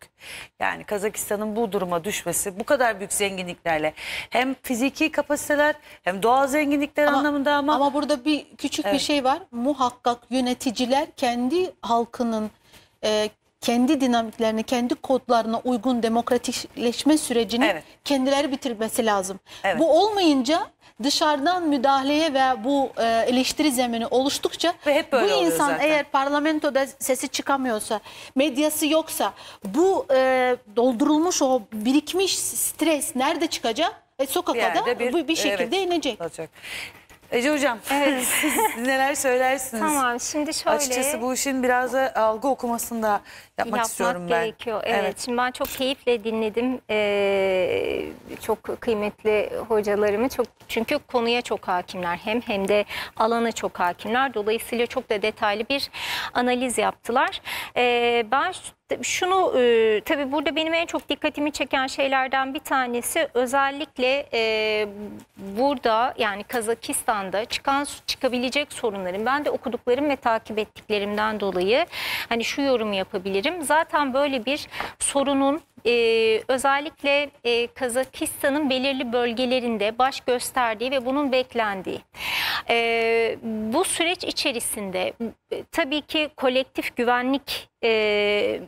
[SPEAKER 1] Yani Kazakistan'ın bu duruma düşmesi bu kadar büyük zenginliklerle hem fiziki kapasiteler hem doğal zenginlikler anlamında ama,
[SPEAKER 2] Ama burada bir küçük bir
[SPEAKER 1] Evet.
[SPEAKER 2] şey var. Muhakkak yöneticiler kendi halkının e, kendi dinamiklerini, kendi kodlarına uygun demokratikleşme sürecini
[SPEAKER 1] Evet.
[SPEAKER 2] kendileri bitirmesi lazım.
[SPEAKER 1] Evet.
[SPEAKER 2] Bu olmayınca dışarıdan müdahaleye ve bu e, eleştiri zemini oluştukça
[SPEAKER 1] Ve hep böyle
[SPEAKER 2] bu insan
[SPEAKER 1] zaten.
[SPEAKER 2] eğer parlamentoda sesi çıkamıyorsa, medyası yoksa bu e, doldurulmuş o birikmiş stres nerede çıkacak? E, da
[SPEAKER 1] bir,
[SPEAKER 2] bir, bir şekilde
[SPEAKER 1] evet,
[SPEAKER 2] inecek.
[SPEAKER 1] olacak. Ece Hocam
[SPEAKER 4] Evet.
[SPEAKER 1] siz neler söylersiniz?
[SPEAKER 4] Tamam şimdi şöyle
[SPEAKER 1] Açıkçası bu işin biraz da algı okumasını da yapmak, istiyorum ben.
[SPEAKER 4] gerekiyor. Evet. Şimdi ben çok keyifle dinledim. Ee, çok kıymetli hocalarımı çok çünkü konuya çok hakimler. Hem hem de alana çok hakimler. Dolayısıyla çok da detaylı bir analiz yaptılar. Ee, ben şunu e, tabii burada benim en çok dikkatimi çeken şeylerden bir tanesi özellikle e, burada yani Kazakistan'da çıkan çıkabilecek sorunların ben de okuduklarım ve takip ettiklerimden dolayı hani şu yorumu yapabilirim. Zaten böyle bir sorunun e, özellikle e, Kazakistan'ın belirli bölgelerinde baş gösterdiği ve bunun beklendiği. E, bu süreç içerisinde e, tabii ki kolektif güvenlik e,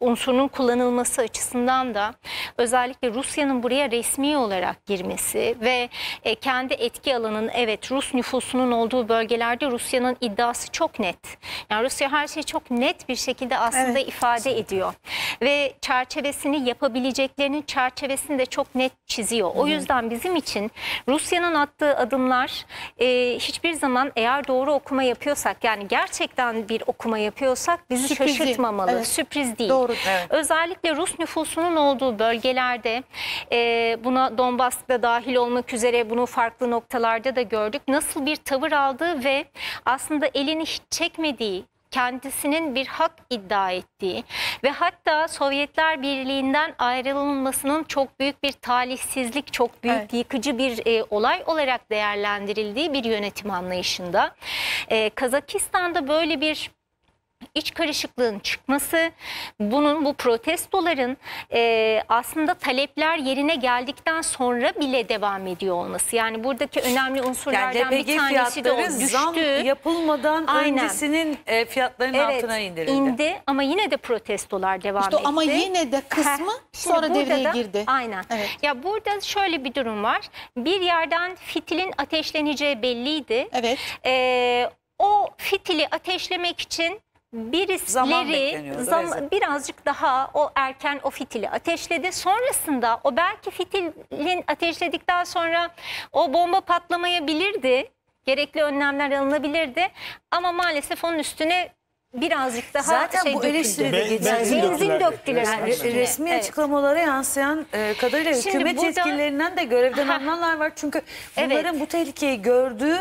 [SPEAKER 4] unsurunun kullanılması açısından da özellikle Rusya'nın buraya resmi olarak girmesi ve e, kendi etki alanının evet Rus nüfusunun olduğu bölgelerde Rusya'nın iddiası çok net. Yani Rusya her şeyi çok net bir şekilde aslında ifade ediyor ve çerçevesini yapabileceklerinin çerçevesini de çok net çiziyor. O yüzden bizim için Rusya'nın attığı adımlar e, hiçbir zaman eğer doğru okuma yapıyorsak yani gerçekten bir okuma yapıyorsak bizi
[SPEAKER 2] Sürprizi,
[SPEAKER 4] şaşırtmamalı.
[SPEAKER 2] evet.
[SPEAKER 4] Sürpriz değil.
[SPEAKER 2] Doğru.
[SPEAKER 1] Evet.
[SPEAKER 4] Özellikle Rus nüfusunun olduğu bölgelerde e, buna Donbas'ta dahil olmak üzere bunu farklı noktalarda da gördük. Nasıl bir tavır aldığı ve aslında elini hiç çekmediği kendisinin bir hak iddia ettiği ve hatta Sovyetler Birliği'nden ayrılmasının çok büyük bir talihsizlik, çok büyük
[SPEAKER 2] Evet.
[SPEAKER 4] yıkıcı bir e, olay olarak değerlendirildiği bir yönetim anlayışında. E, Kazakistan'da böyle bir iç karışıklığın çıkması, bunun bu protestoların e, aslında talepler yerine geldikten sonra bile devam ediyor olması. Yani buradaki önemli
[SPEAKER 1] Yani
[SPEAKER 4] unsurlardan bir
[SPEAKER 1] LPG
[SPEAKER 4] tanesi de o
[SPEAKER 1] fiyatları zam
[SPEAKER 4] düştü.
[SPEAKER 1] yapılmadan
[SPEAKER 4] Aynen.
[SPEAKER 1] öncesinin e, fiyatlarının altına indirildi.
[SPEAKER 4] indi ama yine de protestolar devam
[SPEAKER 2] İşte
[SPEAKER 4] etti.
[SPEAKER 2] ama yine de kısmı
[SPEAKER 4] Heh, şimdi
[SPEAKER 2] sonra devreye
[SPEAKER 4] da-
[SPEAKER 2] girdi.
[SPEAKER 4] Aynen.
[SPEAKER 2] Evet.
[SPEAKER 4] Ya burada şöyle bir durum var. Bir yerden fitilin ateşleneceği belliydi.
[SPEAKER 2] Evet.
[SPEAKER 4] Ee, o fitili ateşlemek için
[SPEAKER 1] Zaman
[SPEAKER 4] birisleri
[SPEAKER 1] bekleniyordu,
[SPEAKER 4] zam-
[SPEAKER 1] evet.
[SPEAKER 4] birazcık daha o erken o fitili ateşledi. Sonrasında o belki fitilin ateşledikten sonra o bomba patlamayabilirdi. Gerekli önlemler alınabilirdi. Ama maalesef onun üstüne birazcık daha
[SPEAKER 1] Zaten
[SPEAKER 4] şey
[SPEAKER 1] bu
[SPEAKER 4] döküldü.
[SPEAKER 1] eleştiri de
[SPEAKER 3] Ben-
[SPEAKER 1] geçen
[SPEAKER 3] benzin
[SPEAKER 4] Benzin
[SPEAKER 3] döktüler.
[SPEAKER 4] döktüler.
[SPEAKER 3] Resmen.
[SPEAKER 4] onun
[SPEAKER 1] Re-
[SPEAKER 4] üstüne.
[SPEAKER 1] resmi
[SPEAKER 4] Evet.
[SPEAKER 1] açıklamalara yansıyan e, kadarıyla
[SPEAKER 4] Şimdi
[SPEAKER 1] hükümet
[SPEAKER 4] burada-
[SPEAKER 1] yetkililerinden de görevden alınanlar var. Çünkü
[SPEAKER 4] Evet.
[SPEAKER 1] bunların bu tehlikeyi gördüğü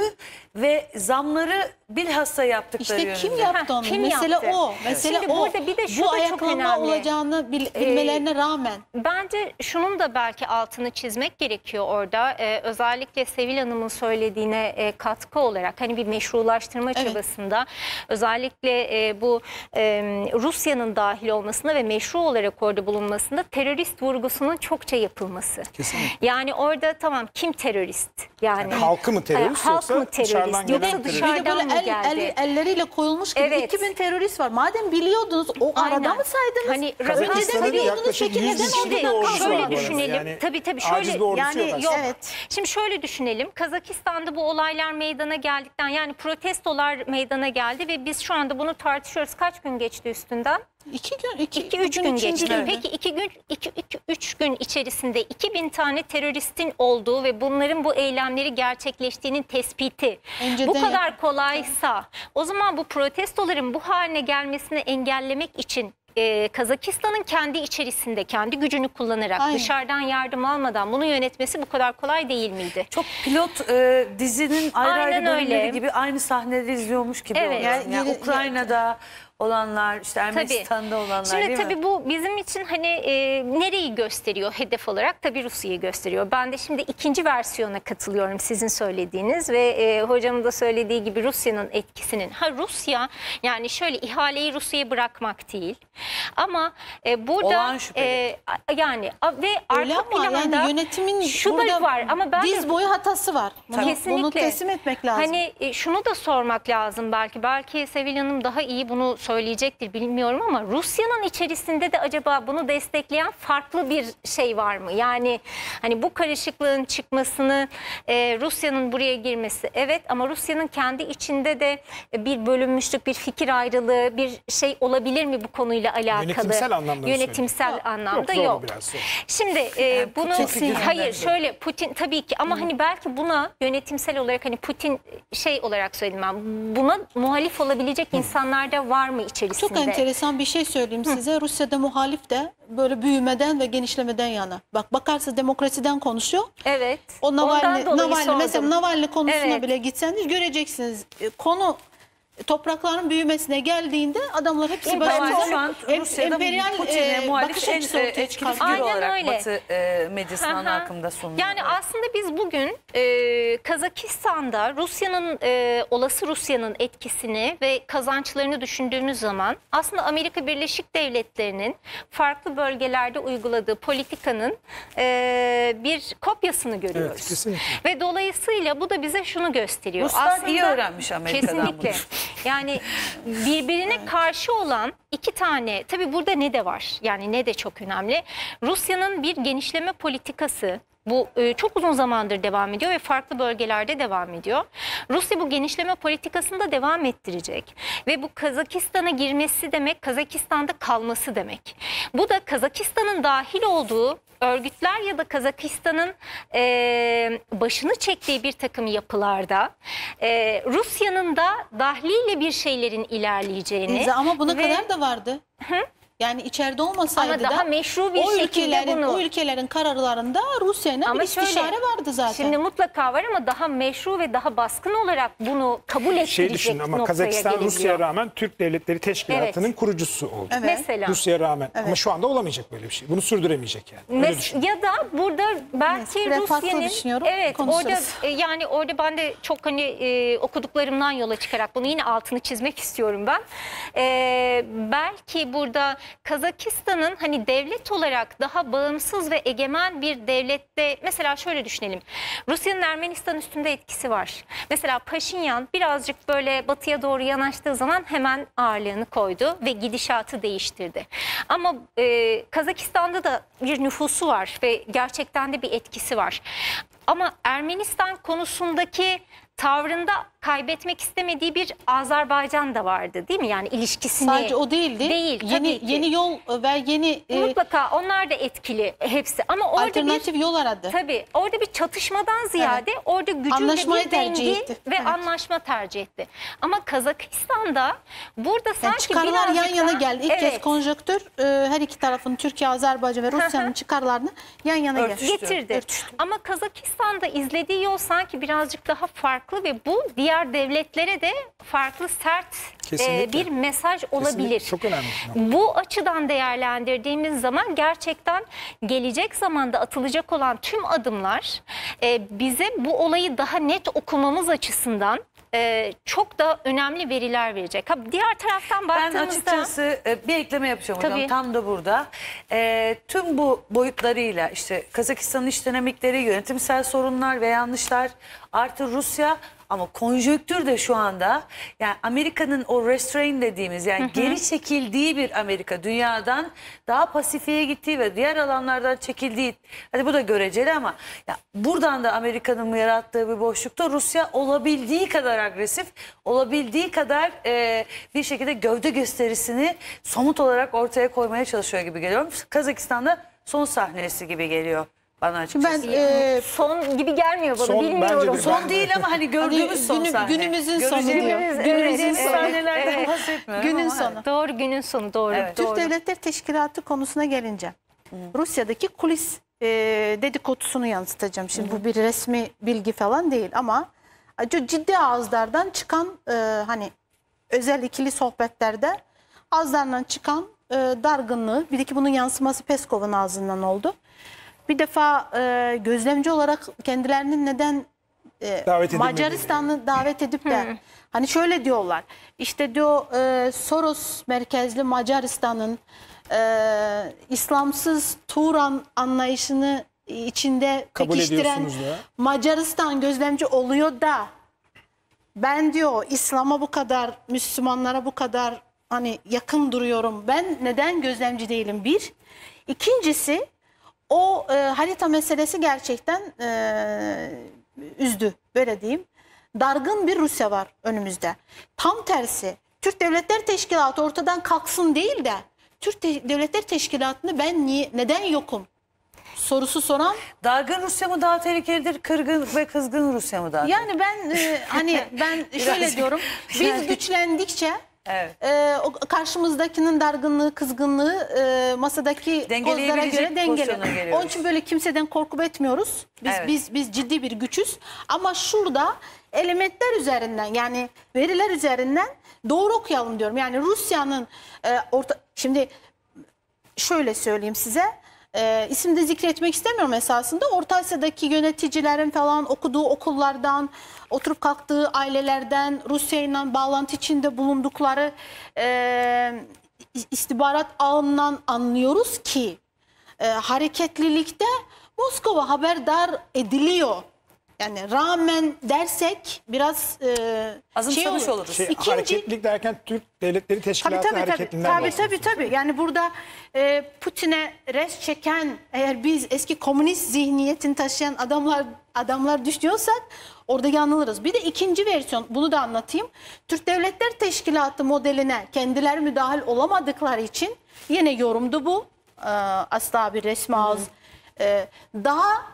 [SPEAKER 1] ve zamları bilhassa yaptıkları
[SPEAKER 2] İşte kim
[SPEAKER 1] yönünde.
[SPEAKER 2] yaptı onu?
[SPEAKER 4] kim
[SPEAKER 2] Mesele
[SPEAKER 4] yaptı?
[SPEAKER 2] o. Mesele
[SPEAKER 4] Şimdi
[SPEAKER 2] o.
[SPEAKER 4] burada bir de şu
[SPEAKER 2] Bu
[SPEAKER 4] da çok
[SPEAKER 2] ayaklanma
[SPEAKER 4] önemli. Ee,
[SPEAKER 2] olacağını bil- bilmelerine rağmen.
[SPEAKER 4] Bence şunun da belki altını çizmek gerekiyor orada. Ee, özellikle Sevil Hanım'ın söylediğine e, katkı olarak hani bir meşrulaştırma
[SPEAKER 2] Evet.
[SPEAKER 4] çabasında özellikle e, bu e, Rusya'nın dahil olmasında ve meşru olarak orada bulunmasında terörist vurgusunun çokça yapılması.
[SPEAKER 3] Kesinlikle.
[SPEAKER 4] Yani orada tamam kim terörist? Yani,
[SPEAKER 3] halkı mı terörist
[SPEAKER 4] e, halk
[SPEAKER 3] yoksa
[SPEAKER 4] mı terörist?
[SPEAKER 3] Dışarıdan
[SPEAKER 4] Yoksa
[SPEAKER 3] gelen terörist?
[SPEAKER 2] Bir de
[SPEAKER 4] dışarıdan
[SPEAKER 2] böyle
[SPEAKER 4] mı
[SPEAKER 2] el,
[SPEAKER 4] geldi?
[SPEAKER 2] el- elleriyle koyulmuş gibi
[SPEAKER 4] Evet.
[SPEAKER 2] 2000 terörist var. Madem biliyordunuz o arada
[SPEAKER 4] Aynen.
[SPEAKER 2] mı saydınız?
[SPEAKER 4] Hani
[SPEAKER 2] Önceden
[SPEAKER 3] Kazakistan'ın
[SPEAKER 2] biliyordunuz
[SPEAKER 3] yaklaşık
[SPEAKER 2] peki
[SPEAKER 3] 100
[SPEAKER 2] neden
[SPEAKER 3] kişilik bir ordusu
[SPEAKER 2] kalkmadı?
[SPEAKER 3] var
[SPEAKER 4] Şöyle
[SPEAKER 3] arada.
[SPEAKER 4] düşünelim.
[SPEAKER 3] Yani
[SPEAKER 4] tabii tabii
[SPEAKER 3] aciz
[SPEAKER 4] şöyle
[SPEAKER 3] bir ordusu
[SPEAKER 2] yani
[SPEAKER 3] yok aslında.
[SPEAKER 4] yok.
[SPEAKER 2] Evet.
[SPEAKER 4] Şimdi şöyle düşünelim. Kazakistan'da bu olaylar meydana geldikten yani protestolar meydana geldi ve biz şu anda bunu tartışıyoruz. Kaç gün geçti üstünden?
[SPEAKER 2] İki gün, iki,
[SPEAKER 4] 2-3 gün
[SPEAKER 2] üçüncü
[SPEAKER 4] geçti. Peki 2 gün 2 3 gün içerisinde 2000 tane teröristin olduğu ve bunların bu eylemleri gerçekleştiğinin tespiti
[SPEAKER 2] Önceden
[SPEAKER 4] bu kadar
[SPEAKER 2] yap-
[SPEAKER 4] kolaysa o zaman bu protestoların bu haline gelmesini engellemek için e, Kazakistan'ın kendi içerisinde kendi gücünü kullanarak
[SPEAKER 2] Aynen.
[SPEAKER 4] dışarıdan yardım almadan bunu yönetmesi bu kadar kolay değil miydi?
[SPEAKER 1] Çok pilot e, dizinin ayrı
[SPEAKER 4] Aynen
[SPEAKER 1] ayrı bölümleri
[SPEAKER 4] öyle.
[SPEAKER 1] gibi aynı sahneleri izliyormuş gibi
[SPEAKER 4] Evet.
[SPEAKER 1] oluyor. Yani,
[SPEAKER 2] Yani-
[SPEAKER 1] Ukrayna'da olanlar, işte Ermenistan'da olanlar
[SPEAKER 4] Şimdi
[SPEAKER 1] değil
[SPEAKER 4] tabii
[SPEAKER 1] mi?
[SPEAKER 4] bu bizim için hani e, nereyi gösteriyor hedef olarak? Tabii Rusya'yı gösteriyor. Ben de şimdi ikinci versiyona katılıyorum sizin söylediğiniz ve e, hocamın da söylediği gibi Rusya'nın etkisinin. Ha Rusya yani şöyle ihaleyi Rusya'ya bırakmak değil. Ama e, burada
[SPEAKER 1] Olağan şüpheli.
[SPEAKER 4] e, yani a- ve
[SPEAKER 2] Öyle
[SPEAKER 4] arka
[SPEAKER 2] ama
[SPEAKER 4] planda
[SPEAKER 2] yani yönetimin
[SPEAKER 4] şu da
[SPEAKER 2] burada
[SPEAKER 4] var ama ben
[SPEAKER 2] diz boyu hatası var. Bunu,
[SPEAKER 4] Kesinlikle.
[SPEAKER 2] bunu teslim etmek lazım.
[SPEAKER 4] Hani e, şunu da sormak lazım belki. Belki Sevil Hanım daha iyi bunu söyleyecektir bilmiyorum ama Rusya'nın içerisinde de acaba bunu destekleyen farklı bir şey var mı? Yani hani bu karışıklığın çıkmasını e, Rusya'nın buraya girmesi evet ama Rusya'nın kendi içinde de bir bölünmüşlük, bir fikir ayrılığı, bir şey olabilir mi bu konuyla alakalı? alakalı.
[SPEAKER 3] Yönetimsel anlamda
[SPEAKER 4] Yönetimsel anlamda
[SPEAKER 3] Yok,
[SPEAKER 4] yok.
[SPEAKER 3] biraz zor.
[SPEAKER 4] Şimdi e, bunu
[SPEAKER 1] Putin
[SPEAKER 4] hayır şöyle Putin tabii ki ama hani belki buna yönetimsel olarak hani Putin şey olarak söyledim ben. Buna muhalif olabilecek insanlar da var mı içerisinde?
[SPEAKER 2] Çok enteresan bir şey söyleyeyim size. Rusya'da muhalif de böyle büyümeden ve genişlemeden yana. Bak bakarsınız demokrasiden konuşuyor.
[SPEAKER 4] Evet.
[SPEAKER 2] O Navalny,
[SPEAKER 4] Ondan dolayı
[SPEAKER 2] Navalny mesela
[SPEAKER 4] sordum.
[SPEAKER 2] Navalny konusuna
[SPEAKER 4] Evet.
[SPEAKER 2] bile gitseniz göreceksiniz. E, Konu toprakların büyümesine geldiğinde adamlar hepsi
[SPEAKER 1] Navalny
[SPEAKER 2] başında
[SPEAKER 1] şu an
[SPEAKER 2] em-
[SPEAKER 1] Rusya'da
[SPEAKER 2] emperyal,
[SPEAKER 1] Putin'e
[SPEAKER 2] e,
[SPEAKER 1] muhalif
[SPEAKER 2] bakış
[SPEAKER 1] en
[SPEAKER 2] açısı ortaya
[SPEAKER 1] etkili figür olarak
[SPEAKER 4] öyle.
[SPEAKER 1] Batı e, ana akımda sunuluyor.
[SPEAKER 4] Yani aslında biz bugün e, Kazakistan'da Rusya'nın e, olası Rusya'nın etkisini ve kazançlarını düşündüğümüz zaman aslında Amerika Birleşik Devletleri'nin farklı bölgelerde uyguladığı politikanın e, bir kopyasını görüyoruz.
[SPEAKER 3] Evet, kesinlikle.
[SPEAKER 4] Ve dolayısıyla bu da bize şunu gösteriyor.
[SPEAKER 1] Ruslar iyi öğrenmiş Amerika'dan
[SPEAKER 4] Kesinlikle. Yani birbirine karşı olan iki tane tabii burada ne de var yani ne de çok önemli. Rusya'nın bir genişleme politikası bu e, çok uzun zamandır devam ediyor ve farklı bölgelerde devam ediyor. Rusya bu genişleme politikasını da devam ettirecek. Ve bu Kazakistan'a girmesi demek Kazakistan'da kalması demek. Bu da Kazakistan'ın dahil olduğu örgütler ya da Kazakistan'ın e, başını çektiği bir takım yapılarda e, Rusya'nın da dahliyle bir şeylerin ilerleyeceğini
[SPEAKER 2] Ama buna
[SPEAKER 4] ve-
[SPEAKER 2] kadar da vardı. Yani içeride olmasaydı
[SPEAKER 4] ama
[SPEAKER 2] da
[SPEAKER 4] daha meşru bir
[SPEAKER 2] o
[SPEAKER 4] şekilde
[SPEAKER 2] ülkelerin
[SPEAKER 4] bunu
[SPEAKER 2] o ülkelerin kararlarında Rusya'yla bir istişare
[SPEAKER 4] şöyle,
[SPEAKER 2] vardı zaten.
[SPEAKER 4] Şimdi mutlaka var ama daha meşru ve daha baskın olarak bunu kabul ettirecek
[SPEAKER 3] Şey düşün ama Kazakistan
[SPEAKER 4] gelebiliyor.
[SPEAKER 3] Rusya'ya rağmen Türk Devletleri Teşkilatı'nın
[SPEAKER 4] Evet.
[SPEAKER 3] kurucusu oldu.
[SPEAKER 2] Evet.
[SPEAKER 4] Mesela.
[SPEAKER 3] Rusya'ya rağmen. Ama şu anda olamayacak böyle bir şey. Bunu sürdüremeyecek yani.
[SPEAKER 4] Mes- ya da burada belki
[SPEAKER 2] farklı
[SPEAKER 4] Rusya'nın evet orada
[SPEAKER 2] konuşuruz.
[SPEAKER 4] e, yani orada ben de çok hani e, okuduklarımdan yola çıkarak bunu yine altını çizmek istiyorum ben. E, belki burada Kazakistan'ın hani devlet olarak daha bağımsız ve egemen bir devlette mesela şöyle düşünelim. Rusya'nın Ermenistan üstünde etkisi var. Mesela Paşinyan birazcık böyle batıya doğru yanaştığı zaman hemen ağırlığını koydu ve gidişatı değiştirdi. Ama e, Kazakistan'da da bir nüfusu var ve gerçekten de bir etkisi var. Ama Ermenistan konusundaki tavrında kaybetmek istemediği bir Azerbaycan da vardı değil mi? Yani ilişkisini
[SPEAKER 2] Sadece o değildi.
[SPEAKER 4] Değil,
[SPEAKER 2] Yeni yeni yol ve yeni e,
[SPEAKER 4] mutlaka onlar da etkili hepsi. Ama orada bir
[SPEAKER 2] alternatif yol aradı.
[SPEAKER 4] Tabii orada bir çatışmadan ziyade orada gücün
[SPEAKER 2] Anlaşmayı
[SPEAKER 4] bir
[SPEAKER 2] tercih etti.
[SPEAKER 4] ve
[SPEAKER 2] Evet.
[SPEAKER 4] anlaşma tercih etti. Ama Kazakistan'da burada
[SPEAKER 2] Yani
[SPEAKER 4] sanki
[SPEAKER 2] çıkarlar yan yana geldi. İlk
[SPEAKER 4] evet,
[SPEAKER 2] kez konjonktür e, her iki tarafın Türkiye, Azerbaycan ve Rusya'nın çıkarlarını yan yana.
[SPEAKER 1] Örtüştü.
[SPEAKER 4] getirdi.
[SPEAKER 2] Örtüştü.
[SPEAKER 4] Ama Kazakistan'da izlediği yol sanki birazcık daha farklı ve bu diğer devletlere de farklı sert e, bir mesaj olabilir.
[SPEAKER 3] Çok önemli.
[SPEAKER 4] Bu açıdan değerlendirdiğimiz zaman gerçekten gelecek zamanda atılacak olan tüm adımlar e, bize bu olayı daha net okumamız açısından e, çok da önemli veriler verecek. Ha, diğer taraftan
[SPEAKER 1] Ben
[SPEAKER 4] baktığımızda
[SPEAKER 1] açıkçası e, bir ekleme yapacağım hocam
[SPEAKER 4] Tabii.
[SPEAKER 1] tam da burada. E, tüm bu boyutlarıyla işte Kazakistan'ın iç dinamikleri, yönetimsel sorunlar ve yanlışlar artı Rusya ama konjonktür de şu anda. Yani Amerika'nın o restrain dediğimiz yani geri çekildiği bir Amerika. Dünyadan daha pasifiye gittiği ve diğer alanlardan çekildiği. Hadi bu da göreceli ama ya buradan da Amerika'nın yarattığı bir boşlukta Rusya olabildiği kadar agresif olabildiği kadar e, bir şekilde gövde gösterisini somut olarak ortaya koymaya çalışıyor gibi geliyor. Kazakistan'da son sahnesi gibi geliyor bana açıkçası.
[SPEAKER 2] ben e,
[SPEAKER 4] son gibi gelmiyor bana
[SPEAKER 3] Son
[SPEAKER 4] bilmiyorum.
[SPEAKER 3] de.
[SPEAKER 1] Son değil ama hani gördüğümüz
[SPEAKER 2] Hani
[SPEAKER 1] son
[SPEAKER 2] günü-
[SPEAKER 1] sahne.
[SPEAKER 2] günümüzün sonu diyor.
[SPEAKER 1] Evet,
[SPEAKER 2] Günümüzün sonu.
[SPEAKER 1] sahnelerden
[SPEAKER 4] Evet.
[SPEAKER 1] bahsetmiyorum
[SPEAKER 2] günün
[SPEAKER 1] ama
[SPEAKER 2] sonu.
[SPEAKER 4] Doğru günün sonu doğru.
[SPEAKER 1] Evet.
[SPEAKER 2] Türk
[SPEAKER 4] doğru.
[SPEAKER 2] Devletleri Teşkilatı konusuna gelince Rusya'daki kulis e, dedikodusunu yansıtacağım. Şimdi bu bir resmi bilgi falan değil ama çok ciddi ağızlardan çıkan e, hani özel ikili sohbetlerde ağızlarından çıkan e, dargınlığı bir de ki bunun yansıması Peskov'un ağzından oldu. Bir defa e, gözlemci olarak kendilerinin neden e,
[SPEAKER 3] Davet.
[SPEAKER 2] Macaristan'ı davet edip de hani şöyle diyorlar işte diyor e, Soros merkezli Macaristan'ın e, İslamsız Turan anlayışını içinde
[SPEAKER 3] Kabul
[SPEAKER 2] pekiştiren
[SPEAKER 3] ediyorsunuz da.
[SPEAKER 2] Macaristan gözlemci oluyor da ben diyor İslam'a bu kadar Müslümanlara bu kadar hani yakın duruyorum. Ben neden gözlemci değilim bir. İkincisi o e, harita meselesi gerçekten e, üzdü böyle diyeyim. Dargın bir Rusya var önümüzde. Tam tersi Türk Devletleri Teşkilatı ortadan kalksın değil de Türk Te- Devletler Teşkilatı'nda ben niye neden yokum sorusu soran
[SPEAKER 1] Dargın Rusya mı daha tehlikelidir, kırgın ve kızgın Rusya mı daha
[SPEAKER 2] yani ben e, hani ben şöyle diyorum biz güçlendikçe
[SPEAKER 1] Evet.
[SPEAKER 2] e, o karşımızdakinin dargınlığı, kızgınlığı e, masadaki
[SPEAKER 1] Dengeleyebilecek
[SPEAKER 2] göre dengeli. Onun için böyle kimseden korkup etmiyoruz. Biz
[SPEAKER 1] Evet.
[SPEAKER 2] biz biz ciddi bir güçüz. Ama şurada elementler üzerinden yani veriler üzerinden doğru okuyalım diyorum. Yani Rusya'nın e, orta şimdi şöyle söyleyeyim size. E, isim de zikretmek istemiyorum esasında. Orta Asya'daki yöneticilerin falan okuduğu okullardan, oturup kalktığı ailelerden, Rusya ile bağlantı içinde bulundukları e, istihbarat ağından anlıyoruz ki e, hareketlilikte Moskova haberdar ediliyor. Yani rağmen dersek biraz e, şey olur.
[SPEAKER 1] oluruz.
[SPEAKER 3] Şey,
[SPEAKER 2] İkinci-
[SPEAKER 3] hareketlilik derken Türk Devletleri
[SPEAKER 2] Tabii
[SPEAKER 3] Teşkilatı
[SPEAKER 2] tabii tabii.
[SPEAKER 3] hareketinden
[SPEAKER 2] Tabii tabii
[SPEAKER 3] bahsediyorsunuz.
[SPEAKER 2] tabii. Yani burada e, Putin'e res çeken eğer biz eski komünist zihniyetini taşıyan adamlar adamlar düşünüyorsak orada yanılırız. Bir de ikinci versiyon bunu da anlatayım. Türk Devletler Teşkilatı modeline kendileri müdahil olamadıkları için yine yorumdu bu. Ee, asla bir resmi ağız. Ee, daha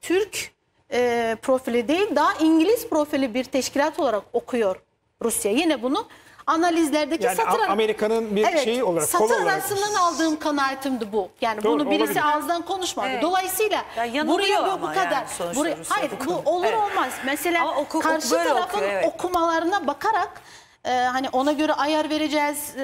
[SPEAKER 2] Türk e, profili değil daha İngiliz profili bir teşkilat olarak okuyor Rusya. Yine bunu analizlerdeki
[SPEAKER 3] Yani
[SPEAKER 2] satır
[SPEAKER 3] A- Amerika'nın bir şeyi olarak,
[SPEAKER 2] satır
[SPEAKER 3] olarak.
[SPEAKER 2] arasından aldığım kanaatimdi bu. Yani
[SPEAKER 3] Doğru,
[SPEAKER 2] bunu birisi
[SPEAKER 3] olabilir.
[SPEAKER 2] ağızdan konuşmadı.
[SPEAKER 1] Evet.
[SPEAKER 2] Dolayısıyla
[SPEAKER 1] Ya yanılıyor
[SPEAKER 2] buraya bu,
[SPEAKER 1] ama
[SPEAKER 2] bu
[SPEAKER 1] yani
[SPEAKER 2] kadar.
[SPEAKER 1] sonuçta
[SPEAKER 2] buraya,
[SPEAKER 1] Rusya
[SPEAKER 2] hayır
[SPEAKER 1] bu
[SPEAKER 2] olur
[SPEAKER 1] Evet.
[SPEAKER 2] olmaz. Mesela
[SPEAKER 1] Ama oku-
[SPEAKER 2] karşı
[SPEAKER 1] böyle
[SPEAKER 2] tarafın
[SPEAKER 1] okuyor, evet.
[SPEAKER 2] okumalarına bakarak e, hani ona göre ayar vereceğiz e,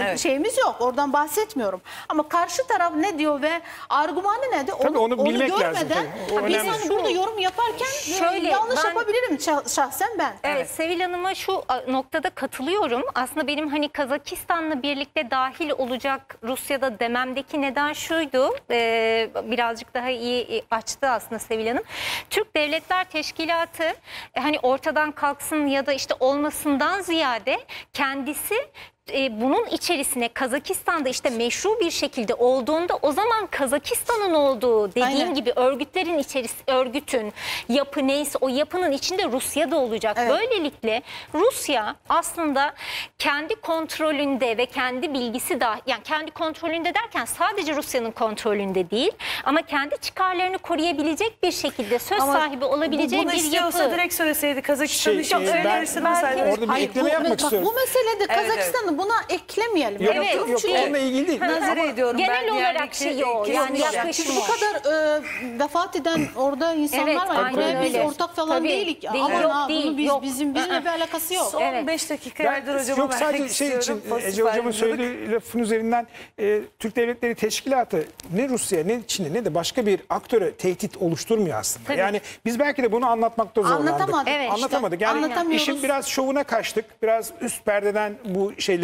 [SPEAKER 1] Evet.
[SPEAKER 2] şeyimiz yok. Oradan bahsetmiyorum. Ama karşı taraf ne diyor ve argümanı ne de
[SPEAKER 3] Tabii onu bilmek lazım
[SPEAKER 2] görmeden
[SPEAKER 3] tabii.
[SPEAKER 2] Ha, biz hani burada yorum yaparken e,
[SPEAKER 4] Şöyle,
[SPEAKER 2] yanlış
[SPEAKER 4] ben-
[SPEAKER 2] yapabilirim şah- şahsen ben.
[SPEAKER 4] Evet, Sevil Hanım'a şu noktada katılıyorum. Aslında benim hani Kazakistan'la birlikte dahil olacak Rusya'da dememdeki neden şuydu. Ee, birazcık daha iyi e, açtı aslında Sevil Hanım. Türk Devletler Teşkilatı e, hani ortadan kalksın ya da işte olmasından ziyade kendisi e, bunun içerisine Kazakistan'da işte meşru bir şekilde olduğunda o zaman Kazakistan'ın olduğu dediğim
[SPEAKER 2] Aynen.
[SPEAKER 4] gibi örgütlerin içerisi örgütün yapı neyse o yapının içinde Rusya da olacak.
[SPEAKER 2] Evet.
[SPEAKER 4] Böylelikle Rusya aslında kendi kontrolünde ve kendi bilgisi da yani kendi kontrolünde derken sadece Rusya'nın kontrolünde değil ama kendi çıkarlarını koruyabilecek bir şekilde söz
[SPEAKER 1] Ama
[SPEAKER 4] sahibi olabileceği
[SPEAKER 1] bunu
[SPEAKER 4] bir
[SPEAKER 1] istiyorsa
[SPEAKER 4] yapı.
[SPEAKER 1] direkt söyleseydi Kazakistan'ı
[SPEAKER 3] Şey,
[SPEAKER 1] hiç öyle
[SPEAKER 3] ben-
[SPEAKER 4] belki-
[SPEAKER 3] Orada bir
[SPEAKER 2] Hayır,
[SPEAKER 3] ekleme
[SPEAKER 2] bu,
[SPEAKER 3] yapmak
[SPEAKER 2] bak,
[SPEAKER 3] istiyorum.
[SPEAKER 2] bu meselede
[SPEAKER 1] Evet,
[SPEAKER 2] Buna eklemeyelim.
[SPEAKER 3] Yok,
[SPEAKER 4] Evet.
[SPEAKER 3] yok, yok,
[SPEAKER 2] Çünkü-
[SPEAKER 3] onunla ilgili değil.
[SPEAKER 1] Nazire ediyorum
[SPEAKER 4] Genel
[SPEAKER 1] ben.
[SPEAKER 4] olarak
[SPEAKER 1] yerdeki
[SPEAKER 4] şey o, yani yaklaşım
[SPEAKER 2] bu kadar e, vefat eden orada insanlar
[SPEAKER 4] Evet,
[SPEAKER 2] var. Buraya biz ortak falan
[SPEAKER 4] Tabii,
[SPEAKER 2] değilik.
[SPEAKER 4] değil,
[SPEAKER 2] Aman
[SPEAKER 4] yok, değil,
[SPEAKER 2] bunu biz,
[SPEAKER 4] yok.
[SPEAKER 2] bizim bizimle bir alakası yok.
[SPEAKER 1] Son
[SPEAKER 4] Evet.
[SPEAKER 1] 5 dakika verdir hocama
[SPEAKER 3] yok sadece şey için.
[SPEAKER 1] Pozitif
[SPEAKER 3] Ece hocamın söylediği lafın üzerinden e, Türk Devletleri Teşkilatı ne Rusya ne Çin'e ne de başka bir aktöre tehdit oluşturmuyor aslında.
[SPEAKER 4] Tabii.
[SPEAKER 3] Yani biz belki de bunu anlatmakta zorlandık.
[SPEAKER 2] Anlatamadık.
[SPEAKER 4] Evet.
[SPEAKER 3] Anlatamadık. Yani
[SPEAKER 2] Anlatamıyoruz.
[SPEAKER 3] işin biraz şovuna kaçtık. Biraz üst perdeden bu şeyleri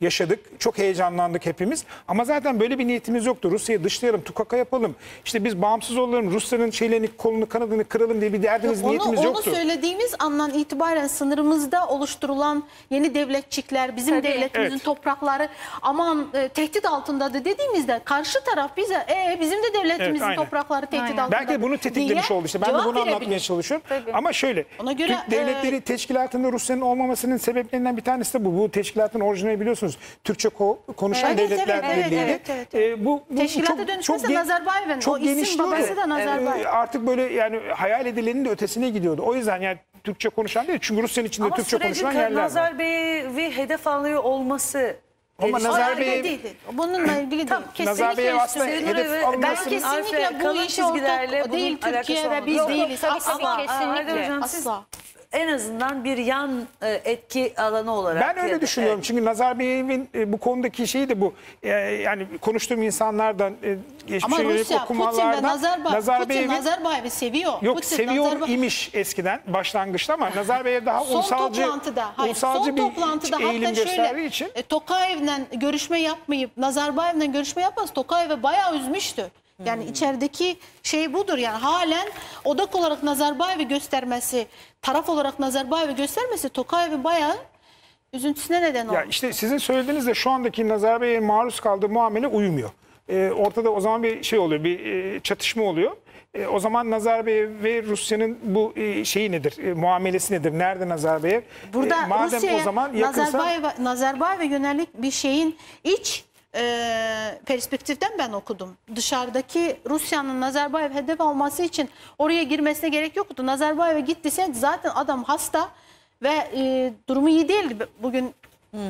[SPEAKER 3] yaşadık. Çok heyecanlandık hepimiz. Ama zaten böyle bir niyetimiz yoktu. Rusya'yı dışlayalım, tukaka yapalım. İşte biz bağımsız olalım, Rusya'nın şeylerini, kolunu, kanadını kıralım diye bir derdimiz,
[SPEAKER 2] Onu,
[SPEAKER 3] niyetimiz
[SPEAKER 2] onu
[SPEAKER 3] yoktu.
[SPEAKER 2] söylediğimiz andan itibaren sınırımızda oluşturulan yeni devletçikler, bizim
[SPEAKER 4] Tabii.
[SPEAKER 2] devletimizin
[SPEAKER 3] Evet.
[SPEAKER 2] toprakları aman e, tehdit altındadır dediğimizde karşı taraf bize e, bizim de devletimizin
[SPEAKER 3] aynen.
[SPEAKER 2] toprakları tehdit
[SPEAKER 4] Aynen.
[SPEAKER 2] altında.
[SPEAKER 3] Belki de bunu tetiklemiş oldu işte. Ben de bunu anlatmaya çalışıyorum.
[SPEAKER 4] Tabii.
[SPEAKER 3] Ama şöyle,
[SPEAKER 2] Ona göre,
[SPEAKER 3] Türk Devletleri
[SPEAKER 2] e,
[SPEAKER 3] Teşkilatı'nda Rusya'nın olmamasının sebeplerinden bir tanesi de bu. Bu teşkilatın orijinali biliyorsunuz. Türkçe ko- konuşan
[SPEAKER 2] Evet,
[SPEAKER 3] devletler
[SPEAKER 2] evet, evet,
[SPEAKER 3] Birliği'ydi.
[SPEAKER 2] evet, evet,
[SPEAKER 3] E, bu, bu
[SPEAKER 2] Teşkilata
[SPEAKER 3] çok,
[SPEAKER 2] dönüşmesi Nazarbayev'in. O isim babası da Nazarbayev.
[SPEAKER 3] E, artık böyle yani hayal edilenin de ötesine gidiyordu. O yüzden yani Türkçe konuşan değil. Çünkü Rusya'nın içinde
[SPEAKER 1] Ama
[SPEAKER 3] Türkçe konuşulan yerler var.
[SPEAKER 1] Nazar Bey'i hedef alıyor olması.
[SPEAKER 3] Ama. Nazar Bey-.
[SPEAKER 2] Bununla ilgili. Kesinlikle
[SPEAKER 3] Nazarbayev
[SPEAKER 2] üstü-
[SPEAKER 3] aslında hedef
[SPEAKER 2] Ben
[SPEAKER 1] Belki
[SPEAKER 2] kesinlikle bu işe ortak değil Türkiye ve biz değiliz.
[SPEAKER 4] Tabii,
[SPEAKER 2] Asla. Asla.
[SPEAKER 1] En azından bir yan e, etki alanı olarak.
[SPEAKER 3] Ben öyle düşünüyorum.
[SPEAKER 1] Evet.
[SPEAKER 3] Çünkü Nazarbayev'in e, bu konudaki şeyi de bu. E, yani konuştuğum insanlardan e, geçmiş
[SPEAKER 2] Ama Rusya, Putin ve
[SPEAKER 3] okumalardan
[SPEAKER 2] Nazarbayev, Putin
[SPEAKER 3] Nazarbayev'in
[SPEAKER 2] Nazarbayev'i seviyor.
[SPEAKER 3] Yok
[SPEAKER 2] Putin,
[SPEAKER 3] seviyor
[SPEAKER 2] Nazarbayev-
[SPEAKER 3] imiş eskiden başlangıçta ama Nazarbayev daha
[SPEAKER 2] Son
[SPEAKER 3] ulusalcı,
[SPEAKER 2] toplantıda, hayır,
[SPEAKER 3] ulusalcı
[SPEAKER 2] son
[SPEAKER 3] bir
[SPEAKER 2] toplantıda
[SPEAKER 3] eğilim
[SPEAKER 2] hatta
[SPEAKER 3] gösterdiği
[SPEAKER 2] şöyle,
[SPEAKER 3] için.
[SPEAKER 2] e, Tokayev'le görüşme yapmayıp Nazarbayev'le görüşme yapmaz. Tokayev'e bayağı üzmüştü. Yani
[SPEAKER 3] Hmm.
[SPEAKER 2] içerideki şey budur yani halen odak olarak Nazarbayev'i göstermesi, taraf olarak Nazarbayev'i göstermesi Tokayev'i bayağı üzüntüsüne neden oldu.
[SPEAKER 3] Ya işte sizin söylediğinizde şu andaki Nazarbayev'in maruz kaldığı muamele uymuyor. E, ortada o zaman bir şey oluyor, bir e, çatışma oluyor. E, o zaman Nazarbayev ve Rusya'nın bu e, şeyi nedir, e, muamelesi nedir? Nerede Nazarbayev?
[SPEAKER 2] Burada
[SPEAKER 3] E, madem
[SPEAKER 2] Rusya'ya
[SPEAKER 3] o zaman yakınsa...
[SPEAKER 2] Nazarbayev'e Nazarbayev'e yönelik bir şeyin iç e, perspektiften ben okudum. Dışarıdaki Rusya'nın Nazarbayev hedef alması için oraya girmesine gerek yoktu. Nazarbayev'e gittiyse zaten adam hasta ve e, durumu iyi değildi. Bugün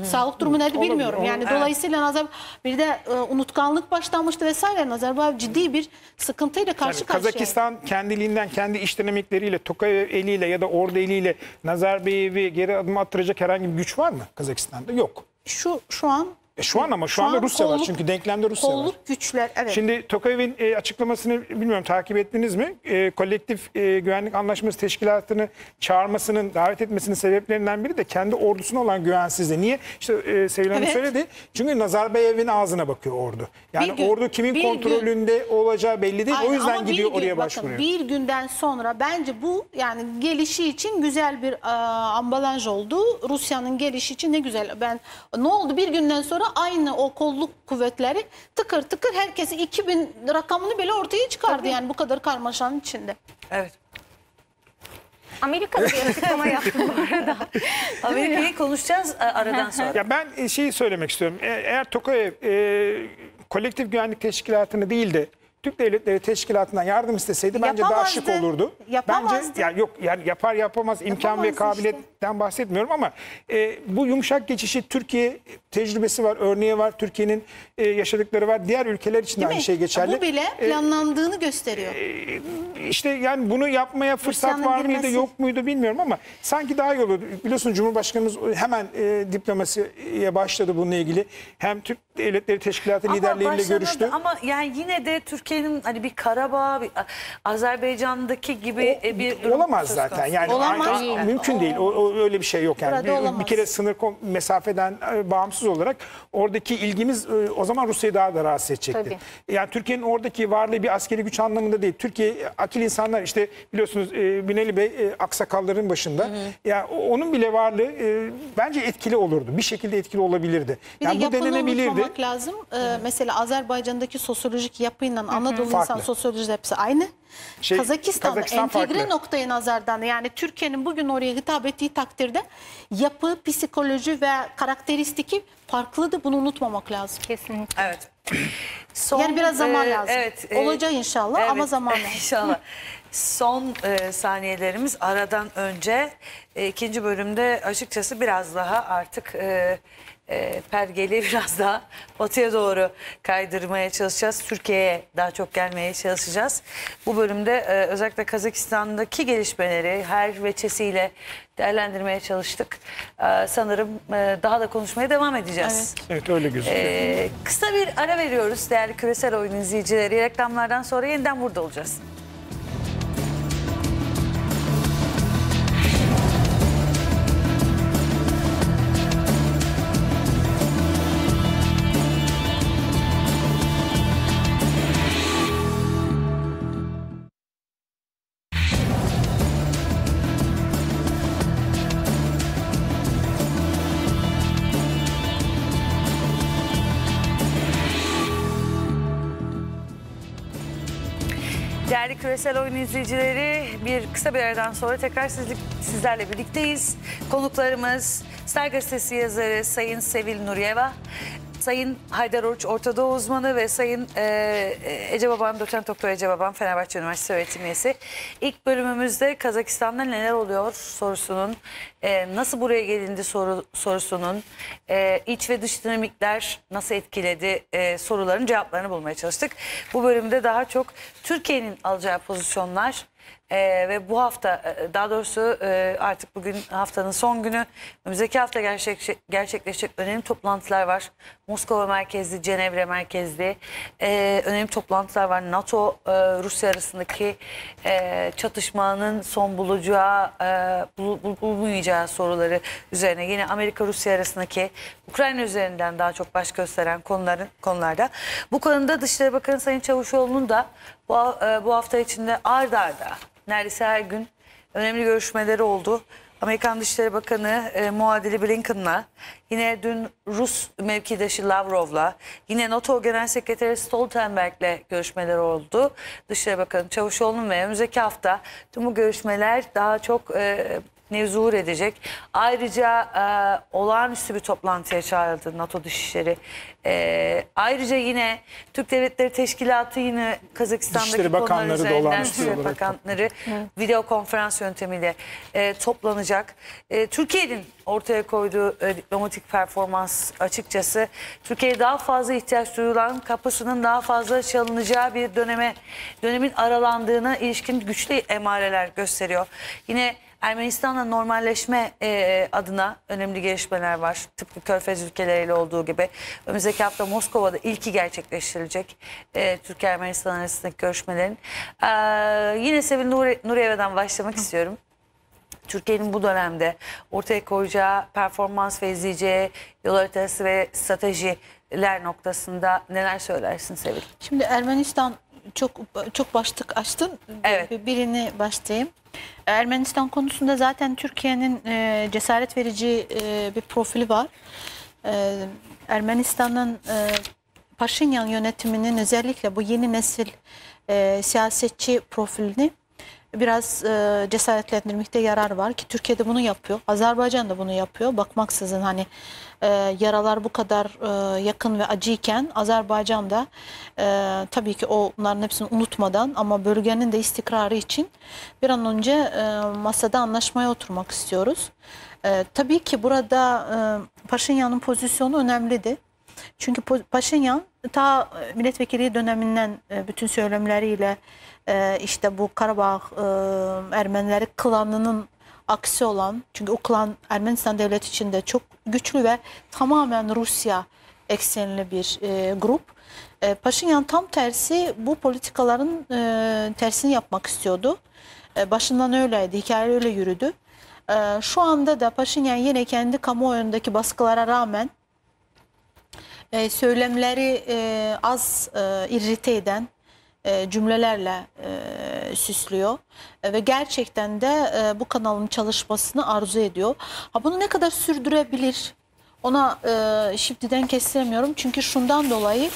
[SPEAKER 2] Sağlık durumu nedir bilmiyorum.
[SPEAKER 3] Olabilir,
[SPEAKER 2] Yani
[SPEAKER 3] olabilir.
[SPEAKER 2] dolayısıyla Nazar bir de e, unutkanlık başlamıştı vesaire. Nazarbayev ciddi bir sıkıntıyla karşı
[SPEAKER 3] Yani
[SPEAKER 2] karşıya.
[SPEAKER 3] Kazakistan kendiliğinden kendi iş dinamikleriyle Tokayev eliyle ya da ordu eliyle Nazarbayev'i geri adım attıracak herhangi bir güç var mı Kazakistan'da? Yok.
[SPEAKER 2] Şu şu an
[SPEAKER 3] E şu an ama şu,
[SPEAKER 2] Şu
[SPEAKER 3] anda
[SPEAKER 2] an
[SPEAKER 3] Rusya var
[SPEAKER 2] kolluk-
[SPEAKER 3] çünkü denklemde Rusya var.
[SPEAKER 2] kolluk güçler evet.
[SPEAKER 3] Şimdi Tokayev'in e, açıklamasını bilmiyorum takip ettiniz mi? E, kolektif e, güvenlik anlaşması teşkilatını çağırmasının, davet etmesinin sebeplerinden biri de kendi ordusuna olan güvensizliği. Niye? İşte e, Sevil Hanım
[SPEAKER 2] Evet.
[SPEAKER 3] söyledi. Çünkü Nazarbayev'in ağzına bakıyor ordu. Yani
[SPEAKER 2] Bir gün-
[SPEAKER 3] ordu kimin
[SPEAKER 2] bir gün-
[SPEAKER 3] kontrolünde olacağı belli değil.
[SPEAKER 2] Aynen,
[SPEAKER 3] o yüzden gidiyor
[SPEAKER 2] gün-
[SPEAKER 3] oraya
[SPEAKER 2] bakın,
[SPEAKER 3] başvuruyor.
[SPEAKER 2] bir günden sonra bence bu yani gelişi için güzel bir e, ambalaj oldu. Rusya'nın gelişi için ne güzel. Ben ne oldu bir günden sonra aynı o kolluk kuvvetleri tıkır tıkır herkesi 2000 rakamını bile ortaya çıkardı yani bu kadar karmaşanın içinde.
[SPEAKER 1] Evet.
[SPEAKER 4] Amerika'da bir açıklama yaptı bu arada.
[SPEAKER 1] Amerika'yı konuşacağız e, aradan sonra.
[SPEAKER 3] Ya ben e, şeyi söylemek istiyorum. E- Eğer Tokayev e, kolektif güvenlik teşkilatını değil de Türk Devletleri Teşkilatı'ndan yardım isteseydi bence daha
[SPEAKER 2] Yapamazdı.
[SPEAKER 3] şık olurdu.
[SPEAKER 2] Yapamazdı.
[SPEAKER 3] Bence yani yok yani yapar yapamaz imkan ve
[SPEAKER 2] Yapamazdı
[SPEAKER 3] kabiliyetten bahsetmiyorum ama e, bu yumuşak geçişi Türkiye tecrübesi var, örneği var. Türkiye'nin e, yaşadıkları var. Diğer ülkeler için de
[SPEAKER 2] Değil
[SPEAKER 3] aynı
[SPEAKER 2] mi?
[SPEAKER 3] şey geçerli.
[SPEAKER 2] Bu bile
[SPEAKER 3] E,
[SPEAKER 2] planlandığını gösteriyor.
[SPEAKER 3] işte yani bunu yapmaya fırsat
[SPEAKER 2] Rusya'nın
[SPEAKER 3] var mıydı
[SPEAKER 2] girmesi-
[SPEAKER 3] yok muydu bilmiyorum ama sanki daha iyi olurdu. Biliyorsunuz Cumhurbaşkanımız hemen e, diplomasiye başladı bununla ilgili. Hem Türk Devletleri Teşkilatı liderleriyle
[SPEAKER 1] başlamadı
[SPEAKER 3] görüştü.
[SPEAKER 1] Ama yani yine de Türkiye'nin hani bir Karabağ, bir Azerbaycan'daki gibi e, bir durum
[SPEAKER 3] Olamaz zaten.
[SPEAKER 1] konusu.
[SPEAKER 3] Yani
[SPEAKER 2] Olamaz.
[SPEAKER 3] a- a-
[SPEAKER 2] Değil.
[SPEAKER 3] mümkün değil. O, o- öyle bir şey yok yani. Bir, bir kere sınır mesafeden e, bağımsız olarak oradaki ilgimiz e, o zaman Rusya'yı daha da rahatsız edecekti.
[SPEAKER 4] Tabii.
[SPEAKER 3] Yani Türkiye'nin oradaki varlığı bir askeri güç anlamında değil. Türkiye akil insanlar işte biliyorsunuz Binali Bey aksakalların başında. Ya o- onun bile varlığı bence etkili olurdu. Bir şekilde etkili olabilirdi.
[SPEAKER 2] Bir
[SPEAKER 3] yani
[SPEAKER 2] de
[SPEAKER 3] bu denenebilirdi.
[SPEAKER 2] lazım. Ee, mesela Azerbaycan'daki sosyolojik yapıyla Anadolu insan
[SPEAKER 3] Farklı.
[SPEAKER 2] sosyolojisi hepsi aynı.
[SPEAKER 3] Şey,
[SPEAKER 2] Kazakistan'da
[SPEAKER 3] Kazakistan
[SPEAKER 2] entegre
[SPEAKER 3] farklı.
[SPEAKER 2] noktayı nazardan yani Türkiye'nin bugün oraya hitap ettiği takdirde yapı, psikoloji ve karakteristiki farklıdır. Bunu unutmamak lazım.
[SPEAKER 4] Kesinlikle.
[SPEAKER 1] Evet. Son,
[SPEAKER 2] Yani biraz zaman lazım.
[SPEAKER 1] Evet. e,
[SPEAKER 2] Olacak inşallah ama zamanla.
[SPEAKER 1] İnşallah. Son e, saniyelerimiz aradan önce e, ikinci bölümde açıkçası biraz daha artık e, e, pergeli biraz daha batıya doğru kaydırmaya çalışacağız. Türkiye'ye daha çok gelmeye çalışacağız. Bu bölümde e, özellikle Kazakistan'daki gelişmeleri her veçesiyle değerlendirmeye çalıştık. E, sanırım e, daha da konuşmaya devam edeceğiz.
[SPEAKER 3] Evet öyle gözüküyor.
[SPEAKER 1] Ee, kısa bir ara veriyoruz değerli küresel oyun izleyicileri. Reklamlardan sonra yeniden burada olacağız. Küresel oyun izleyicileri bir kısa bir aradan sonra tekrar sizlerle birlikteyiz. Konuklarımız Star Gazetesi yazarı Sayın Sevil Nuriyeva, Sayın Haydar Oruç Ortadoğu uzmanı ve Sayın e, Ece Baban, doçent doktor Ece Baban Fenerbahçe Üniversitesi öğretim üyesi. İlk bölümümüzde Kazakistan'da neler oluyor sorusunun, e, nasıl buraya gelindi soru, sorusunun, e, iç ve dış dinamikler nasıl etkiledi e, soruların cevaplarını bulmaya çalıştık. Bu bölümde daha çok Türkiye'nin alacağı pozisyonlar ee, ve bu hafta e, daha doğrusu e, artık bugün haftanın son günü önümüzdeki hafta gerçek, gerçekleşecek önemli toplantılar var. Moskova merkezli, Cenevre merkezli e, önemli toplantılar var. NATO e, Rusya arasındaki e, çatışmanın son bulacağı, e, bul, bul- bulmayacağı soruları üzerine yine Amerika Rusya arasındaki Ukrayna üzerinden daha çok baş gösteren konuların konularda. Bu konuda Dışişleri Bakanı Sayın Çavuşoğlu'nun da bu, e, bu hafta içinde ard arda neredeyse her gün önemli görüşmeleri oldu. Amerikan Dışişleri Bakanı e, muadili Blinken'la, yine dün Rus mevkidaşı Lavrov'la, yine NATO Genel Sekreteri Stoltenberg'le görüşmeler oldu. Dışişleri Bakanı Çavuşoğlu'nun ve önümüzdeki hafta tüm bu görüşmeler daha çok e, nevzuhur edecek. Ayrıca e, olağanüstü bir toplantıya çağrıldı NATO Dışişleri. E, ayrıca yine Türk Devletleri Teşkilatı yine Kazakistan'daki
[SPEAKER 3] Dışişleri
[SPEAKER 1] konular
[SPEAKER 3] Bakanları da
[SPEAKER 1] üzerinden
[SPEAKER 3] olağanüstü
[SPEAKER 1] Dışişleri
[SPEAKER 3] olarak
[SPEAKER 1] Bakanları video konferans yöntemiyle e, toplanacak. E, Türkiye'nin ortaya koyduğu e, diplomatik performans açıkçası Türkiye'ye daha fazla ihtiyaç duyulan kapısının daha fazla çalınacağı bir döneme dönemin aralandığına ilişkin güçlü emareler gösteriyor. Yine Ermenistan'la normalleşme e, adına önemli gelişmeler var. Tıpkı Körfez ülkeleriyle olduğu gibi. Önümüzdeki hafta Moskova'da ilki gerçekleştirilecek e, Türkiye-Ermenistan arasındaki görüşmelerin. E, yine Sevil Nur Nuriyeve'den başlamak istiyorum. Türkiye'nin bu dönemde ortaya koyacağı performans ve izleyeceği yol haritası ve stratejiler noktasında neler söylersin Sevil?
[SPEAKER 2] Şimdi Ermenistan çok çok başlık açtın.
[SPEAKER 1] Evet.
[SPEAKER 2] Bir- Birini başlayayım. Ermenistan konusunda zaten Türkiye'nin e, cesaret verici e, bir profili var. E, Ermenistan'ın e, Paşinyan yönetiminin özellikle bu yeni nesil e, siyasetçi profilini biraz e, cesaretlendirmekte yarar var ki Türkiye'de bunu yapıyor. Azerbaycan da bunu yapıyor. Bakmaksızın hani e, yaralar bu kadar e, yakın ve acıyken Azerbaycan da e, tabii ki onların hepsini unutmadan ama bölgenin de istikrarı için bir an önce e, masada anlaşmaya oturmak istiyoruz. E, tabii ki burada e, Paşinyan'ın pozisyonu önemliydi. Çünkü Paşinyan ta milletvekili döneminden e, bütün söylemleriyle e, işte bu Karabağ e, Ermenileri klanının aksi olan çünkü o klan Ermenistan devleti içinde çok güçlü ve tamamen Rusya eksenli bir e, grup. E, Paşinyan tam tersi bu politikaların e, tersini yapmak istiyordu. E, başından öyleydi, hikaye öyle yürüdü. E, şu anda da Paşinyan yine kendi kamuoyundaki baskılara rağmen e, söylemleri e, az e, irrite eden e, cümlelerle e, süslüyor E, ve gerçekten de bu kanalın çalışmasını arzu ediyor. Ha bunu ne kadar sürdürebilir? Ona e, şimdiden kestiremiyorum çünkü şundan dolayı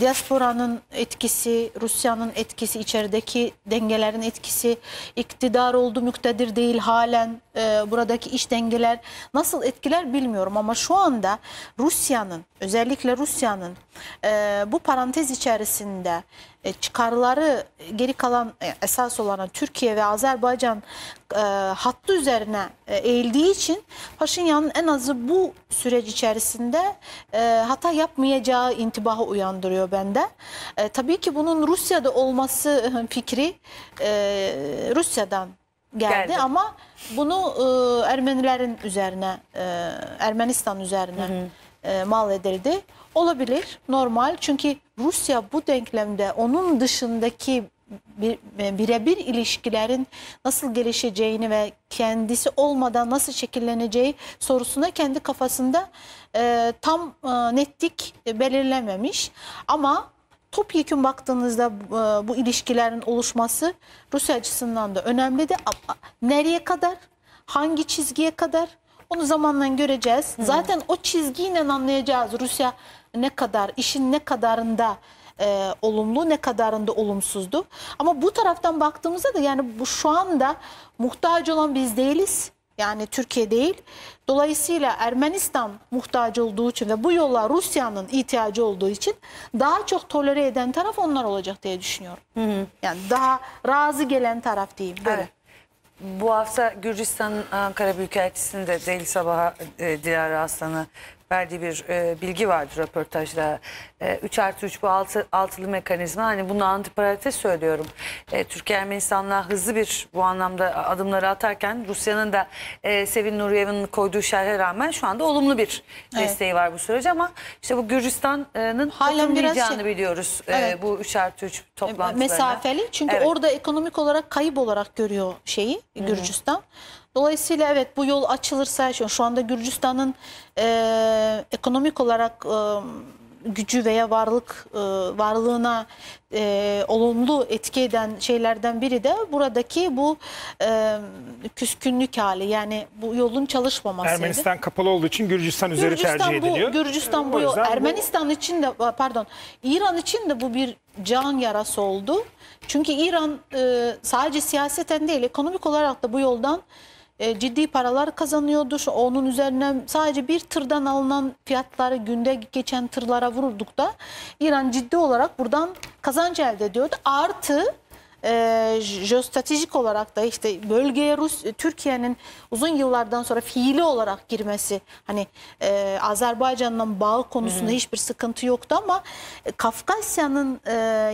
[SPEAKER 2] diasporanın etkisi, Rusya'nın etkisi, içerideki dengelerin etkisi, iktidar oldu müktedir değil halen e, buradaki iş dengeler nasıl etkiler bilmiyorum ama şu anda Rusya'nın özellikle Rusya'nın e, bu parantez içerisinde çıkarları geri kalan e, esas olan Türkiye ve Azerbaycan e, hattı üzerine e, eğildiği için Paşinyan'ın en azı bu süreç içerisinde e, hata yapmayacağı intibahı uyandırıyor bende. E, tabii ki bunun Rusya'da olması fikri e, Rusya'dan geldi,
[SPEAKER 1] Geldi.
[SPEAKER 2] ama bunu e, Ermenilerin üzerine, e, Ermenistan üzerine e, mal edildi. Olabilir, normal. Çünkü Rusya bu denklemde onun dışındaki bir, e, birebir ilişkilerin nasıl gelişeceğini ve kendisi olmadan nasıl şekilleneceği sorusuna kendi kafasında e, tam e, netlik belirlememiş. Ama topyekun baktığınızda e, bu ilişkilerin oluşması Rusya açısından da önemli de nereye kadar, hangi çizgiye kadar onu zamanla göreceğiz. Zaten o çizgiyle anlayacağız Rusya ne kadar, işin ne kadarında e, olumlu ne kadarında olumsuzdu. Ama bu taraftan baktığımızda da yani bu şu anda muhtaç olan biz değiliz. Yani Türkiye değil. Dolayısıyla Ermenistan muhtaç olduğu için ve bu yola Rusya'nın ihtiyacı olduğu için daha çok tolere eden taraf onlar olacak diye düşünüyorum. Yani daha razı gelen taraf. Böyle.
[SPEAKER 1] Evet. Bu hafta Gürcistan'ın Ankara Büyükelçisi'nin de Deli Sabah'a e, Dilara Aslan'a verdiği bir e, bilgi vardı röportajda. E, 3 artı 3 bu altı, altılı mekanizma. Hani bunu antiparantez söylüyorum. E, Türkiye Ermenistan'la hızlı bir bu anlamda adımları atarken Rusya'nın da e, Sevin Nuriyevi'nin koyduğu şerhe rağmen şu anda olumlu bir
[SPEAKER 2] Evet.
[SPEAKER 1] desteği var bu sürece ama işte bu Gürcistan'ın katılmayacağını
[SPEAKER 2] şey-
[SPEAKER 1] biliyoruz. E,
[SPEAKER 2] Evet.
[SPEAKER 1] bu 3 artı 3 toplantılarına.
[SPEAKER 2] mesafeli. Çünkü
[SPEAKER 1] Evet.
[SPEAKER 2] orada ekonomik olarak kayıp olarak görüyor şeyi Gürcistan. Dolayısıyla evet bu yol açılırsa şu, anda Gürcistan'ın e, ekonomik olarak e, gücü veya varlık e, varlığına e, olumlu etki eden şeylerden biri de buradaki bu e, küskünlük hali yani bu yolun çalışmamasıydı.
[SPEAKER 3] Ermenistan kapalı olduğu için Gürcistan üzeri
[SPEAKER 2] Gürcistan
[SPEAKER 3] tercih
[SPEAKER 2] bu,
[SPEAKER 3] ediliyor.
[SPEAKER 2] Gürcistan bu yol.
[SPEAKER 3] yüzden bu-
[SPEAKER 2] Ermenistan için de pardon İran için de bu bir can yarası oldu. Çünkü İran e, sadece siyaseten değil ekonomik olarak da bu yoldan e, ciddi paralar kazanıyordu. Onun üzerine sadece bir tırdan alınan fiyatları günde geçen tırlara vururduk da İran ciddi olarak buradan kazanç elde ediyordu. Artı e, jeostratejik olarak da işte bölgeye Rus Türkiye'nin uzun yıllardan sonra fiili olarak girmesi hani e, Azerbaycan'la bağ konusunda hiçbir sıkıntı yoktu ama e, Kafkasya'nın e,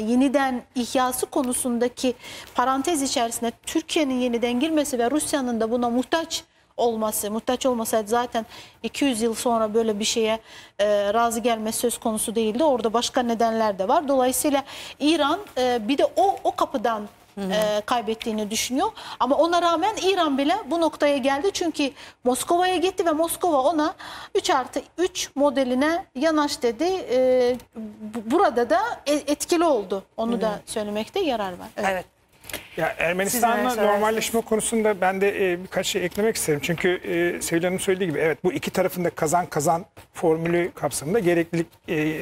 [SPEAKER 2] yeniden ihyası konusundaki parantez içerisinde Türkiye'nin yeniden girmesi ve Rusya'nın da buna muhtaç olması, muhtaç olmasaydı zaten 200 yıl sonra böyle bir şeye e, razı gelmesi söz konusu değildi. Orada başka nedenler de var. Dolayısıyla İran e, bir de o o kapıdan e, kaybettiğini düşünüyor. Ama ona rağmen İran bile bu noktaya geldi. Çünkü Moskova'ya gitti ve Moskova ona 3 artı 3 modeline yanaş dedi. E, bu- burada da e- etkili oldu. Onu da söylemekte yarar var. Evet.
[SPEAKER 1] Evet.
[SPEAKER 3] Ya Ermenistan'la normalleşme konusunda ben de e, birkaç şey eklemek isterim. Çünkü e, Sevil Hanım söylediği gibi evet bu iki tarafında kazan kazan formülü kapsamında gereklilik e,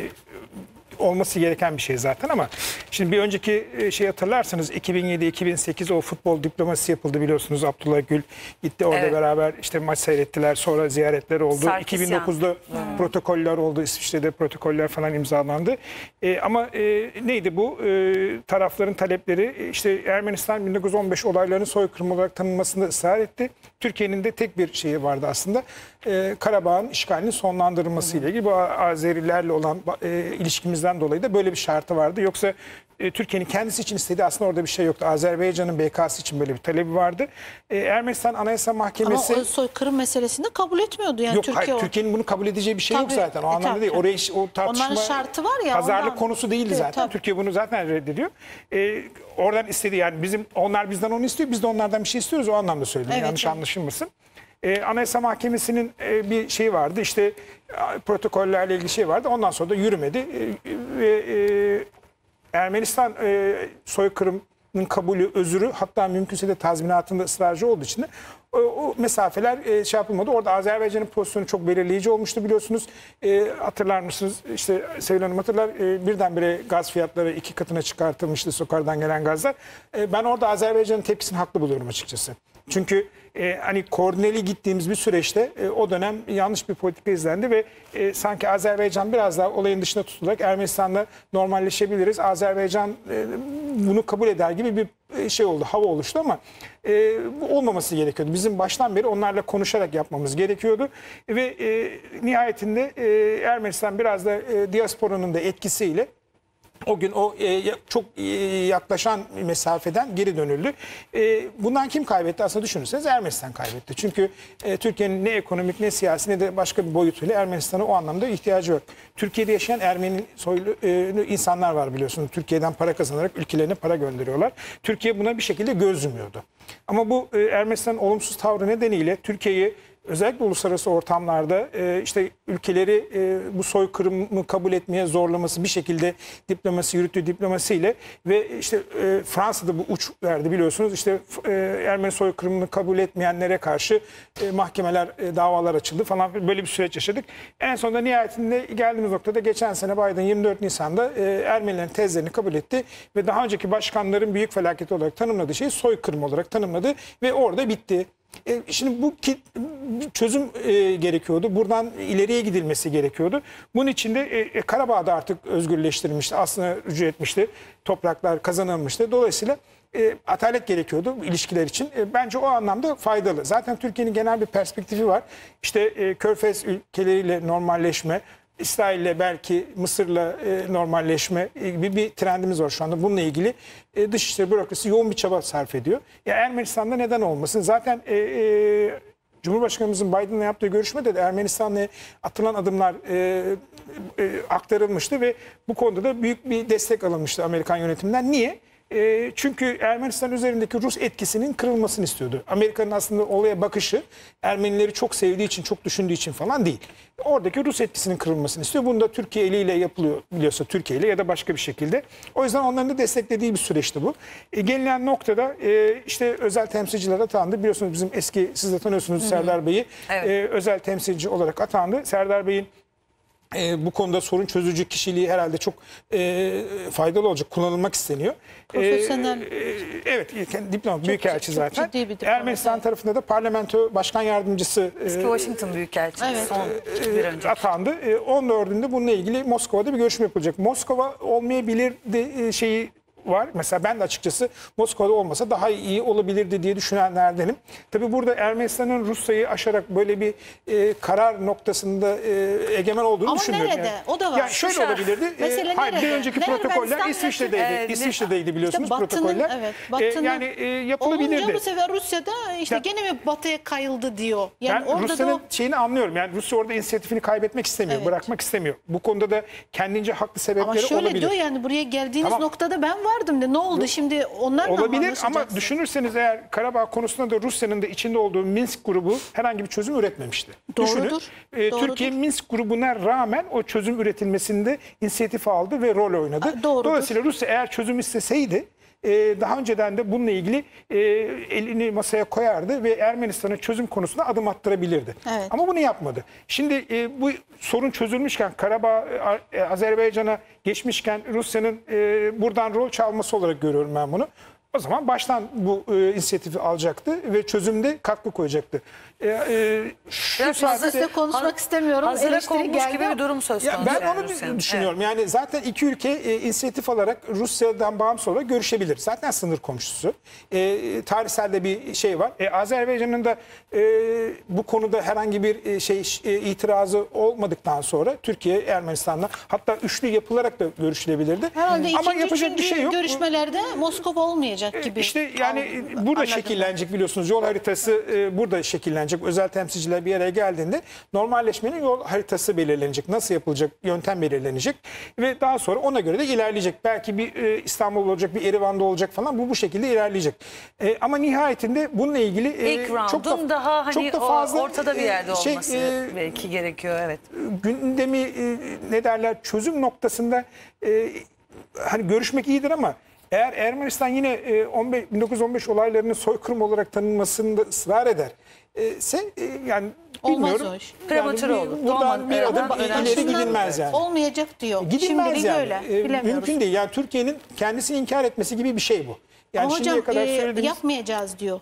[SPEAKER 3] olması gereken bir şey zaten ama şimdi bir önceki şey hatırlarsanız 2007-2008 o futbol diplomasisi yapıldı biliyorsunuz Abdullah Gül gitti orada
[SPEAKER 1] Evet.
[SPEAKER 3] beraber işte maç seyrettiler sonra ziyaretler oldu.
[SPEAKER 1] Sarkisyan.
[SPEAKER 3] 2009'da protokoller oldu İsviçre'de protokoller falan imzalandı. E, ama e, neydi bu E, tarafların talepleri E, işte Ermenistan 1915 olaylarının soykırım olarak tanınmasında ısrar etti. Türkiye'nin de tek bir şeyi vardı aslında e, Karabağ'ın işgalinin sonlandırılması ile ilgili bu Azerilerle olan e, ilişkimizden dolayı da böyle bir şartı vardı. Yoksa e, Türkiye'nin kendisi için istediği aslında orada bir şey yoktu. Azerbaycan'ın BK'sı için böyle bir talebi vardı. E, Ermenistan Anayasa
[SPEAKER 2] Ama
[SPEAKER 3] Mahkemesi...
[SPEAKER 2] o soykırım meselesini kabul etmiyordu. Yani
[SPEAKER 3] Yok
[SPEAKER 2] Türkiye
[SPEAKER 3] hayır
[SPEAKER 2] o-
[SPEAKER 3] Türkiye'nin bunu kabul edeceği bir şey yok
[SPEAKER 2] Tabii,
[SPEAKER 3] zaten. O
[SPEAKER 2] e,
[SPEAKER 3] anlamda
[SPEAKER 2] tabii,
[SPEAKER 3] değil. Oraya iş- o tartışma
[SPEAKER 2] Onların şartı var ya,
[SPEAKER 3] Pazarlık
[SPEAKER 2] ondan.
[SPEAKER 3] konusu değildi
[SPEAKER 2] Evet,
[SPEAKER 3] zaten.
[SPEAKER 2] tabii.
[SPEAKER 3] Türkiye bunu zaten reddediyor. Ee, oradan istedi yani bizim onlar bizden onu istiyor. Biz de onlardan bir şey istiyoruz. O anlamda söyledim.
[SPEAKER 2] Evet,
[SPEAKER 3] Yanlış
[SPEAKER 2] evet.
[SPEAKER 3] anlaşılmasın. Ee, Anayasa Mahkemesi'nin e, bir şeyi vardı. İşte e, protokollerle ilgili şey vardı. Ondan sonra da yürümedi. E, ve e, Ermenistan e, soykırımının kabulü, özürü hatta mümkünse de tazminatında ısrarcı olduğu için de o, o mesafeler e, şey yapılmadı. Orada Azerbaycan'ın pozisyonu çok belirleyici olmuştu biliyorsunuz. E, hatırlar mısınız? İşte Sevil Hanım hatırlar. E, birdenbire gaz fiyatları iki katına çıkartılmıştı sokardan gelen gazlar. E, ben orada Azerbaycan'ın tepkisini haklı buluyorum açıkçası. Çünkü e, hani koordineli gittiğimiz bir süreçte e, o dönem yanlış bir politika izlendi ve e, sanki Azerbaycan biraz daha olayın dışında tutularak Ermenistan'la normalleşebiliriz. Azerbaycan e, bunu kabul eder gibi bir e, şey oldu, hava oluştu ama e, olmaması gerekiyordu. Bizim baştan beri onlarla konuşarak yapmamız gerekiyordu ve e, nihayetinde e, Ermenistan biraz da e, diasporanın da etkisiyle o gün o e, çok e, yaklaşan mesafeden geri dönüldü. E, bundan kim kaybetti aslında düşünürseniz Ermenistan kaybetti. Çünkü e, Türkiye'nin ne ekonomik ne siyasi ne de başka bir boyutuyla Ermenistan'a o anlamda ihtiyacı yok. Türkiye'de yaşayan Ermeni soylu e, insanlar var biliyorsunuz. Türkiye'den para kazanarak ülkelerine para gönderiyorlar. Türkiye buna bir şekilde göz yumuyordu. Ama bu e, Ermenistan'ın olumsuz tavrı nedeniyle Türkiye'yi özellikle uluslararası ortamlarda e, işte ülkeleri e, bu soykırımı kabul etmeye zorlaması bir şekilde diplomasi yürüttüğü diplomasiyle ve işte e, Fransa'da bu uç verdi biliyorsunuz işte e, Ermeni soykırımını kabul etmeyenlere karşı e, mahkemeler e, davalar açıldı falan böyle bir süreç yaşadık. En sonunda nihayetinde geldiğimiz noktada geçen sene Biden 24 Nisan'da Ermenilerin tezlerini kabul etti ve daha önceki başkanların büyük felaket olarak tanımladığı şeyi soykırım olarak tanımladı ve orada bitti. E, şimdi bu çözüm e, gerekiyordu. Buradan ileriye gidilmesi gerekiyordu. Bunun için de e, e, Karabağ'da artık özgürleştirilmişti. Aslında rücu etmişti. Topraklar kazanılmıştı. Dolayısıyla e, atalet gerekiyordu ilişkiler için. Bence o anlamda faydalı. Zaten Türkiye'nin genel bir perspektifi var. İşte e, Körfez ülkeleriyle normalleşme, İsrail'le belki Mısır'la e, normalleşme gibi bir trendimiz var şu anda. Bununla ilgili e, dışişleri bürokrasi yoğun bir çaba sarf ediyor. Ya Ermenistan'da neden olmasın? Zaten e, e, Cumhurbaşkanımızın Biden'la yaptığı görüşmede de Ermenistan'la atılan adımlar e, e, aktarılmıştı ve bu konuda da büyük bir destek alınmıştı Amerikan yönetiminden. Niye? E, çünkü Ermenistan üzerindeki Rus etkisinin kırılmasını istiyordu. Amerika'nın aslında olaya bakışı Ermenileri çok sevdiği için, çok düşündüğü için falan değil. Oradaki Rus etkisinin kırılmasını istiyor. Bunu da Türkiye eliyle yapılıyor biliyorsa Türkiye ile ya da başka bir şekilde. O yüzden onların da desteklediği bir süreçti bu. E, gelinen noktada e, işte özel temsilciler atandı. Biliyorsunuz bizim eski siz de tanıyorsunuz Serdar Bey'i.
[SPEAKER 1] Evet.
[SPEAKER 3] E, özel temsilci olarak atandı. Serdar Bey'in e, bu konuda sorun çözücü kişiliği herhalde çok e, faydalı olacak, kullanılmak isteniyor.
[SPEAKER 2] Profesyonel.
[SPEAKER 3] E, e, evet, kendi diploma, büyükelçi
[SPEAKER 2] çok
[SPEAKER 3] zaten.
[SPEAKER 2] ciddi bir diploma,
[SPEAKER 3] Ermenistan
[SPEAKER 2] evet.
[SPEAKER 3] tarafında da parlamento başkan yardımcısı e,
[SPEAKER 1] Eski Washington Büyükelçisi
[SPEAKER 2] Evet.
[SPEAKER 1] son bir önce.
[SPEAKER 3] atandı. E, 14'ünde bununla ilgili Moskova'da bir görüşme yapılacak. Moskova olmayabilir de, e, şeyi var. Mesela ben de açıkçası Moskova'da olmasa daha iyi olabilirdi diye düşünenlerdenim. Tabii burada Ermenistan'ın Rusya'yı aşarak böyle bir e, karar noktasında e, egemen olduğunu
[SPEAKER 2] Ama
[SPEAKER 3] düşünmüyorum.
[SPEAKER 2] nerede?
[SPEAKER 3] Yani.
[SPEAKER 2] O da var.
[SPEAKER 3] Ya şöyle
[SPEAKER 1] Şu
[SPEAKER 3] olabilirdi. E, hayır, bir
[SPEAKER 2] nerede?
[SPEAKER 3] önceki
[SPEAKER 2] Ne
[SPEAKER 3] protokoller İsviçre'deydi.
[SPEAKER 1] ne-
[SPEAKER 3] İsviçre'deydi biliyorsunuz
[SPEAKER 2] İşte Batı'nın,
[SPEAKER 3] protokoller.
[SPEAKER 2] evet,
[SPEAKER 3] E,
[SPEAKER 2] Batı'nın-
[SPEAKER 3] yani e,
[SPEAKER 2] Olunca
[SPEAKER 3] yapılabilirdi.
[SPEAKER 2] bu sefer Rusya'da işte
[SPEAKER 3] Ya-
[SPEAKER 2] gene mi batıya kayıldı diyor. Yani
[SPEAKER 3] ben
[SPEAKER 2] orada
[SPEAKER 3] Rusya'nın
[SPEAKER 2] o-
[SPEAKER 3] şeyini anlıyorum. Yani Rusya orada inisiyatifini kaybetmek istemiyor,
[SPEAKER 2] Evet.
[SPEAKER 3] bırakmak istemiyor. Bu konuda da kendince haklı sebepleri
[SPEAKER 2] ama şöyle
[SPEAKER 3] olabilir.
[SPEAKER 2] diyor yani buraya geldiğiniz
[SPEAKER 3] Tamam.
[SPEAKER 2] noktada ben vardım de ne oldu şimdi onlarla mı
[SPEAKER 3] Olabilir ama düşünürseniz eğer Karabağ konusunda da Rusya'nın da içinde olduğu Minsk grubu herhangi bir çözüm üretmemişti.
[SPEAKER 2] Doğrudur,
[SPEAKER 3] Düşünün, e,
[SPEAKER 2] doğrudur.
[SPEAKER 3] Türkiye Minsk grubuna rağmen o çözüm üretilmesinde inisiyatif aldı ve rol oynadı.
[SPEAKER 2] Doğrudur.
[SPEAKER 3] Dolayısıyla Rusya eğer çözüm isteseydi e, daha önceden de bununla ilgili e, elini masaya koyardı ve Ermenistan'a çözüm konusunda adım attırabilirdi.
[SPEAKER 2] Evet.
[SPEAKER 3] Ama bunu yapmadı. Şimdi e, bu sorun çözülmüşken Karabağ e, Azerbaycan'a geçmişken Rusya'nın e, buradan rol çalması olarak görüyorum ben bunu. O zaman baştan bu e, inisiyatifi alacaktı ve çözümde katkı koyacaktı. E, e, şu
[SPEAKER 1] Biraz
[SPEAKER 3] saatte-
[SPEAKER 2] Size konuşmak istemiyorum.
[SPEAKER 1] Hazıra konmuş
[SPEAKER 2] geldi.
[SPEAKER 1] gibi bir durum söz
[SPEAKER 3] ya
[SPEAKER 1] konusu.
[SPEAKER 3] ben
[SPEAKER 1] yani
[SPEAKER 3] onu
[SPEAKER 1] Rusya'nın.
[SPEAKER 3] düşünüyorum. Yani zaten iki ülke e, inisiyatif alarak Rusya'dan bağımsız olarak görüşebilir. Zaten sınır komşusu. E, tarihsel de bir şey var. E, Azerbaycan'ın da e, bu konuda herhangi bir e, şey e, itirazı olmadıktan sonra Türkiye Ermenistan'la hatta üçlü yapılarak da görüşülebilirdi.
[SPEAKER 2] Herhalde
[SPEAKER 3] Ama
[SPEAKER 2] ikinci,
[SPEAKER 3] yapacak bir şey yok.
[SPEAKER 2] görüşmelerde Moskova olmayacak gibi.
[SPEAKER 3] İşte yani
[SPEAKER 2] Al-
[SPEAKER 3] burada
[SPEAKER 2] anladım.
[SPEAKER 3] şekillenecek biliyorsunuz yol haritası e, burada şekillenecek. Özel temsilciler bir araya geldiğinde normalleşmenin yol haritası belirlenecek. Nasıl yapılacak yöntem belirlenecek ve daha sonra ona göre de ilerleyecek. Belki bir e, İstanbul olacak, bir Erivan'da olacak falan bu bu şekilde ilerleyecek. E, ama nihayetinde bununla ilgili e,
[SPEAKER 1] İlk
[SPEAKER 3] çok da,
[SPEAKER 1] daha hani
[SPEAKER 3] çok da fazla
[SPEAKER 1] ortada bir yerde
[SPEAKER 3] e, şey,
[SPEAKER 1] olması
[SPEAKER 3] e,
[SPEAKER 1] belki gerekiyor evet.
[SPEAKER 3] gündemi e, ne derler çözüm noktasında e, hani görüşmek iyidir ama eğer Ermenistan yine e, 15, 1915 olaylarının soykırım olarak tanınmasında ısrar eder e, ise e, yani
[SPEAKER 2] Olmaz
[SPEAKER 3] bilmiyorum.
[SPEAKER 2] o iş.
[SPEAKER 1] Prematüre
[SPEAKER 3] bir-
[SPEAKER 1] olur.
[SPEAKER 3] Buradan
[SPEAKER 1] Doğmadı.
[SPEAKER 3] bir adım ileri gidilmez yani.
[SPEAKER 2] Olmayacak diyor.
[SPEAKER 3] Gidilmez
[SPEAKER 2] Şimdilik
[SPEAKER 3] yani.
[SPEAKER 2] öyle.
[SPEAKER 3] E,
[SPEAKER 2] Bilemiyoruz.
[SPEAKER 3] mümkün değil. Yani Türkiye'nin kendisini inkar etmesi gibi bir şey bu. Yani
[SPEAKER 2] Ama
[SPEAKER 3] şimdiye
[SPEAKER 2] hocam
[SPEAKER 3] kadar
[SPEAKER 2] e,
[SPEAKER 3] söylediğimiz
[SPEAKER 2] yapmayacağız diyor.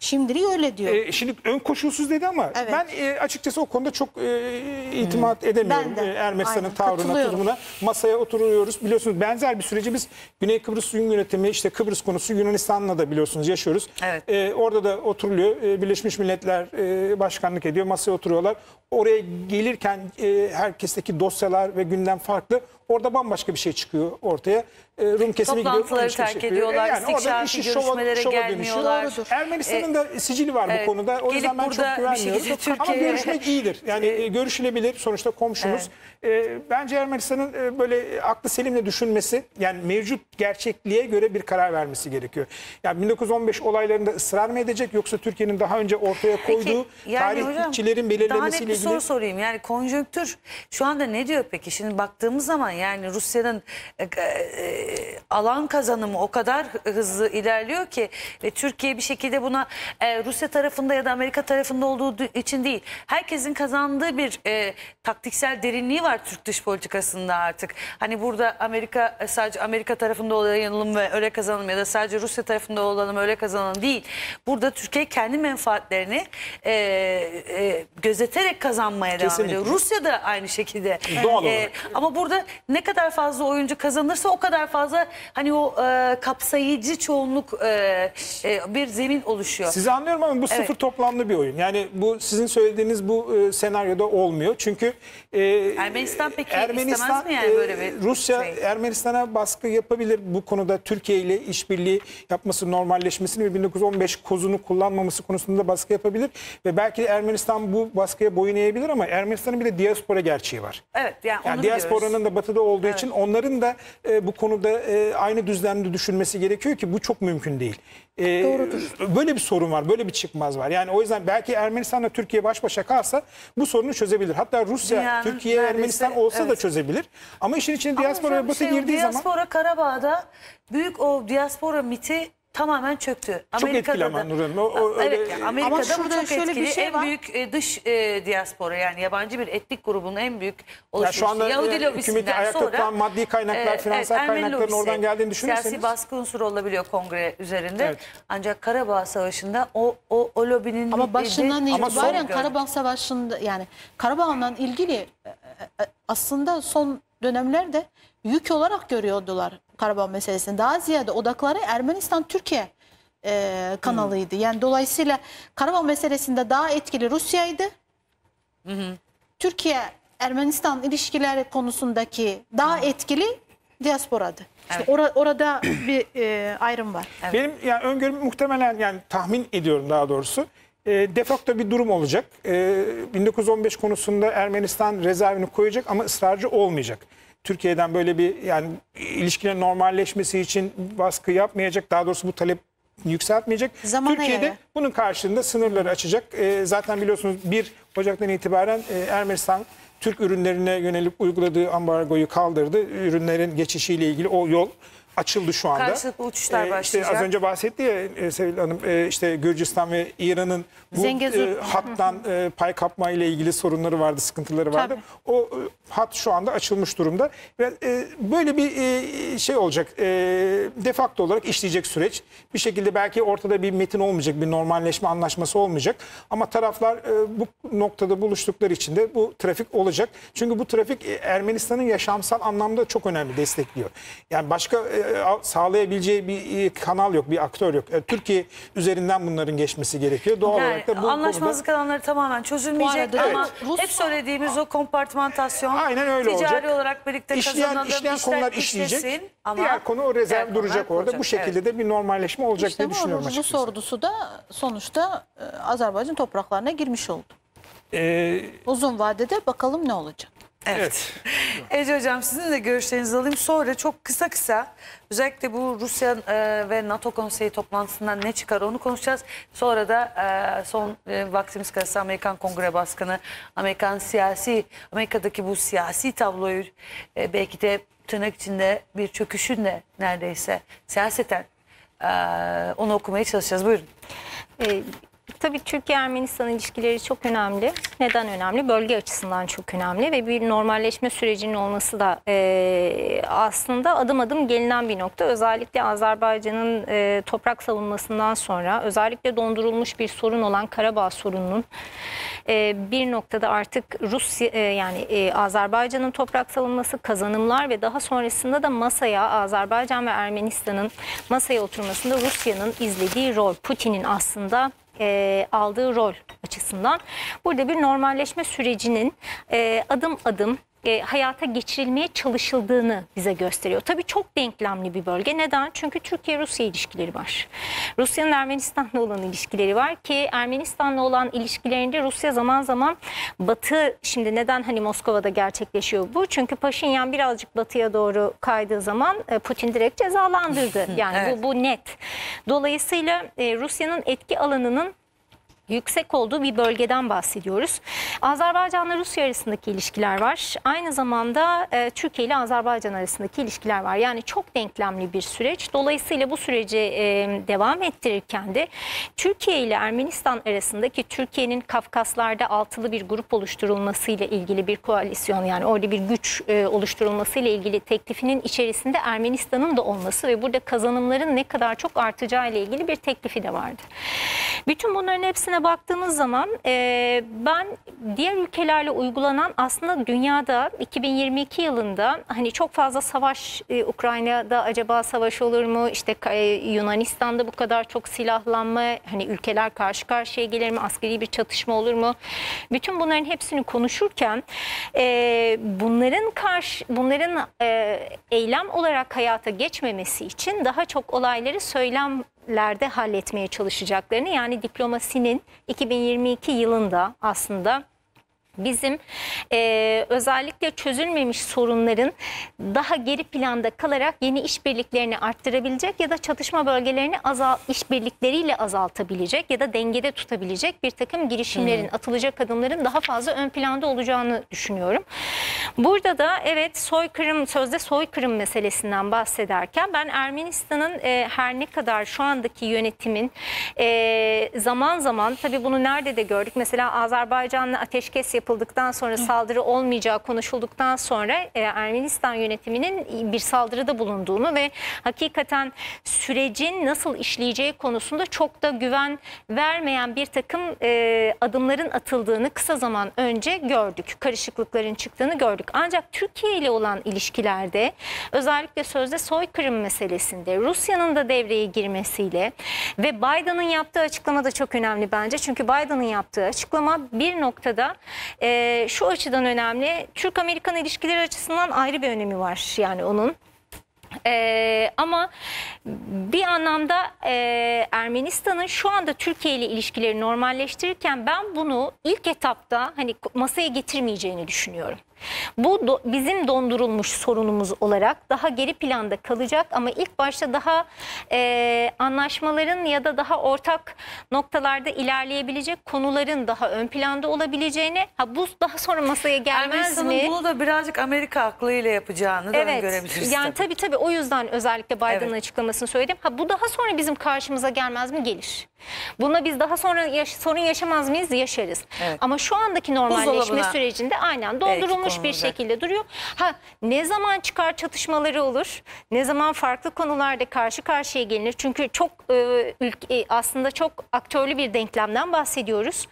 [SPEAKER 2] Şimdilik öyle diyor.
[SPEAKER 3] E, şimdi ön koşulsuz dedi ama
[SPEAKER 2] Evet.
[SPEAKER 3] ben e, açıkçası o konuda çok e, itimat edemiyorum.
[SPEAKER 2] Ben de.
[SPEAKER 3] E, Ermenistan'ın
[SPEAKER 2] Aynen,
[SPEAKER 3] tavrına,
[SPEAKER 2] katılıyorum.
[SPEAKER 3] tutumuna. Masaya oturuyoruz. Biliyorsunuz benzer bir süreci biz Güney Kıbrıs Rum Yönetimi, işte Kıbrıs konusu Yunanistan'la da biliyorsunuz yaşıyoruz.
[SPEAKER 1] Evet.
[SPEAKER 3] E, orada da oturuluyor. E, Birleşmiş Milletler e, başkanlık ediyor. Masaya oturuyorlar. Oraya gelirken e, herkesteki dosyalar ve gündem farklı. Orada bambaşka bir şey çıkıyor ortaya. E, Rum kesimi gidiyor.
[SPEAKER 1] Toplantıları terk
[SPEAKER 3] şey
[SPEAKER 1] ediyorlar,
[SPEAKER 3] Yani orada işi şova-
[SPEAKER 1] görüşmelere
[SPEAKER 3] şova
[SPEAKER 1] gelmiyorlar.
[SPEAKER 3] Ermenistan'ın da sicili var
[SPEAKER 1] Evet.
[SPEAKER 3] bu konuda. O yüzden ben çok güvenmiyorum.
[SPEAKER 1] şekilde
[SPEAKER 3] Ama
[SPEAKER 1] Türkiye'ye-
[SPEAKER 3] görüşmek iyidir. Yani e, görüşülebilir. Sonuçta komşumuz. E, bence Ermenistan'ın e, böyle aklı selimle düşünmesi, yani mevcut gerçekliğe göre bir karar vermesi gerekiyor. Yani 1915 olaylarında ısrar mı edecek yoksa Türkiye'nin daha önce ortaya koyduğu tarihçilerin
[SPEAKER 1] daha
[SPEAKER 3] belirlemesiyle
[SPEAKER 1] net bir
[SPEAKER 3] ilgili
[SPEAKER 1] soru sorayım. Yani konjonktür şu anda ne diyor peki? Şimdi baktığımız zaman yani Rusya'nın e, e, alan kazanımı o kadar hızlı ilerliyor ki ve Türkiye bir şekilde buna e, Rusya tarafında ya da Amerika tarafında olduğu du- için değil. Herkesin kazandığı bir e, taktiksel derinliği var Türk dış politikasında artık. Hani burada Amerika sadece Amerika tarafında olalım ve öyle kazanalım ya da sadece Rusya tarafında olalım öyle kazanalım değil. Burada Türkiye kendi menfaatlerini e, e, gözeterek kazanmaya devam
[SPEAKER 3] Kesinlikle.
[SPEAKER 1] ediyor. Rusya da aynı şekilde.
[SPEAKER 3] Doğal
[SPEAKER 1] E,
[SPEAKER 3] olarak.
[SPEAKER 1] ama burada ne kadar fazla oyuncu kazanırsa o kadar fazla hani o e, kapsayıcı çoğunluk e, e, bir zemin oluşuyor.
[SPEAKER 3] Sizi anlıyorum ama bu sıfır
[SPEAKER 1] Evet.
[SPEAKER 3] toplamlı bir oyun. Yani bu sizin söylediğiniz bu e, senaryoda olmuyor. Çünkü e,
[SPEAKER 1] Ermenistan peki istemez mi yani
[SPEAKER 3] e,
[SPEAKER 1] böyle bir
[SPEAKER 3] Rusya
[SPEAKER 1] şey?
[SPEAKER 3] Ermenistan'a baskı yapabilir. Bu konuda Türkiye ile işbirliği yapması, normalleşmesini ve 1915 kozunu kullanmaması konusunda baskı yapabilir. Ve belki Ermenistan bu baskıya boyun eğebilir ama Ermenistan'ın bir de diaspora gerçeği var.
[SPEAKER 1] Evet yani,
[SPEAKER 3] Yani
[SPEAKER 1] onu
[SPEAKER 3] diasporanın
[SPEAKER 1] biliyoruz.
[SPEAKER 3] da batıda olduğu için onların da e, bu konuda e, aynı düzlemde düşünmesi gerekiyor ki bu çok mümkün değil. E, Böyle bir sorun var, böyle bir çıkmaz var. Yani o yüzden belki Ermenistan'la Türkiye baş başa kalsa bu sorunu çözebilir. Hatta Rusya,
[SPEAKER 1] Dünyanın
[SPEAKER 3] Türkiye,
[SPEAKER 1] neredeyse-
[SPEAKER 3] Ermenistan olsa da
[SPEAKER 1] evet.
[SPEAKER 3] çözebilir. Ama işin içine diaspora ve batı
[SPEAKER 1] şey,
[SPEAKER 3] girdiği zaman
[SPEAKER 1] Diaspora Karabağ'da büyük o diaspora miti tamamen çöktü.
[SPEAKER 3] Çok etkili ama Nur Hanım. O- o
[SPEAKER 1] evet, yani Amerika'da
[SPEAKER 2] Ama
[SPEAKER 1] bu
[SPEAKER 2] şurada
[SPEAKER 1] çok
[SPEAKER 2] şöyle bir
[SPEAKER 1] etkili.
[SPEAKER 2] şey
[SPEAKER 1] en
[SPEAKER 2] var.
[SPEAKER 1] büyük e, dış e, diaspora yani yabancı bir etnik grubun en büyük
[SPEAKER 3] Ya
[SPEAKER 1] oluşmuştu.
[SPEAKER 3] şu anda
[SPEAKER 1] Yahudi
[SPEAKER 3] e, hükümeti ayakta
[SPEAKER 1] sonra
[SPEAKER 3] tutan maddi kaynaklar,
[SPEAKER 1] e,
[SPEAKER 3] finansal
[SPEAKER 1] Ermeni
[SPEAKER 3] kaynakların
[SPEAKER 1] lobisi,
[SPEAKER 3] oradan geldiğini düşünürseniz.
[SPEAKER 1] Siyasi baskı unsuru olabiliyor kongre üzerinde.
[SPEAKER 3] Evet.
[SPEAKER 1] Ancak Karabağ Savaşı'nda o, o, o lobinin...
[SPEAKER 2] Ama başından
[SPEAKER 1] de-
[SPEAKER 3] Ama
[SPEAKER 2] itibaren
[SPEAKER 3] son-
[SPEAKER 2] Karabağ Savaşı'nda yani Karabağ'la ilgili e, e, e, aslında son dönemlerde yük olarak görüyordular Karabağ meselesini. Daha ziyade odakları Ermenistan-Türkiye e, kanalıydı. Yani dolayısıyla Karabağ meselesinde daha etkili Rusya'ydı. Türkiye Ermenistan ilişkileri konusundaki daha etkili diasporadı. İşte
[SPEAKER 1] Evet.
[SPEAKER 2] ora- orada bir e, ayrım var.
[SPEAKER 3] Benim yani öngörüm muhtemelen yani tahmin ediyorum daha doğrusu. E, de facto bir durum olacak. E, 1915 konusunda Ermenistan rezervini koyacak ama ısrarcı olmayacak. Türkiye'den böyle bir yani ilişkilerin normalleşmesi için baskı yapmayacak. Daha doğrusu bu talep yükseltmeyecek.
[SPEAKER 2] Zamana
[SPEAKER 3] Türkiye'de
[SPEAKER 2] göre.
[SPEAKER 3] bunun karşılığında sınırları açacak. E, zaten biliyorsunuz 1 Ocak'tan itibaren e, Ermenistan Türk ürünlerine yönelip uyguladığı ambargoyu kaldırdı. Ürünlerin geçişiyle ilgili o yol açıldı şu anda.
[SPEAKER 1] Karşılıklı uçuşlar
[SPEAKER 3] Ee,
[SPEAKER 1] başlayacak.
[SPEAKER 3] işte az önce bahsetti ya e, Sevil Hanım e, işte Gürcistan ve İran'ın bu
[SPEAKER 2] Zengezur.
[SPEAKER 3] e, hattan e, pay kapma ile ilgili sorunları vardı, sıkıntıları vardı.
[SPEAKER 2] Tabii.
[SPEAKER 3] O e, hat şu anda açılmış durumda ve e, böyle bir e, şey olacak. E, de facto olarak işleyecek süreç. Bir şekilde belki ortada bir metin olmayacak, bir normalleşme anlaşması olmayacak. Ama taraflar e, bu noktada buluştukları için de bu trafik olacak. Çünkü bu trafik e, Ermenistan'ın yaşamsal anlamda çok önemli destekliyor. Yani başka e, sağlayabileceği bir e, kanal yok, bir aktör yok. E, Türkiye üzerinden bunların geçmesi gerekiyor. Doğal
[SPEAKER 1] Yani
[SPEAKER 3] olarak da bu konuda
[SPEAKER 1] anlaşmazlık alanları tamamen çözülmeyecek
[SPEAKER 2] Bu arada
[SPEAKER 1] ama
[SPEAKER 2] evet, Rus-
[SPEAKER 1] hep söylediğimiz o kompartmantasyon
[SPEAKER 3] Aynen öyle
[SPEAKER 1] ticari
[SPEAKER 3] olacak.
[SPEAKER 1] olarak birlikte
[SPEAKER 3] işleyen,
[SPEAKER 1] kazanalım,
[SPEAKER 3] işleyen
[SPEAKER 1] işler
[SPEAKER 3] konular işleyecek.
[SPEAKER 1] işlesin ama
[SPEAKER 3] Diğer konu o rezerv
[SPEAKER 1] diğer
[SPEAKER 3] duracak orada. Bu
[SPEAKER 1] olacak.
[SPEAKER 3] şekilde
[SPEAKER 1] Evet.
[SPEAKER 3] de bir normalleşme olacak
[SPEAKER 2] İşte
[SPEAKER 3] diye
[SPEAKER 2] bu
[SPEAKER 3] düşünüyorum
[SPEAKER 2] Rus
[SPEAKER 3] açıkçası.
[SPEAKER 2] ordusu da sonuçta e, Azerbaycan topraklarına girmiş oldu.
[SPEAKER 3] Ee,
[SPEAKER 2] Uzun vadede bakalım ne olacak.
[SPEAKER 3] Evet.
[SPEAKER 1] Ece Hocam sizin de görüşlerinizi alayım. Sonra çok kısa kısa özellikle bu Rusya e, ve NATO konseyi toplantısından ne çıkar onu konuşacağız. Sonra da e, son e, vaktimiz kalırsa Amerikan Kongre Başkanı, Amerikan siyasi, Amerika'daki bu siyasi tabloyu e, belki de tırnak içinde bir çöküşün de neredeyse siyaseten e, onu okumaya çalışacağız. Buyurun.
[SPEAKER 4] Ee, tabii Türkiye-Ermenistan ilişkileri çok önemli. Neden önemli? Bölge açısından çok önemli ve bir normalleşme sürecinin olması da e, aslında adım adım gelinen bir nokta. Özellikle Azerbaycan'ın e, toprak savunmasından sonra özellikle dondurulmuş bir sorun olan Karabağ sorununun e, bir noktada artık Rusya e, yani e, Azerbaycan'ın toprak savunması kazanımlar ve daha sonrasında da masaya Azerbaycan ve Ermenistan'ın masaya oturmasında Rusya'nın izlediği rol, Putin'in aslında e, aldığı rol açısından. Burada bir normalleşme sürecinin e, adım adım e, hayata geçirilmeye çalışıldığını bize gösteriyor. Tabii çok denklemli bir bölge. Neden? Çünkü Türkiye-Rusya ilişkileri var. Rusya'nın Ermenistan'la olan ilişkileri var ki Ermenistan'la olan ilişkilerinde Rusya zaman zaman Batı şimdi neden hani Moskova'da gerçekleşiyor bu? Çünkü Paşinyan birazcık batıya doğru kaydığı zaman e, Putin direkt cezalandırdı. Yani
[SPEAKER 1] Evet.
[SPEAKER 4] bu, bu net. Dolayısıyla e, Rusya'nın etki alanının yüksek olduğu bir bölgeden bahsediyoruz. Azerbaycan'la Rusya arasındaki ilişkiler var. Aynı zamanda e, Türkiye ile Azerbaycan arasındaki ilişkiler var. Yani çok denklemli bir süreç. Dolayısıyla bu süreci e, devam ettirirken de Türkiye ile Ermenistan arasındaki Türkiye'nin Kafkaslar'da altılı bir grup oluşturulmasıyla ilgili bir koalisyon yani orada bir güç e, oluşturulmasıyla ilgili teklifinin içerisinde Ermenistan'ın da olması ve burada kazanımların ne kadar çok artacağı ile ilgili bir teklifi de vardı. Bütün bunların hepsine baktığımız zaman e, ben diğer ülkelerle uygulanan aslında dünyada 2022 yılında hani çok fazla savaş e, Ukrayna'da acaba savaş olur mu? İşte e, Yunanistan'da bu kadar çok silahlanma hani ülkeler karşı karşıya gelir mi? Askeri bir çatışma olur mu? Bütün bunların hepsini konuşurken e, bunların karşı bunların e, eylem olarak hayata geçmemesi için daha çok olayları söylem lerde halletmeye çalışacaklarını yani diplomasinin 2022 yılında aslında bizim e, özellikle çözülmemiş sorunların daha geri planda kalarak yeni işbirliklerini arttırabilecek ya da çatışma bölgelerini azal işbirlikleriyle azaltabilecek ya da dengede tutabilecek bir takım girişimlerin atılacak adımların daha fazla ön planda olacağını düşünüyorum. Burada da evet soykırım sözde soykırım meselesinden bahsederken ben Ermenistan'ın e, her ne kadar şu andaki yönetimin e, zaman zaman tabii bunu nerede de gördük mesela Azerbaycan'la ateşkes yapıldıktan sonra saldırı olmayacağı konuşulduktan sonra e, Ermenistan yönetiminin bir saldırıda bulunduğunu ve hakikaten sürecin nasıl işleyeceği konusunda çok da güven vermeyen bir takım e, adımların atıldığını kısa zaman önce gördük. Karışıklıkların çıktığını gördük. Ancak Türkiye ile olan ilişkilerde özellikle sözde soykırım meselesinde Rusya'nın da devreye girmesiyle ve Biden'ın yaptığı açıklama da çok önemli bence. Çünkü Biden'ın yaptığı açıklama bir noktada e, şu açıdan önemli. Türk-Amerikan ilişkileri açısından ayrı bir önemi var yani onun. Ee, ama bir anlamda e, Ermenistan'ın şu anda Türkiye ile ilişkileri normalleştirirken ben bunu ilk etapta hani masaya getirmeyeceğini düşünüyorum. Bu do- bizim dondurulmuş sorunumuz olarak daha geri planda kalacak ama ilk başta daha e, anlaşmaların ya da daha ortak noktalarda ilerleyebilecek konuların daha ön planda olabileceğini ha bu daha sonra masaya gelmez mi?
[SPEAKER 1] bunu da birazcık Amerika aklıyla yapacağını da öngörebiliriz.
[SPEAKER 4] Yani
[SPEAKER 1] tabii.
[SPEAKER 4] tabii tabii o yüzden özellikle Biden'ın
[SPEAKER 1] Evet.
[SPEAKER 4] açıklamasını söyledim. Ha bu daha sonra bizim karşımıza gelmez mi? Gelir. Buna biz daha sonra yaş- sorun yaşamaz mıyız? Yaşarız.
[SPEAKER 1] Evet.
[SPEAKER 4] Ama şu andaki normalleşme
[SPEAKER 1] Buzdolabına
[SPEAKER 4] sürecinde aynen dondurulmuş bir
[SPEAKER 1] konulacak.
[SPEAKER 4] şekilde duruyor. Ha ne zaman çıkar çatışmaları olur? Ne zaman farklı konularda karşı karşıya gelinir? Çünkü çok e, ülke, aslında çok aktörlü bir denklemden bahsediyoruz.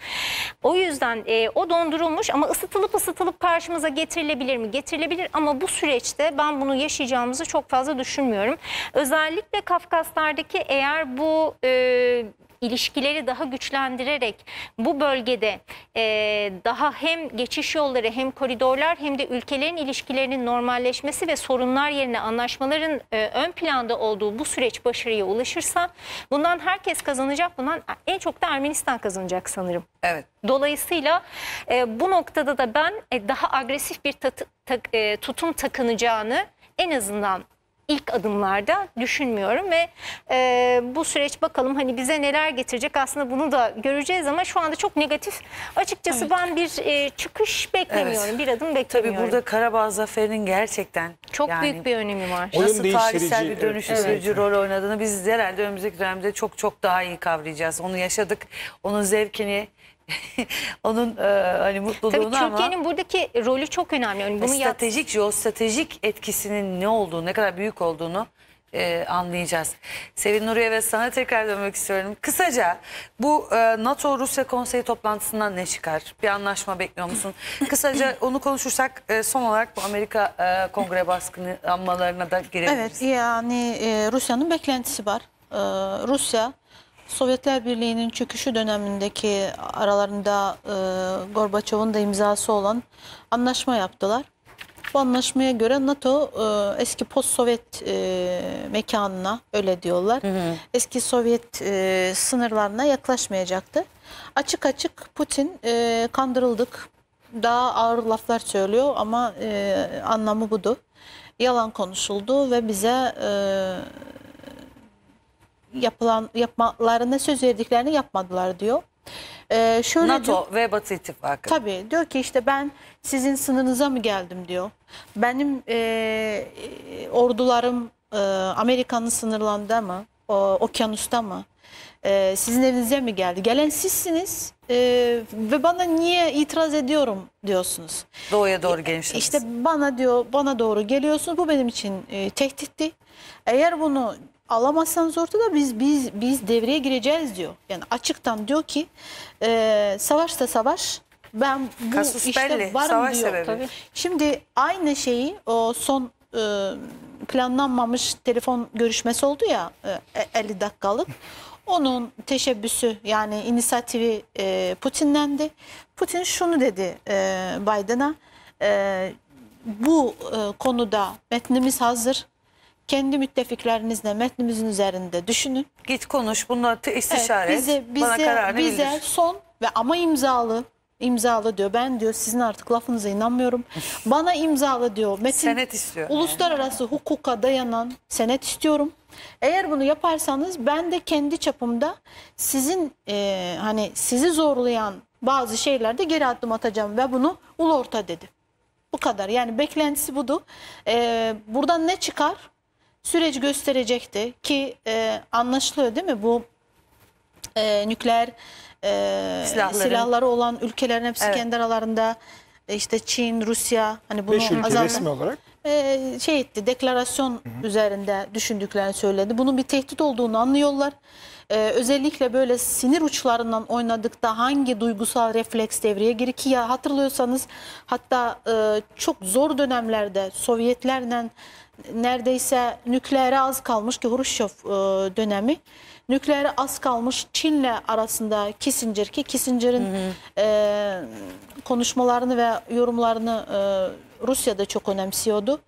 [SPEAKER 4] O yüzden e, o dondurulmuş ama ısıtılıp ısıtılıp karşımıza getirilebilir mi? Getirilebilir ama bu süreçte ben bunu yaşayacağımızı çok fazla düşünmüyorum. Özellikle Kafkaslardaki eğer bu e, ilişkileri daha güçlendirerek bu bölgede e, daha hem geçiş yolları hem koridorlar hem de ülkelerin ilişkilerinin normalleşmesi ve sorunlar yerine anlaşmaların e, ön planda olduğu bu süreç başarıya ulaşırsa bundan herkes kazanacak. Bundan en çok da Ermenistan kazanacak sanırım.
[SPEAKER 1] Evet.
[SPEAKER 4] Dolayısıyla e, bu noktada da ben e, daha agresif bir tatı- tak- e, tutum takınacağını en azından ilk adımlarda düşünmüyorum ve e, bu süreç bakalım hani bize neler getirecek aslında bunu da göreceğiz ama şu anda çok negatif. Açıkçası ben bir e, çıkış beklemiyorum, bir adım
[SPEAKER 1] Tabii
[SPEAKER 4] beklemiyorum.
[SPEAKER 1] burada Karabağ Zaferinin gerçekten
[SPEAKER 4] çok
[SPEAKER 1] yani
[SPEAKER 4] büyük bir önemi var.
[SPEAKER 3] Oyun
[SPEAKER 1] nasıl tarihsel
[SPEAKER 3] değiştirici,
[SPEAKER 1] bir dönüştürücü
[SPEAKER 3] evet.
[SPEAKER 1] rol oynadığını biz herhalde önümüzdeki dönemde çok çok daha iyi kavrayacağız. Onu yaşadık. Onun zevkini, onun e, hani mutluluğunu
[SPEAKER 4] Tabii
[SPEAKER 1] ama
[SPEAKER 4] Türkiye'nin buradaki rolü çok önemli. Yani bunu yap-
[SPEAKER 1] stratejik, jeostratejik etkisinin ne olduğunu, ne kadar büyük olduğunu e, anlayacağız. Sevin Nuriye ve sana tekrar dönmek istiyorum. Kısaca bu e, NATO-Rusya konseyi toplantısından ne çıkar? Bir anlaşma bekliyor musun? Kısaca onu konuşursak e, son olarak bu Amerika e, kongre baskınlanmalarına da girebiliriz.
[SPEAKER 2] Evet yani e, Rusya'nın beklentisi var. E, Rusya Sovyetler Birliği'nin çöküşü dönemindeki aralarında e, Gorbaçov'un da imzası olan anlaşma yaptılar. Bu anlaşmaya göre NATO e, eski post-Sovyet e, mekanına öyle diyorlar. Eski Sovyet e, sınırlarına yaklaşmayacaktı. Açık açık Putin e, kandırıldık. Daha ağır laflar söylüyor ama e, anlamı budu. Yalan konuşuldu ve bize e, yapılan yapmalarına söz verdiklerini yapmadılar diyor. E, şöyle diyor-
[SPEAKER 1] NATO ve Batı İttifakı.
[SPEAKER 2] Tabii diyor ki işte ben sizin sınırınıza mı geldim diyor. Benim e, e, ordularım e, Amerika'nın sınırlarında mı? O, okyanusta mı? E, sizin evinize mi geldi? Gelen sizsiniz e, ve bana niye itiraz ediyorum diyorsunuz.
[SPEAKER 1] Doğuya doğru genişlemesi.
[SPEAKER 2] İşte bana diyor bana doğru geliyorsunuz. Bu benim için e, tehditti. Eğer bunu alamazsanız ortada biz biz biz devreye gireceğiz diyor. Yani açıktan diyor ki e, savaşta savaş ben bu
[SPEAKER 1] Casus
[SPEAKER 2] işte
[SPEAKER 1] belli,
[SPEAKER 2] varım
[SPEAKER 1] savaş
[SPEAKER 2] diyor.
[SPEAKER 1] sebebi.
[SPEAKER 2] Tabii. Şimdi aynı şeyi o son e, planlanmamış telefon görüşmesi oldu ya e, 50 dakikalık. Onun teşebbüsü yani inisiyatifi e, Putin'dendi. Putin şunu dedi e, Biden'a e, bu e, konuda metnimiz hazır. Kendi müttefiklerinizle metnimizin üzerinde düşünün.
[SPEAKER 1] Git konuş, bununla te-
[SPEAKER 2] Evet,
[SPEAKER 1] istişare et.
[SPEAKER 2] bize
[SPEAKER 1] Bana
[SPEAKER 2] bize
[SPEAKER 1] kararını
[SPEAKER 2] bize
[SPEAKER 1] bildir.
[SPEAKER 2] son ve ama imzalı imzala diyor. Ben diyor sizin artık lafınıza inanmıyorum. Bana imzala diyor. Metin,
[SPEAKER 1] Senet istiyor.
[SPEAKER 2] Uluslararası hukuka dayanan senet istiyorum. Eğer bunu yaparsanız ben de kendi çapımda sizin e, hani sizi zorlayan bazı şeylerde geri adım atacağım ve bunu ulu orta dedi. Bu kadar. Yani beklentisi budu. E, buradan ne çıkar? Süreç gösterecekti ki e, anlaşılıyor değil mi? Bu e, nükleer e,
[SPEAKER 1] Silahların.
[SPEAKER 2] silahları olan ülkelerin hepsi
[SPEAKER 1] Evet.
[SPEAKER 2] kendi aralarında e, işte Çin, Rusya hani bunu
[SPEAKER 3] Beş ülke
[SPEAKER 2] azaltma-
[SPEAKER 3] resmi olarak.
[SPEAKER 2] e, şey etti, deklarasyon üzerinde düşündüklerini söyledi. Bunun bir tehdit olduğunu anlıyorlar. E, özellikle böyle sinir uçlarından oynadıkta hangi duygusal refleks devreye girir ki ya hatırlıyorsanız hatta e, çok zor dönemlerde Sovyetlerle neredeyse nükleere az kalmış ki Hruşçov e, dönemi nükleere az kalmış Çin'le arasında Kissinger ki Kissinger'in e, konuşmalarını ve yorumlarını e, Rusya da çok önemsiyordu.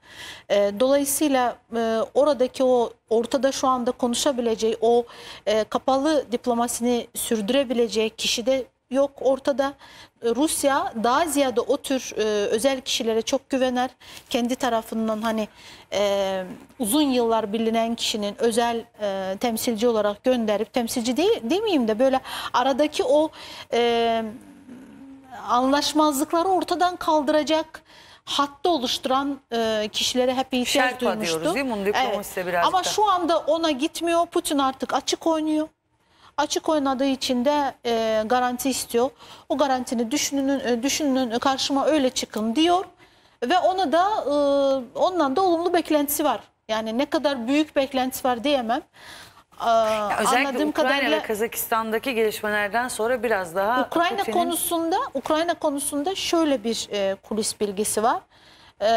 [SPEAKER 2] E, dolayısıyla e, oradaki o ortada şu anda konuşabileceği o e, kapalı diplomasini sürdürebileceği kişi de yok ortada. Rusya daha ziyade o tür e, özel kişilere çok güvener. Kendi tarafından hani e, uzun yıllar bilinen kişinin özel e, temsilci olarak gönderip temsilci değil, demeyeyim de böyle aradaki o e, anlaşmazlıkları ortadan kaldıracak hattı oluşturan e, kişilere hep ihtiyaç
[SPEAKER 1] Şerpa
[SPEAKER 2] duymuştu.
[SPEAKER 1] diyoruz değil mi? Bunun diplomasisi de birazcık
[SPEAKER 2] Ama
[SPEAKER 1] da.
[SPEAKER 2] şu anda ona gitmiyor. Putin artık açık oynuyor. Açık oynadığı için de e, garanti istiyor. O garantini düşünün, e, düşünün karşıma öyle çıkın diyor. Ve ona da e, ondan da olumlu beklentisi var. Yani ne kadar büyük beklentisi var diyemem. E,
[SPEAKER 1] Özellikle
[SPEAKER 2] anladığım
[SPEAKER 1] Ukrayna
[SPEAKER 2] kadarıyla
[SPEAKER 1] ve Kazakistan'daki gelişmelerden sonra biraz daha
[SPEAKER 2] Ukrayna
[SPEAKER 1] Putin'in-
[SPEAKER 2] konusunda Ukrayna konusunda şöyle bir e, kulis bilgisi var. E,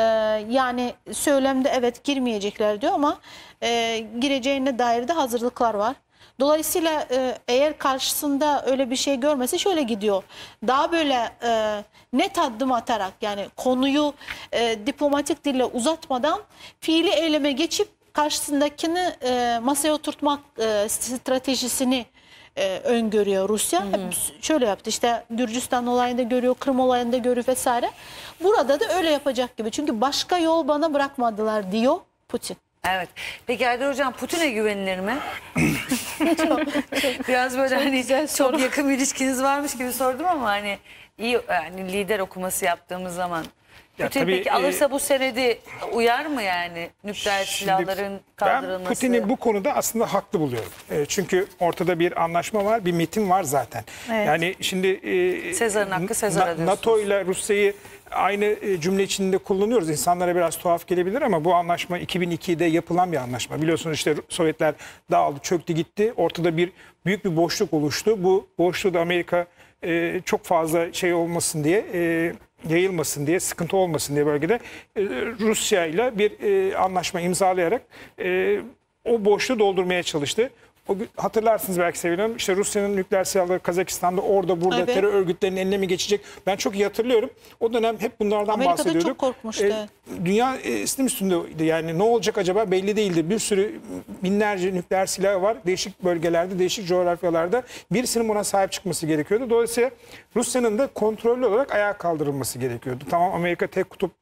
[SPEAKER 2] yani söylemde evet girmeyecekler diyor ama e, gireceğine dair de hazırlıklar var. Dolayısıyla e, eğer karşısında öyle bir şey görmese şöyle gidiyor. Daha böyle e, net adım atarak yani konuyu e, diplomatik dille uzatmadan fiili eyleme geçip karşısındakini e, masaya oturtmak e, stratejisini e, öngörüyor Rusya. Hep şöyle yaptı işte Gürcistan olayında görüyor, Kırım olayında görüyor vesaire. Burada da öyle yapacak gibi. Çünkü başka yol bana bırakmadılar diyor Putin.
[SPEAKER 1] Evet. Peki Haydar Hocam Putin'e güvenilir mi? Biraz böyle hani
[SPEAKER 2] güzel
[SPEAKER 1] çok
[SPEAKER 2] soru.
[SPEAKER 1] yakın bir ilişkiniz varmış gibi sordum ama hani iyi yani lider okuması yaptığımız zaman.
[SPEAKER 3] Ya
[SPEAKER 1] Putin
[SPEAKER 3] tabii,
[SPEAKER 1] peki
[SPEAKER 3] e,
[SPEAKER 1] alırsa bu senedi uyar mı yani nükleer silahların
[SPEAKER 3] Ben
[SPEAKER 1] kaldırılması?
[SPEAKER 3] Putin'i bu konuda aslında haklı buluyorum. E, çünkü ortada bir anlaşma var, bir metin var zaten.
[SPEAKER 2] Evet.
[SPEAKER 3] Yani şimdi e,
[SPEAKER 1] Sezar'ın hakkı Sezar'a diyorsunuz.
[SPEAKER 3] NATO ile Rusya'yı aynı e, cümle içinde kullanıyoruz. İnsanlara biraz tuhaf gelebilir ama bu anlaşma 2002'de yapılan bir anlaşma. Biliyorsunuz işte Sovyetler dağıldı, çöktü gitti. Ortada bir büyük bir boşluk oluştu. Bu boşluğu da Amerika e, çok fazla şey olmasın diye e, yayılmasın diye, sıkıntı olmasın diye bölgede e, Rusya ile bir e, anlaşma imzalayarak e, o boşluğu doldurmaya çalıştı. O, hatırlarsınız belki Sevil Hanım, işte Rusya'nın nükleer silahları Kazakistan'da orada burada
[SPEAKER 2] Evet.
[SPEAKER 3] terör örgütlerinin eline mi geçecek? Ben çok iyi hatırlıyorum. O dönem hep bunlardan
[SPEAKER 2] Amerika'da
[SPEAKER 3] bahsediyorduk.
[SPEAKER 2] çok korkmuştu, evet.
[SPEAKER 3] dünya e, istim üstündeydi. Yani ne olacak acaba belli değildi. Bir sürü binlerce nükleer silah var. Değişik bölgelerde, değişik coğrafyalarda. Birisinin buna sahip çıkması gerekiyordu. Dolayısıyla Rusya'nın da kontrollü olarak ayağa kaldırılması gerekiyordu. Tamam Amerika tek kutuplu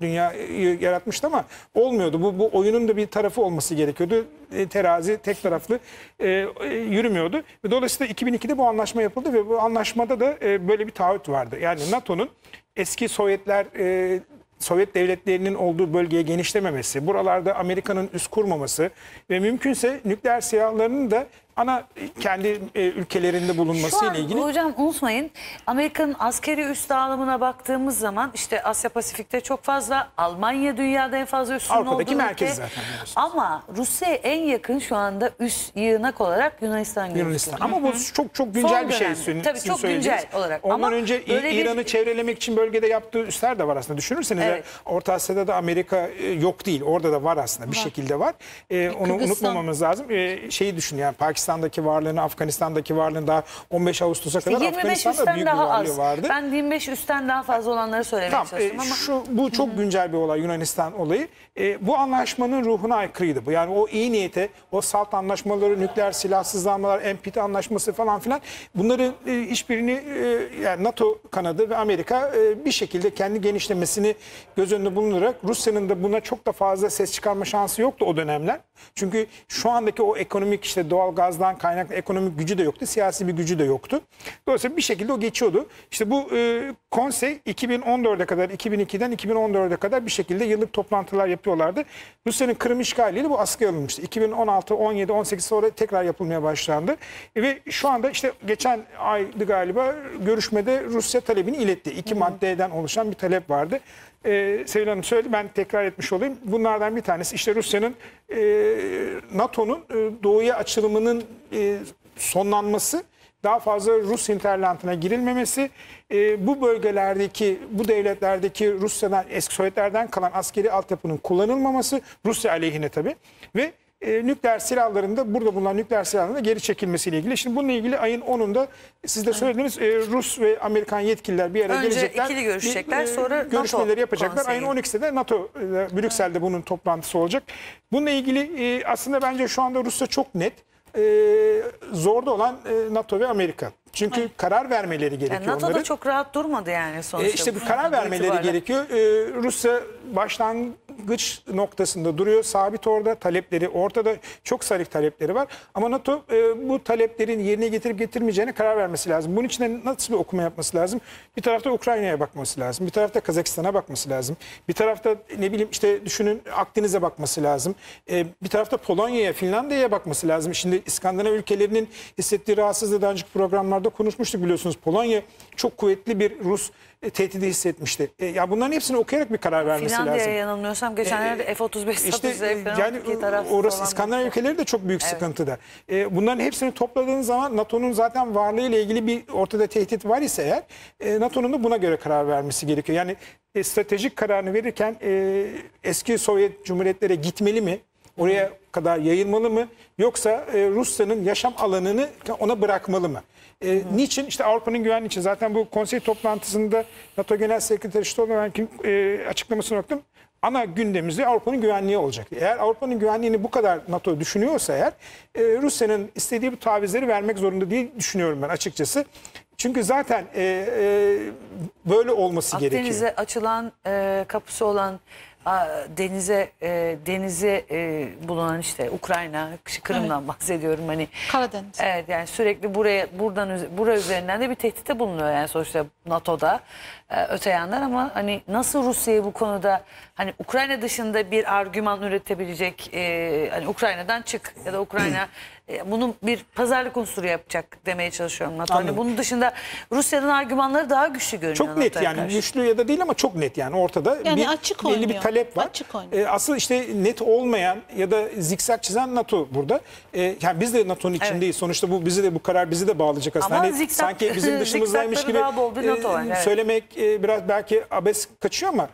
[SPEAKER 3] dünyayı yaratmıştı ama olmuyordu. Bu, bu oyunun da bir tarafı olması gerekiyordu. E, terazi tek taraflı e, e, yürümüyordu. Dolayısıyla 2002'de bu anlaşma yapıldı ve bu anlaşmada da e, böyle bir taahhüt vardı. Yani NATO'nun eski Sovyetler e, Sovyet devletlerinin olduğu bölgeye genişlememesi, buralarda Amerika'nın üst kurmaması ve mümkünse nükleer silahlarının da ana kendi e, ülkelerinde bulunması ile ilgili
[SPEAKER 1] hocam unutmayın Amerika'nın askeri üst dağılımına baktığımız zaman işte Asya Pasifik'te çok fazla Almanya dünyada en fazla üssünün
[SPEAKER 3] Avrupa'daki
[SPEAKER 1] olduğu
[SPEAKER 3] merkez
[SPEAKER 1] ülke.
[SPEAKER 3] zaten biliyorsunuz.
[SPEAKER 1] Ama Rusya'ya en yakın şu anda üst yığınak olarak Yunanistan gözüküyor.
[SPEAKER 3] Yunanistan. Ama bu çok çok güncel
[SPEAKER 1] Son
[SPEAKER 3] bir şey. sizin-
[SPEAKER 1] Tabii
[SPEAKER 3] sizin
[SPEAKER 1] çok
[SPEAKER 3] söylediğiniz.
[SPEAKER 1] güncel olarak.
[SPEAKER 3] Ondan
[SPEAKER 1] Ama
[SPEAKER 3] önce İ-
[SPEAKER 1] böyle bir-
[SPEAKER 3] İran'ı çevrelemek için bölgede yaptığı üsler de var aslında. Düşünürseniz
[SPEAKER 1] Evet.
[SPEAKER 3] Orta Asya'da da Amerika e, yok değil. Orada da var aslında. Bir şekilde var. E, onu
[SPEAKER 2] Kırgızistan.
[SPEAKER 3] unutmamamız lazım. E, şeyi düşün yani Pakistan Pakistan'daki varlığını, Afganistan'daki varlığını daha 15 Ağustos'a kadar
[SPEAKER 1] 25
[SPEAKER 3] Afganistan'da büyük bir
[SPEAKER 1] daha
[SPEAKER 3] varlığı
[SPEAKER 1] az.
[SPEAKER 3] vardı.
[SPEAKER 1] Ben 25 üstten daha fazla olanları söylemeye
[SPEAKER 3] Tamam,
[SPEAKER 1] çalıştım
[SPEAKER 3] e,
[SPEAKER 1] ama
[SPEAKER 3] şu bu çok güncel bir olay Yunanistan olayı. E, bu anlaşmanın ruhuna aykırıydı bu. Yani o iyi niyete, o salt anlaşmaları, nükleer silahsızlanmalar, NPT anlaşması falan filan bunları e, hiçbirini e, yani NATO kanadı ve Amerika e, bir şekilde kendi genişlemesini göz önünde bulundurarak Rusya'nın da buna çok da fazla ses çıkarma şansı yoktu o dönemler. Çünkü şu andaki o ekonomik işte doğal gazdan kaynaklı ekonomik gücü de yoktu, siyasi bir gücü de yoktu. Dolayısıyla bir şekilde o geçiyordu. İşte bu e, konsey 2014'e kadar, 2002'den 2014'e kadar bir şekilde yıllık toplantılar yapıyorlardı. Rusya'nın Kırım işgaliyle bu askıya alınmıştı. 2016, 17, 18 sonra tekrar yapılmaya başlandı. E, ve şu anda işte geçen aydı galiba görüşmede Rusya talebini iletti. İki maddeden oluşan bir talep vardı. Ee, Sevil Hanım söyledi ben tekrar etmiş olayım. Bunlardan bir tanesi işte Rusya'nın e, NATO'nun e, doğuya açılımının e, sonlanması daha fazla Rus hinterlandına girilmemesi, e, bu bölgelerdeki, bu devletlerdeki Rusya'dan, eski Sovyetlerden kalan askeri altyapının kullanılmaması, Rusya aleyhine tabii ve e, nükleer silahların da burada bulunan nükleer silahların da geri çekilmesiyle ilgili. Şimdi bununla ilgili ayın 10'unda siz de söylediniz e, Rus ve Amerikan yetkililer bir araya
[SPEAKER 1] Önce
[SPEAKER 3] gelecekler.
[SPEAKER 1] ikili görüşecekler,
[SPEAKER 3] Bir, e,
[SPEAKER 1] sonra NATO
[SPEAKER 3] görüşmeleri yapacaklar. Ayın
[SPEAKER 1] konseyi.
[SPEAKER 3] 12'sinde de NATO e, Brüksel'de bunun toplantısı olacak. Bununla ilgili e, aslında bence şu anda Rusya çok net. E, zorda olan e, NATO ve Amerika. Çünkü karar vermeleri gerekiyor
[SPEAKER 1] yani NATO
[SPEAKER 3] onların.
[SPEAKER 1] da çok rahat durmadı yani sonuçta.
[SPEAKER 3] E, işte bir karar vermeleri
[SPEAKER 1] itibariyle.
[SPEAKER 3] gerekiyor. E, Rusya başlangıç noktasında duruyor. Sabit orada talepleri ortada çok sarık talepleri var. Ama NATO e, bu taleplerin yerine getirip getirmeyeceğine karar vermesi lazım. Bunun için de nasıl bir okuma yapması lazım? Bir tarafta Ukrayna'ya bakması lazım. Bir tarafta Kazakistan'a bakması lazım. Bir tarafta ne bileyim işte düşünün Akdeniz'e bakması lazım. E, bir tarafta Polonya'ya, Finlandiya'ya bakması lazım. Şimdi İskandinav ülkelerinin hissettiği rahatsızlığı daha önceki programlarda konuşmuştuk biliyorsunuz. Polonya çok kuvvetli bir Rus e, tehdidi hissetmişti. E, ya bunların hepsini okuyarak bir karar vermesi
[SPEAKER 1] Finlandiya'ya
[SPEAKER 3] lazım.
[SPEAKER 1] yanılmıyorsam geçenlerde F-35
[SPEAKER 3] İşte
[SPEAKER 1] statüsü falan
[SPEAKER 3] yani orası İskandinav ülkeleri de çok büyük sıkıntıda. E, bunların hepsini topladığın zaman NATO'nun zaten varlığıyla ilgili bir ortada tehdit var ise eğer e, NATO'nun da buna göre karar vermesi gerekiyor. Yani e, stratejik kararını verirken e, eski Sovyet Cumhuriyetlere gitmeli mi? Oraya kadar yayılmalı mı? Yoksa e, Rusya'nın yaşam alanını ona bırakmalı mı? E, niçin? İşte Avrupa'nın güvenliği için. Zaten bu konsey toplantısında NATO Genel Sekreteri Stoltenberg'in e, açıklamasını okudum. Ana gündemimizde Avrupa'nın güvenliği olacak. Eğer Avrupa'nın güvenliğini bu kadar NATO düşünüyorsa eğer e, Rusya'nın istediği bu tavizleri vermek zorunda diye düşünüyorum ben açıkçası. Çünkü zaten e, e, böyle olması gerekiyor.
[SPEAKER 1] Akdeniz'e açılan e, kapısı olan denize e, denize e, bulunan işte Ukrayna, Kırım'dan bahsediyorum hani.
[SPEAKER 2] Karadeniz.
[SPEAKER 1] Evet yani sürekli buraya buradan bura üzerinden de bir tehditte bulunuyor yani sonuçta NATO'da e, öte yandan ama hani nasıl Rusya'yı bu konuda hani Ukrayna dışında bir argüman üretebilecek e, hani Ukrayna'dan çık ya da Ukrayna bunu bir pazarlık unsuru yapacak demeye çalışıyorum NATO.
[SPEAKER 3] Anladım.
[SPEAKER 1] bunun dışında Rusya'nın argümanları daha güçlü görünüyor.
[SPEAKER 3] Çok net
[SPEAKER 1] NATO'ya
[SPEAKER 3] yani
[SPEAKER 1] karşı.
[SPEAKER 3] güçlü ya da değil ama çok net yani ortada
[SPEAKER 2] Yani
[SPEAKER 3] bir,
[SPEAKER 2] açık
[SPEAKER 3] belli bir
[SPEAKER 2] oynuyor.
[SPEAKER 3] talep var.
[SPEAKER 2] Açık oynuyor.
[SPEAKER 3] Ee, asıl işte net olmayan ya da zikzak çizen NATO burada. Ee, yani biz de NATO'nun içindeyiz. Sonuçta bu bizi de bu karar bizi de bağlayacak aslında.
[SPEAKER 1] Ama
[SPEAKER 3] Hani
[SPEAKER 1] zikzak-
[SPEAKER 3] sanki bizim dışımızdaymış gibi
[SPEAKER 1] bir NATO var,
[SPEAKER 3] e,
[SPEAKER 1] evet.
[SPEAKER 3] söylemek e, biraz belki abes kaçıyor ama e,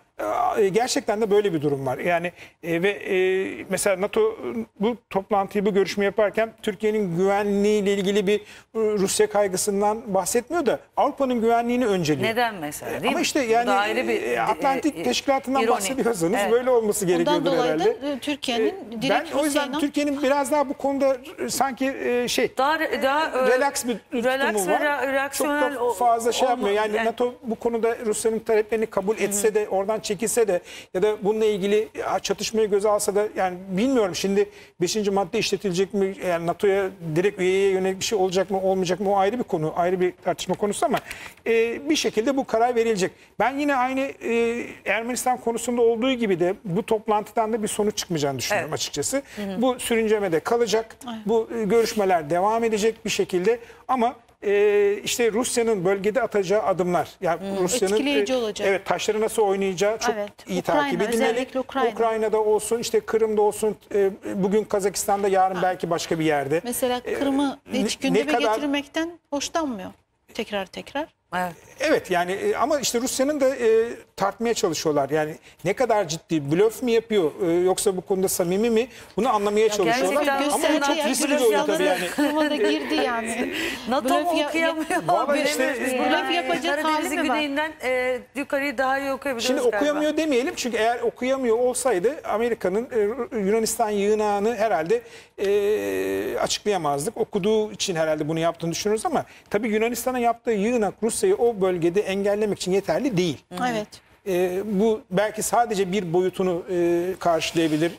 [SPEAKER 3] gerçekten de böyle bir durum var. Yani e, ve e, mesela NATO bu toplantıyı bu görüşme yaparken Türkiye'nin güvenliğiyle ilgili bir e, Rusya kaygısından bahsetmiyor da Avrupa'nın güvenliğini önceliyor.
[SPEAKER 1] Neden mesela değil
[SPEAKER 3] Ama
[SPEAKER 1] mi?
[SPEAKER 3] işte yani
[SPEAKER 1] da ayrı bir,
[SPEAKER 3] e, Atlantik
[SPEAKER 1] e, e,
[SPEAKER 3] Teşkilatı'ndan
[SPEAKER 1] ironi.
[SPEAKER 3] bahsediyorsanız
[SPEAKER 1] Evet.
[SPEAKER 3] böyle olması
[SPEAKER 2] Bundan
[SPEAKER 3] gerekiyordur
[SPEAKER 2] dolayı
[SPEAKER 3] herhalde.
[SPEAKER 2] da e, Türkiye'nin
[SPEAKER 3] E,
[SPEAKER 2] direkt
[SPEAKER 3] ben o yüzden Türkiye'nin biraz daha bu konuda e, sanki e, şey
[SPEAKER 1] Daha daha e,
[SPEAKER 3] relax bir
[SPEAKER 1] relax
[SPEAKER 3] tutumu var.
[SPEAKER 1] re-
[SPEAKER 3] Çok da fazla şey
[SPEAKER 1] olma-
[SPEAKER 3] yapmıyor. Yani,
[SPEAKER 1] yani-
[SPEAKER 3] NATO bu konuda Rusya'nın taleplerini kabul etse de oradan çekilse de ya da bununla ilgili çatışmayı göze alsa da yani bilmiyorum şimdi 5. madde işletilecek mi? Yani NATO'ya direkt üyeye yönelik bir şey olacak mı olmayacak mı o ayrı bir konu. Ayrı bir tartışma konusu ama e, bir şekilde bu karar verilecek. Ben yine aynı e, Ermenistan konusunda olduğu gibi de bu toplantıdan da bir sonuç çıkmayacağını düşünüyorum
[SPEAKER 1] Evet.
[SPEAKER 3] açıkçası. Bu sürüncemede kalacak. Bu e, görüşmeler devam edecek bir şekilde ama e, işte Rusya'nın bölgede atacağı adımlar yani Rusya'nın
[SPEAKER 2] Etkileyici
[SPEAKER 3] e,
[SPEAKER 2] olacak.
[SPEAKER 3] evet taşları nasıl oynayacağı çok
[SPEAKER 2] Evet.
[SPEAKER 3] iyi
[SPEAKER 2] Ukrayna,
[SPEAKER 3] takip edilmeli.
[SPEAKER 2] Ukrayna.
[SPEAKER 3] Ukrayna'da olsun işte Kırım'da olsun e, bugün Kazakistan'da yarın belki başka bir yerde.
[SPEAKER 2] Mesela
[SPEAKER 3] E,
[SPEAKER 2] Kırım'ı
[SPEAKER 3] ne-
[SPEAKER 2] hiç gündeme
[SPEAKER 3] kadar-
[SPEAKER 2] getirmekten hoşlanmıyor. Tekrar tekrar.
[SPEAKER 1] Evet.
[SPEAKER 3] Evet yani e, ama işte Rusya'nın da e, tartmaya çalışıyorlar. Yani ne kadar ciddi blöf mü yapıyor e, yoksa bu konuda samimi mi bunu anlamaya çalışıyorlar.
[SPEAKER 1] gerçekten
[SPEAKER 3] Ama bu çok riskli bir oyun tabii yani.
[SPEAKER 2] Kırma da girdi yani.
[SPEAKER 1] NATO
[SPEAKER 2] Blöf
[SPEAKER 1] mu
[SPEAKER 2] ya-
[SPEAKER 1] okuyamıyor?
[SPEAKER 3] İşte,
[SPEAKER 1] yani.
[SPEAKER 2] blöf yapacak
[SPEAKER 1] Karadeniz'in güneyinden e, yukarıyı daha iyi okuyabiliyoruz
[SPEAKER 3] Şimdi
[SPEAKER 1] galiba.
[SPEAKER 3] okuyamıyor demeyelim çünkü eğer okuyamıyor olsaydı Amerika'nın e, Yunanistan yığınağını herhalde e, açıklayamazdık. Okuduğu için herhalde bunu yaptığını düşünüyoruz ama tabii Yunanistan'a yaptığı yığınak Rusya'yı o bölgede engellemek için yeterli değil.
[SPEAKER 2] Evet.
[SPEAKER 3] E, bu belki sadece bir boyutunu e, karşılayabilir,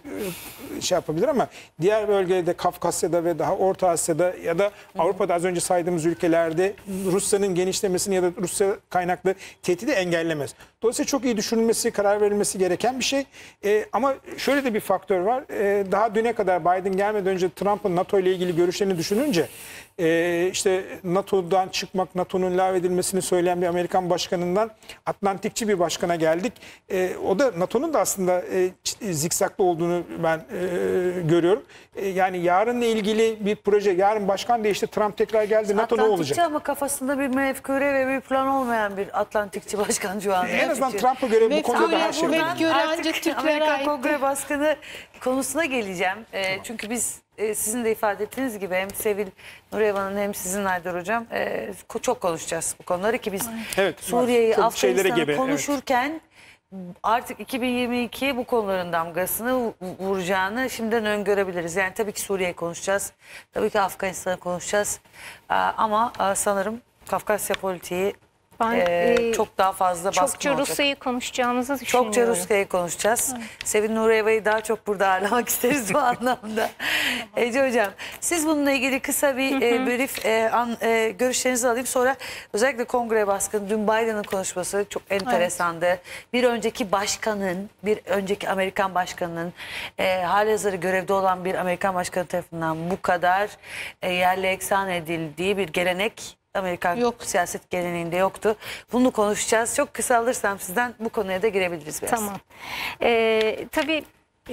[SPEAKER 3] e, şey yapabilir ama diğer bölgelerde Kafkasya'da ve daha Orta Asya'da ya da Avrupa'da az önce saydığımız ülkelerde Rusya'nın genişlemesini ya da Rusya kaynaklı tehdidi engellemez. Dolayısıyla çok iyi düşünülmesi, karar verilmesi gereken bir şey. E, ama şöyle de bir faktör var. E, daha düne kadar Biden gelmeden önce Trump'ın NATO ile ilgili görüşlerini düşününce e, işte NATO'dan çıkmak, NATO'nun lağvedilmesini söyleyen bir Amerikan başkanından Atlantikçi bir başkana geldik. E, o da NATO'nun da aslında e, zikzaklı olduğunu ben e, görüyorum. E, yani yarınla ilgili bir proje, yarın başkan değişti, Trump tekrar geldi, NATO ne
[SPEAKER 1] Atlantikçi
[SPEAKER 3] olacak?
[SPEAKER 1] ama kafasında bir mefkure ve bir plan olmayan bir Atlantikçi başkan şu an.
[SPEAKER 3] En azından Trump'a göre bu konuda daha şey
[SPEAKER 1] Artık
[SPEAKER 2] ancak Türklere
[SPEAKER 1] Amerikan. Kongre Başkanı konusuna geleceğim. Ee, çünkü biz e, sizin de ifade ettiğiniz gibi hem Sevil Nureyvan'ın hem sizin Aydar Hocam e, çok konuşacağız bu konuları ki biz
[SPEAKER 3] Evet,
[SPEAKER 1] Suriye'yi, Afganistan'ı
[SPEAKER 3] gebe, evet.
[SPEAKER 1] konuşurken artık 2022 bu konuların damgasını vu- vuracağını şimdiden öngörebiliriz. Yani tabii ki Suriye'yi konuşacağız. Tabii ki Afganistan'ı konuşacağız. Ama sanırım Kafkasya politiği
[SPEAKER 4] Ben,
[SPEAKER 1] e,
[SPEAKER 4] e,
[SPEAKER 1] çok daha fazla baskın
[SPEAKER 4] Çokça
[SPEAKER 1] olacak.
[SPEAKER 4] Rusya'yı konuşacağımızı düşünüyorum.
[SPEAKER 1] Çokça Rusya'yı konuşacağız. Sevin Nureyva'yı daha çok burada ağırlamak isteriz bu anlamda. Ece Hocam siz bununla ilgili kısa bir e, brief e, an, e, görüşlerinizi alayım. Sonra özellikle kongre baskını dün Biden'ın konuşması çok enteresandı. Bir önceki başkanın, bir önceki Amerikan başkanının e, halihazırda görevde olan bir Amerikan başkanı tarafından bu kadar e, yerle eksan edildiği bir gelenek Amerikan
[SPEAKER 2] Yok.
[SPEAKER 1] siyaset geleneğinde yoktu. Bunu konuşacağız. Çok kısa alırsam sizden bu konuya da girebiliriz biraz.
[SPEAKER 4] Tamam. Ee, tabii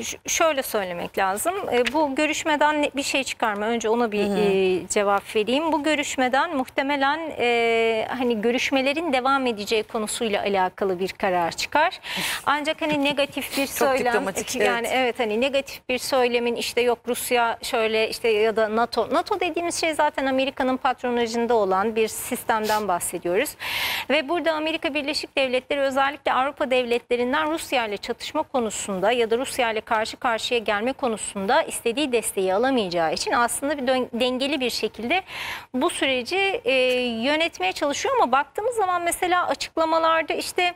[SPEAKER 4] ş- şöyle söylemek lazım. Ee, bu görüşmeden bir şey çıkarma. Önce ona bir e, cevap vereyim. Bu görüşmeden muhtemelen e, hani görüşmelerin devam edeceği konusuyla alakalı bir karar çıkar. Ancak hani negatif bir söylem
[SPEAKER 1] diplomatik,
[SPEAKER 4] yani
[SPEAKER 1] evet.
[SPEAKER 4] evet hani negatif bir söylemin işte yok Rusya şöyle işte ya da NATO. NATO dediğimiz şey zaten Amerika'nın patronajında olan bir sistemden bahsediyoruz. Ve burada Amerika Birleşik Devletleri özellikle Avrupa devletlerinden Rusya ile çatışma konusunda ya da Rusya ile karşı karşıya gelme konusunda istediği desteği alamayacağı için aslında bir dengeli bir şekilde bu süreci e, yönetmeye çalışıyor ama baktığımız zaman mesela açıklamalarda işte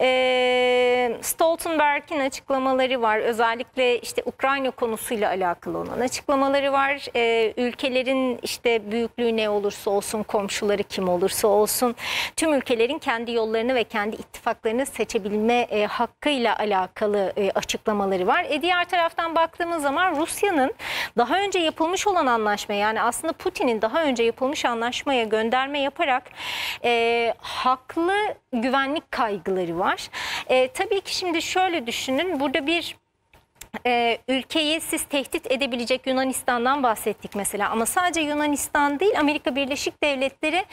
[SPEAKER 4] e, Stoltenberg'in açıklamaları var. Özellikle işte Ukrayna konusuyla alakalı olan açıklamaları var. E, ülkelerin işte büyüklüğü ne olursa olsun, komşuları kim olursa olsun tüm ülkelerin kendi yollarını ve kendi ittifaklarını seçebilme e, hakkıyla alakalı e, açıklamaları var. E, diğer taraftan baktığımız zaman Rusya'nın daha önce yapılmış olan anlaşma yani aslında Putin'in daha önce yapılmış anlaşmaya gönderme yaparak e, haklı güvenlik kaygıları var. E, tabii ki şimdi şöyle düşünün burada bir e, ülkeyi siz tehdit edebilecek Yunanistan'dan bahsettik mesela. Ama sadece Yunanistan değil Amerika Birleşik Devletleri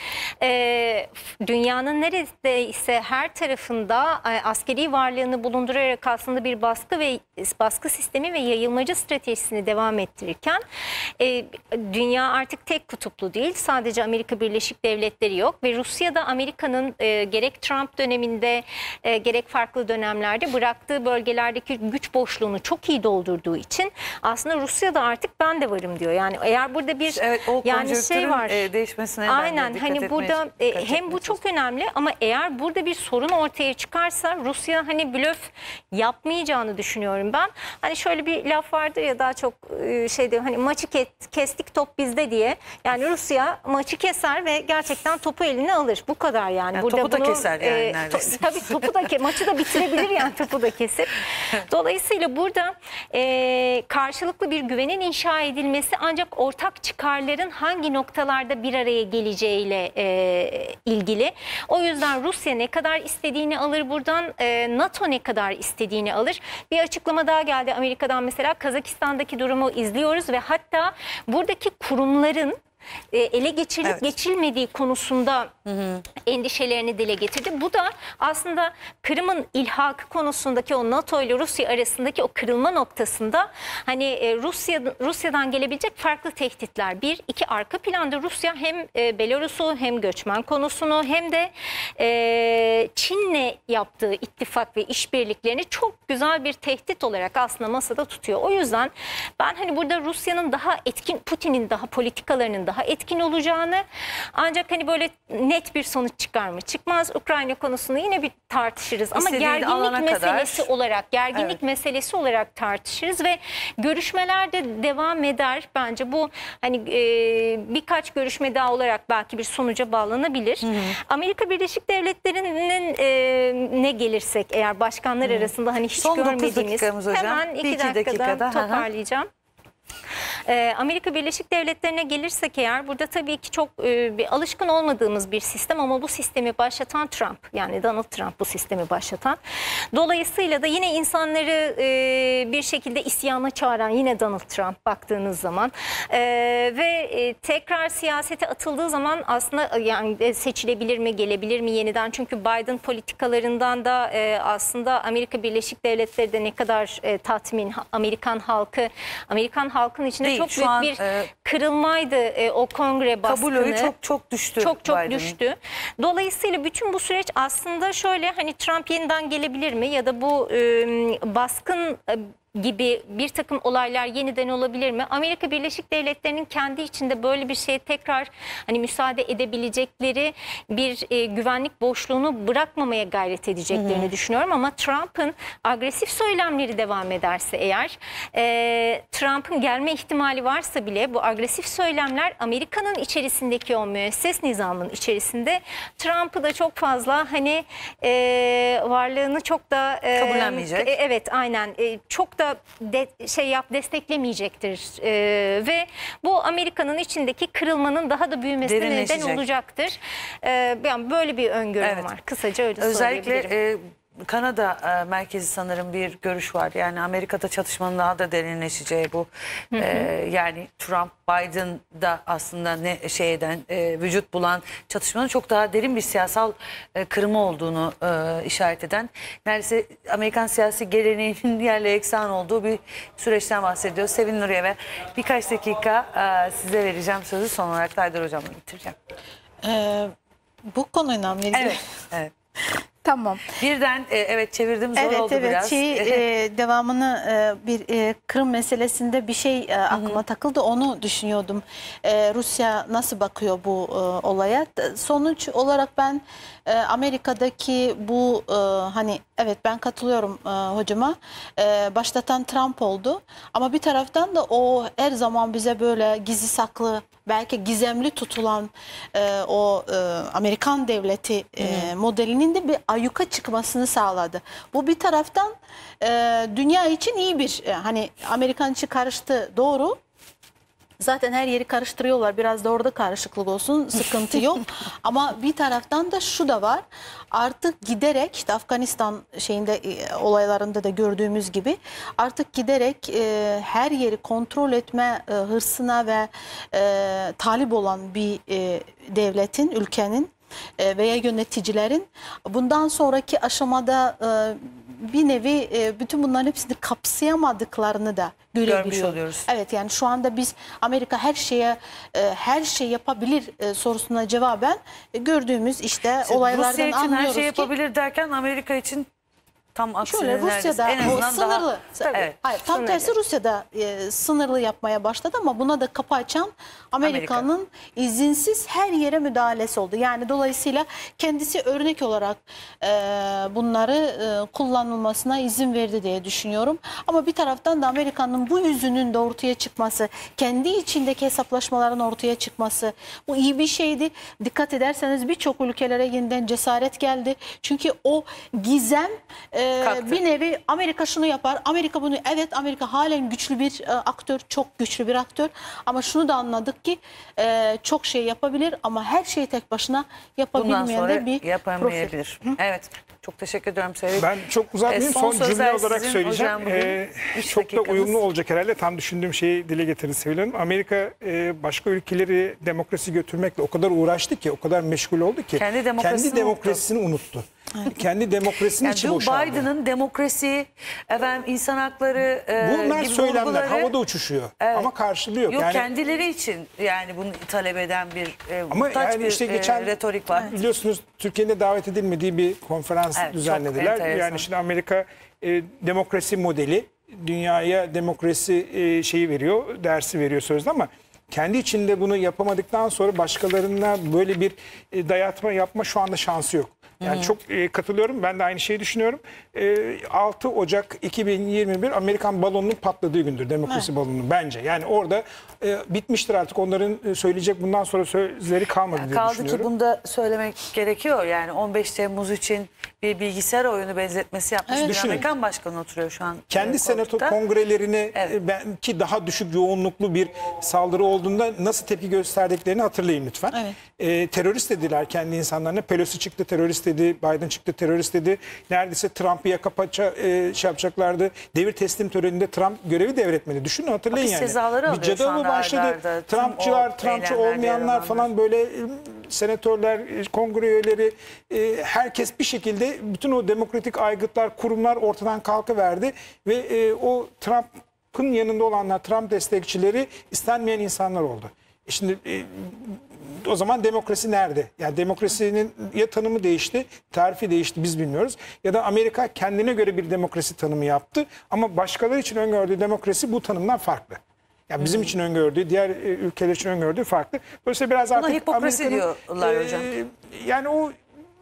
[SPEAKER 4] e, dünyanın neredeyse her tarafında e, askeri varlığını bulundurarak aslında bir baskı ve baskı sistemi ve yayılmacı stratejisini devam ettirirken e, dünya artık tek kutuplu değil. Sadece Amerika Birleşik Devletleri yok ve Rusya da Amerika'nın e, gerek Trump döneminde e, gerek farklı dönemlerde bıraktığı bölgelerdeki güç boşluğunu çok iyi doldurduğu için aslında Rusya da artık ben de varım diyor. Yani eğer burada bir
[SPEAKER 1] Evet o
[SPEAKER 4] yani şey var.
[SPEAKER 1] e, değişmesine de
[SPEAKER 4] Aynen
[SPEAKER 1] dikkat
[SPEAKER 4] hani burada e, hem bu çok önemli ama eğer burada bir sorun ortaya çıkarsa Rusya hani blöf yapmayacağını düşünüyorum ben. Hani şöyle bir laf vardı ya daha çok e, şeyde hani maçı ke- kestik top bizde diye. Yani Rusya maçı keser ve gerçekten topu eline alır. Bu kadar yani.
[SPEAKER 1] Yani topu da keser yani neredeyse.
[SPEAKER 4] tabii topu da maçı da bitirebilir yani topu da kesip. Dolayısıyla burada e, karşılıklı bir güvenin inşa edilmesi ancak ortak çıkarların hangi noktalarda bir araya geleceğiyle e, ilgili. O yüzden Rusya ne kadar istediğini alır buradan, e, NATO ne kadar istediğini alır. Bir açıklama daha geldi Amerika'dan mesela Kazakistan'daki durumu izliyoruz ve hatta buradaki kurumların e, ele geçirilip
[SPEAKER 1] Evet.
[SPEAKER 4] geçilmediği konusunda endişelerini dile getirdi. Bu da aslında Kırım'ın ilhakı konusundaki o NATO ile Rusya arasındaki o kırılma noktasında hani e, Rusya Rusya'dan gelebilecek farklı tehditler. Bir, iki arka planda Rusya hem e, Belarus'u hem göçmen konusunu hem de e, Çin'le yaptığı ittifak ve işbirliklerini çok güzel bir tehdit olarak aslında masada tutuyor. O yüzden ben hani burada Rusya'nın daha etkin, Putin'in daha politikalarının daha etkin olacağını ancak hani böyle net bir sonuç çıkar mı? Çıkmaz. Ukrayna konusunu yine bir tartışırız ama gerginlik
[SPEAKER 1] alana kadar.
[SPEAKER 4] meselesi olarak, gerginlik
[SPEAKER 1] Evet.
[SPEAKER 4] meselesi olarak tartışırız ve görüşmeler de devam eder. Bence bu hani e, birkaç görüşme daha olarak belki bir sonuca bağlanabilir. Amerika Birleşik Devletleri'nin e, ne gelirsek eğer başkanlar arasında hani hiç
[SPEAKER 1] Son
[SPEAKER 4] görmediğimiz
[SPEAKER 1] hocam.
[SPEAKER 4] hemen iki,
[SPEAKER 1] iki
[SPEAKER 4] dakikada,
[SPEAKER 1] dakikada, hı hı.
[SPEAKER 4] Ee, Amerika Birleşik Devletleri'ne gelirsek eğer burada tabii ki çok e, bir alışkın olmadığımız bir sistem ama bu sistemi başlatan Trump yani Donald Trump bu sistemi başlatan. Dolayısıyla da yine insanları e, bir şekilde isyana çağıran yine Donald Trump baktığınız zaman E, ve tekrar siyasete atıldığı zaman aslında yani seçilebilir mi gelebilir mi yeniden çünkü Biden politikalarından da aslında Amerika Birleşik Devletleri de ne kadar tatmin Amerikan halkı Amerikan halkın içinde
[SPEAKER 1] Değil,
[SPEAKER 4] çok
[SPEAKER 1] şu
[SPEAKER 4] büyük
[SPEAKER 1] an,
[SPEAKER 4] bir
[SPEAKER 1] e,
[SPEAKER 4] kırılmaydı e, o kongre baskını.
[SPEAKER 1] Kabul oyu çok çok düştü.
[SPEAKER 4] Çok çok
[SPEAKER 1] Biden'ın.
[SPEAKER 4] düştü. Dolayısıyla bütün bu süreç aslında şöyle hani Trump yeniden gelebilir mi ya da bu e, baskın e, gibi bir takım olaylar yeniden olabilir mi? Amerika Birleşik Devletleri'nin kendi içinde böyle bir şeye tekrar hani müsaade edebilecekleri bir e, güvenlik boşluğunu bırakmamaya gayret edeceklerini düşünüyorum ama Trump'ın agresif söylemleri devam ederse eğer e, Trump'ın gelme ihtimali varsa bile bu agresif söylemler Amerika'nın içerisindeki o müesses nizamın içerisinde Trump'ı da çok fazla hani e, varlığını çok da e,
[SPEAKER 1] Kabullenmeyecek.
[SPEAKER 4] e, evet aynen e, çok da de, şey yap desteklemeyecektir E, ve bu Amerika'nın içindeki kırılmanın daha da büyümesine neden olacaktır. E, yani böyle bir öngörüm
[SPEAKER 1] Evet.
[SPEAKER 4] var. Kısaca öyle
[SPEAKER 1] Özellikle
[SPEAKER 4] söyleyebilirim.
[SPEAKER 1] e, Kanada e, merkezi sanırım bir görüş var. Yani Amerika'da çatışmanın daha da derinleşeceği bu. E, yani Trump Biden'da aslında ne şeyden e, vücut bulan çatışmanın çok daha derin bir siyasal e, kırılma olduğunu e, işaret eden. Neredeyse Amerikan siyasi geleneğinin yerle eksan olduğu bir süreçten bahsediyoruz. Sevin Nuriye ve birkaç dakika e, size vereceğim sözü son olarak da Haydar Hocam'la bitireceğim.
[SPEAKER 2] Ee, bu konuyla ilgili.
[SPEAKER 1] Evet, evet.
[SPEAKER 2] Tamam.
[SPEAKER 1] Birden e, evet çevirdim zor
[SPEAKER 2] Evet
[SPEAKER 1] oldu
[SPEAKER 2] evet
[SPEAKER 1] biraz.
[SPEAKER 2] şey e, devamını e, bir e, Kırım meselesinde bir şey e, aklıma takıldı onu düşünüyordum. E, Rusya nasıl bakıyor bu e, olaya? Sonuç olarak ben e, Amerika'daki bu e, hani evet ben katılıyorum e, hocama. E, başlatan Trump oldu ama bir taraftan da o her zaman bize böyle gizli saklı belki gizemli tutulan e, o e, Amerikan devleti e, modelinin de bir ayyuka çıkmasını sağladı. Bu bir taraftan e, dünya için iyi bir e, hani Amerikan içi karıştı doğru. Zaten her yeri karıştırıyorlar. Biraz da orada karışıklık olsun. Sıkıntı yok. Ama bir taraftan da şu da var. Artık giderek işte Afganistan şeyinde e, olaylarında da gördüğümüz gibi artık giderek e, her yeri kontrol etme e, hırsına ve e, talip olan bir e, devletin, ülkenin e, veya yöneticilerin bundan sonraki aşamada e, bir nevi e, bütün bunların hepsini kapsayamadıklarını da görebiliyor.
[SPEAKER 1] oluyoruz.
[SPEAKER 2] Evet yani şu anda biz Amerika her şeye e, her şey yapabilir e, sorusuna cevaben e, gördüğümüz işte olaylardan
[SPEAKER 1] Rusya için
[SPEAKER 2] anlıyoruz
[SPEAKER 1] her şey
[SPEAKER 2] ki
[SPEAKER 1] yapabilir derken Amerika için tam aksine
[SPEAKER 2] Şöyle
[SPEAKER 1] neredeyse.
[SPEAKER 2] Rusya'da
[SPEAKER 1] en
[SPEAKER 2] o
[SPEAKER 1] azından
[SPEAKER 2] sınırlı.
[SPEAKER 1] daha evet.
[SPEAKER 2] Hayır, tam
[SPEAKER 4] Sınırlı.
[SPEAKER 2] tersi Rusya'da e, sınırlı yapmaya başladı ama buna da kapı açan Amerika'nın izinsiz her yere müdahalesi oldu. Yani dolayısıyla kendisi örnek olarak e, bunları e, kullanılmasına izin verdi diye düşünüyorum. Ama bir taraftan da Amerika'nın bu yüzünün de ortaya çıkması, kendi içindeki hesaplaşmaların ortaya çıkması bu iyi bir şeydi. Dikkat ederseniz birçok ülkelere yeniden cesaret geldi. Çünkü o gizem e,
[SPEAKER 1] Kalktı.
[SPEAKER 2] bir nevi Amerika şunu yapar, Amerika bunu evet Amerika halen güçlü bir e, aktör, çok güçlü bir aktör ama şunu da anladık ki e, çok şey yapabilir ama her şeyi tek başına
[SPEAKER 1] Bundan
[SPEAKER 2] yapabilmeyen
[SPEAKER 1] sonra
[SPEAKER 2] de bir profil.
[SPEAKER 1] yapamayabilir. Evet. Çok teşekkür ediyorum Sevil.
[SPEAKER 3] Ben çok uzatmayayım.
[SPEAKER 1] E,
[SPEAKER 3] son, cümle
[SPEAKER 1] sözler
[SPEAKER 3] olarak
[SPEAKER 1] sizin
[SPEAKER 3] söyleyeceğim.
[SPEAKER 1] hocam.
[SPEAKER 3] Ee,
[SPEAKER 1] Üç
[SPEAKER 3] çok da uyumlu olacak herhalde. Tam düşündüğüm şeyi dile getirdi Sevil Hanım. Amerika e, başka ülkeleri demokrasi götürmekle o kadar uğraştı ki, o kadar meşgul oldu ki.
[SPEAKER 1] Kendi demokrasisini
[SPEAKER 3] kendi demokrasisini unuttu. Kendi demokrasinin
[SPEAKER 1] Yani
[SPEAKER 3] içi boşaldı.
[SPEAKER 1] Biden'ın demokrasi, efendim insan hakları e,
[SPEAKER 3] Bunlar
[SPEAKER 1] gibi
[SPEAKER 3] söylemler
[SPEAKER 1] vurguları-
[SPEAKER 3] havada uçuşuyor ama karşılığı yok.
[SPEAKER 1] Yok
[SPEAKER 3] yani,
[SPEAKER 1] kendileri için yani bunu talep eden bir e,
[SPEAKER 3] Ama yani
[SPEAKER 1] bir
[SPEAKER 3] işte
[SPEAKER 1] e,
[SPEAKER 3] geçen
[SPEAKER 1] retorik var.
[SPEAKER 3] biliyorsunuz Türkiye'de davet edilmediği bir konferans
[SPEAKER 1] Evet,
[SPEAKER 3] düzenlediler. Yani şimdi Amerika e, demokrasi modeli dünyaya demokrasi e, şeyi veriyor, dersi veriyor sözde ama kendi içinde bunu yapamadıktan sonra başkalarına böyle bir e, dayatma yapma şu anda şansı yok. Yani çok e, katılıyorum. Ben de aynı şeyi düşünüyorum. E, 6 Ocak 2021 Amerikan balonunun patladığı gündür. Demokrasi balonunun bence. Yani orada e, bitmiştir artık. Onların e, söyleyecek bundan sonra sözleri kalmadı diye
[SPEAKER 1] Kaldı ki bunu da söylemek gerekiyor. Yani 15 Temmuz için bir bilgisayar oyunu benzetmesi yapmış
[SPEAKER 2] Evet.
[SPEAKER 1] bir
[SPEAKER 3] Düşünün.
[SPEAKER 1] Amerikan başkanı oturuyor şu an.
[SPEAKER 3] kendi
[SPEAKER 1] e,
[SPEAKER 3] senato kongrelerine
[SPEAKER 1] Evet.
[SPEAKER 3] e, belki daha düşük yoğunluklu bir saldırı olduğunda nasıl tepki gösterdiklerini hatırlayın lütfen.
[SPEAKER 2] Evet.
[SPEAKER 3] E, terörist dediler kendi insanlarına. Pelosi çıktı terörist dedi, Biden çıktı terörist dedi. Neredeyse Trump'ı yaka paça e, şey yapacaklardı. Devir teslim töreninde Trump görevi devretmedi. Düşünün hatırlayın
[SPEAKER 1] Hapis
[SPEAKER 3] yani.
[SPEAKER 1] cezaları
[SPEAKER 3] bir
[SPEAKER 1] alıyor anda
[SPEAKER 3] başladı.
[SPEAKER 1] Tüm
[SPEAKER 3] Trumpçılar,
[SPEAKER 1] o
[SPEAKER 3] Trumpçı olmayanlar falan böyle senatörler, kongre üyeleri e, herkes bir şekilde bütün o demokratik aygıtlar, kurumlar ortadan kalkıverdi ve e, o Trump'ın yanında olanlar, Trump destekçileri istenmeyen insanlar oldu. E Şimdi e, o zaman demokrasi nerede? Yani demokrasinin ya tanımı değişti, tarifi değişti biz bilmiyoruz. Ya da Amerika kendine göre bir demokrasi tanımı yaptı. Ama başkaları için öngördüğü demokrasi bu tanımdan farklı. Yani bizim için öngördüğü, diğer e, ülkeler için öngördüğü farklı. Dolayısıyla biraz artık
[SPEAKER 1] hipokrasi
[SPEAKER 3] Amerika'nın,
[SPEAKER 1] diyorlar hocam.
[SPEAKER 3] Yani o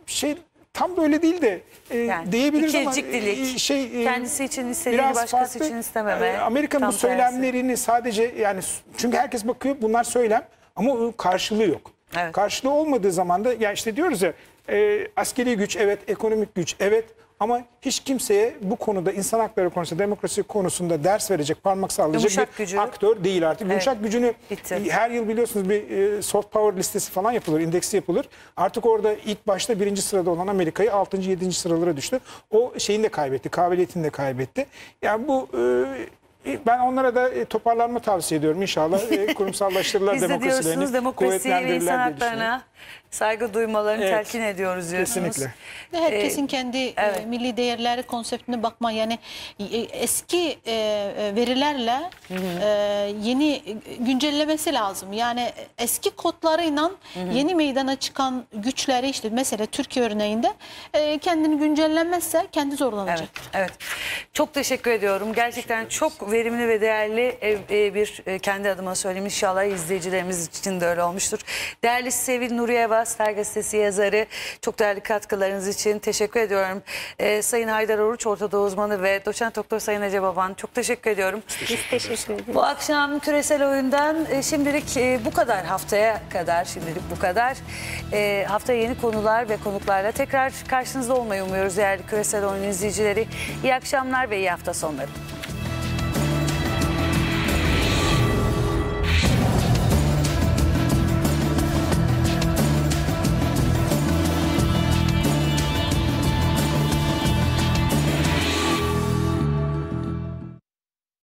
[SPEAKER 3] şey tam böyle değil de e,
[SPEAKER 1] Yani
[SPEAKER 3] diyebiliriz ama
[SPEAKER 1] dilik,
[SPEAKER 3] e, şey e,
[SPEAKER 1] kendisi için istediğini
[SPEAKER 3] biraz
[SPEAKER 1] başkası
[SPEAKER 3] farklı.
[SPEAKER 1] için istememe.
[SPEAKER 3] E, Amerika'nın bu söylemlerini sadece yani çünkü herkes bakıyor bunlar söylem ama o karşılığı yok.
[SPEAKER 1] Evet.
[SPEAKER 3] Karşılığı olmadığı zaman da ya işte diyoruz ya e, askeri güç evet, ekonomik güç evet ama hiç kimseye bu konuda insan hakları konusunda, demokrasi konusunda ders verecek, parmak sallayacak
[SPEAKER 1] Yumuşak
[SPEAKER 3] bir
[SPEAKER 1] gücü.
[SPEAKER 3] aktör değil artık. Yumuşak gücünü
[SPEAKER 1] Bitti.
[SPEAKER 3] her yıl biliyorsunuz bir e, soft power listesi falan yapılır, indeksi yapılır. Artık orada ilk başta birinci sırada olan Amerika'yı 6. 7. sıralara düştü. O şeyini de kaybetti, kabiliyetini de kaybetti. Yani bu e, ben onlara da e, toparlanma tavsiye ediyorum. İnşallah e, kurumsallaştırırlar
[SPEAKER 1] Biz de diyorsunuz
[SPEAKER 3] demokrasilerini,
[SPEAKER 1] demokrasiye ve insan haklarına saygı duymalarını
[SPEAKER 3] Evet.
[SPEAKER 1] telkin ediyoruz diyorsunuz.
[SPEAKER 3] Kesinlikle.
[SPEAKER 2] Ve herkesin
[SPEAKER 1] Ee,
[SPEAKER 2] kendi e,
[SPEAKER 1] evet.
[SPEAKER 2] milli değerleri konseptine bakma yani e, eski e, e, verilerle e, yeni e, güncellemesi lazım. Yani eski kodlarıyla yeni meydana çıkan güçleri işte mesela Türkiye örneğinde kendini güncellenmezse kendi zorlanacak.
[SPEAKER 1] Evet, evet. Çok teşekkür ediyorum. Gerçekten çok verimli ve değerli bir kendi adıma söyleyeyim. İnşallah izleyicilerimiz için de öyle olmuştur. Değerli Sevil Nuriye Star Gazetesi yazarı, çok değerli katkılarınız için teşekkür ediyorum. E, Sayın Haydar Oruç, Orta Doğu uzmanı ve doçent doktor Sayın Ece Baban çok teşekkür ediyorum.
[SPEAKER 4] Biz teşekkür ederiz.
[SPEAKER 1] Bu akşam küresel oyundan e, şimdilik e, bu kadar haftaya kadar şimdilik bu kadar. E, haftaya yeni konular ve konuklarla tekrar karşınızda olmayı umuyoruz değerli küresel oyun izleyicileri. İyi akşamlar ve iyi hafta sonları.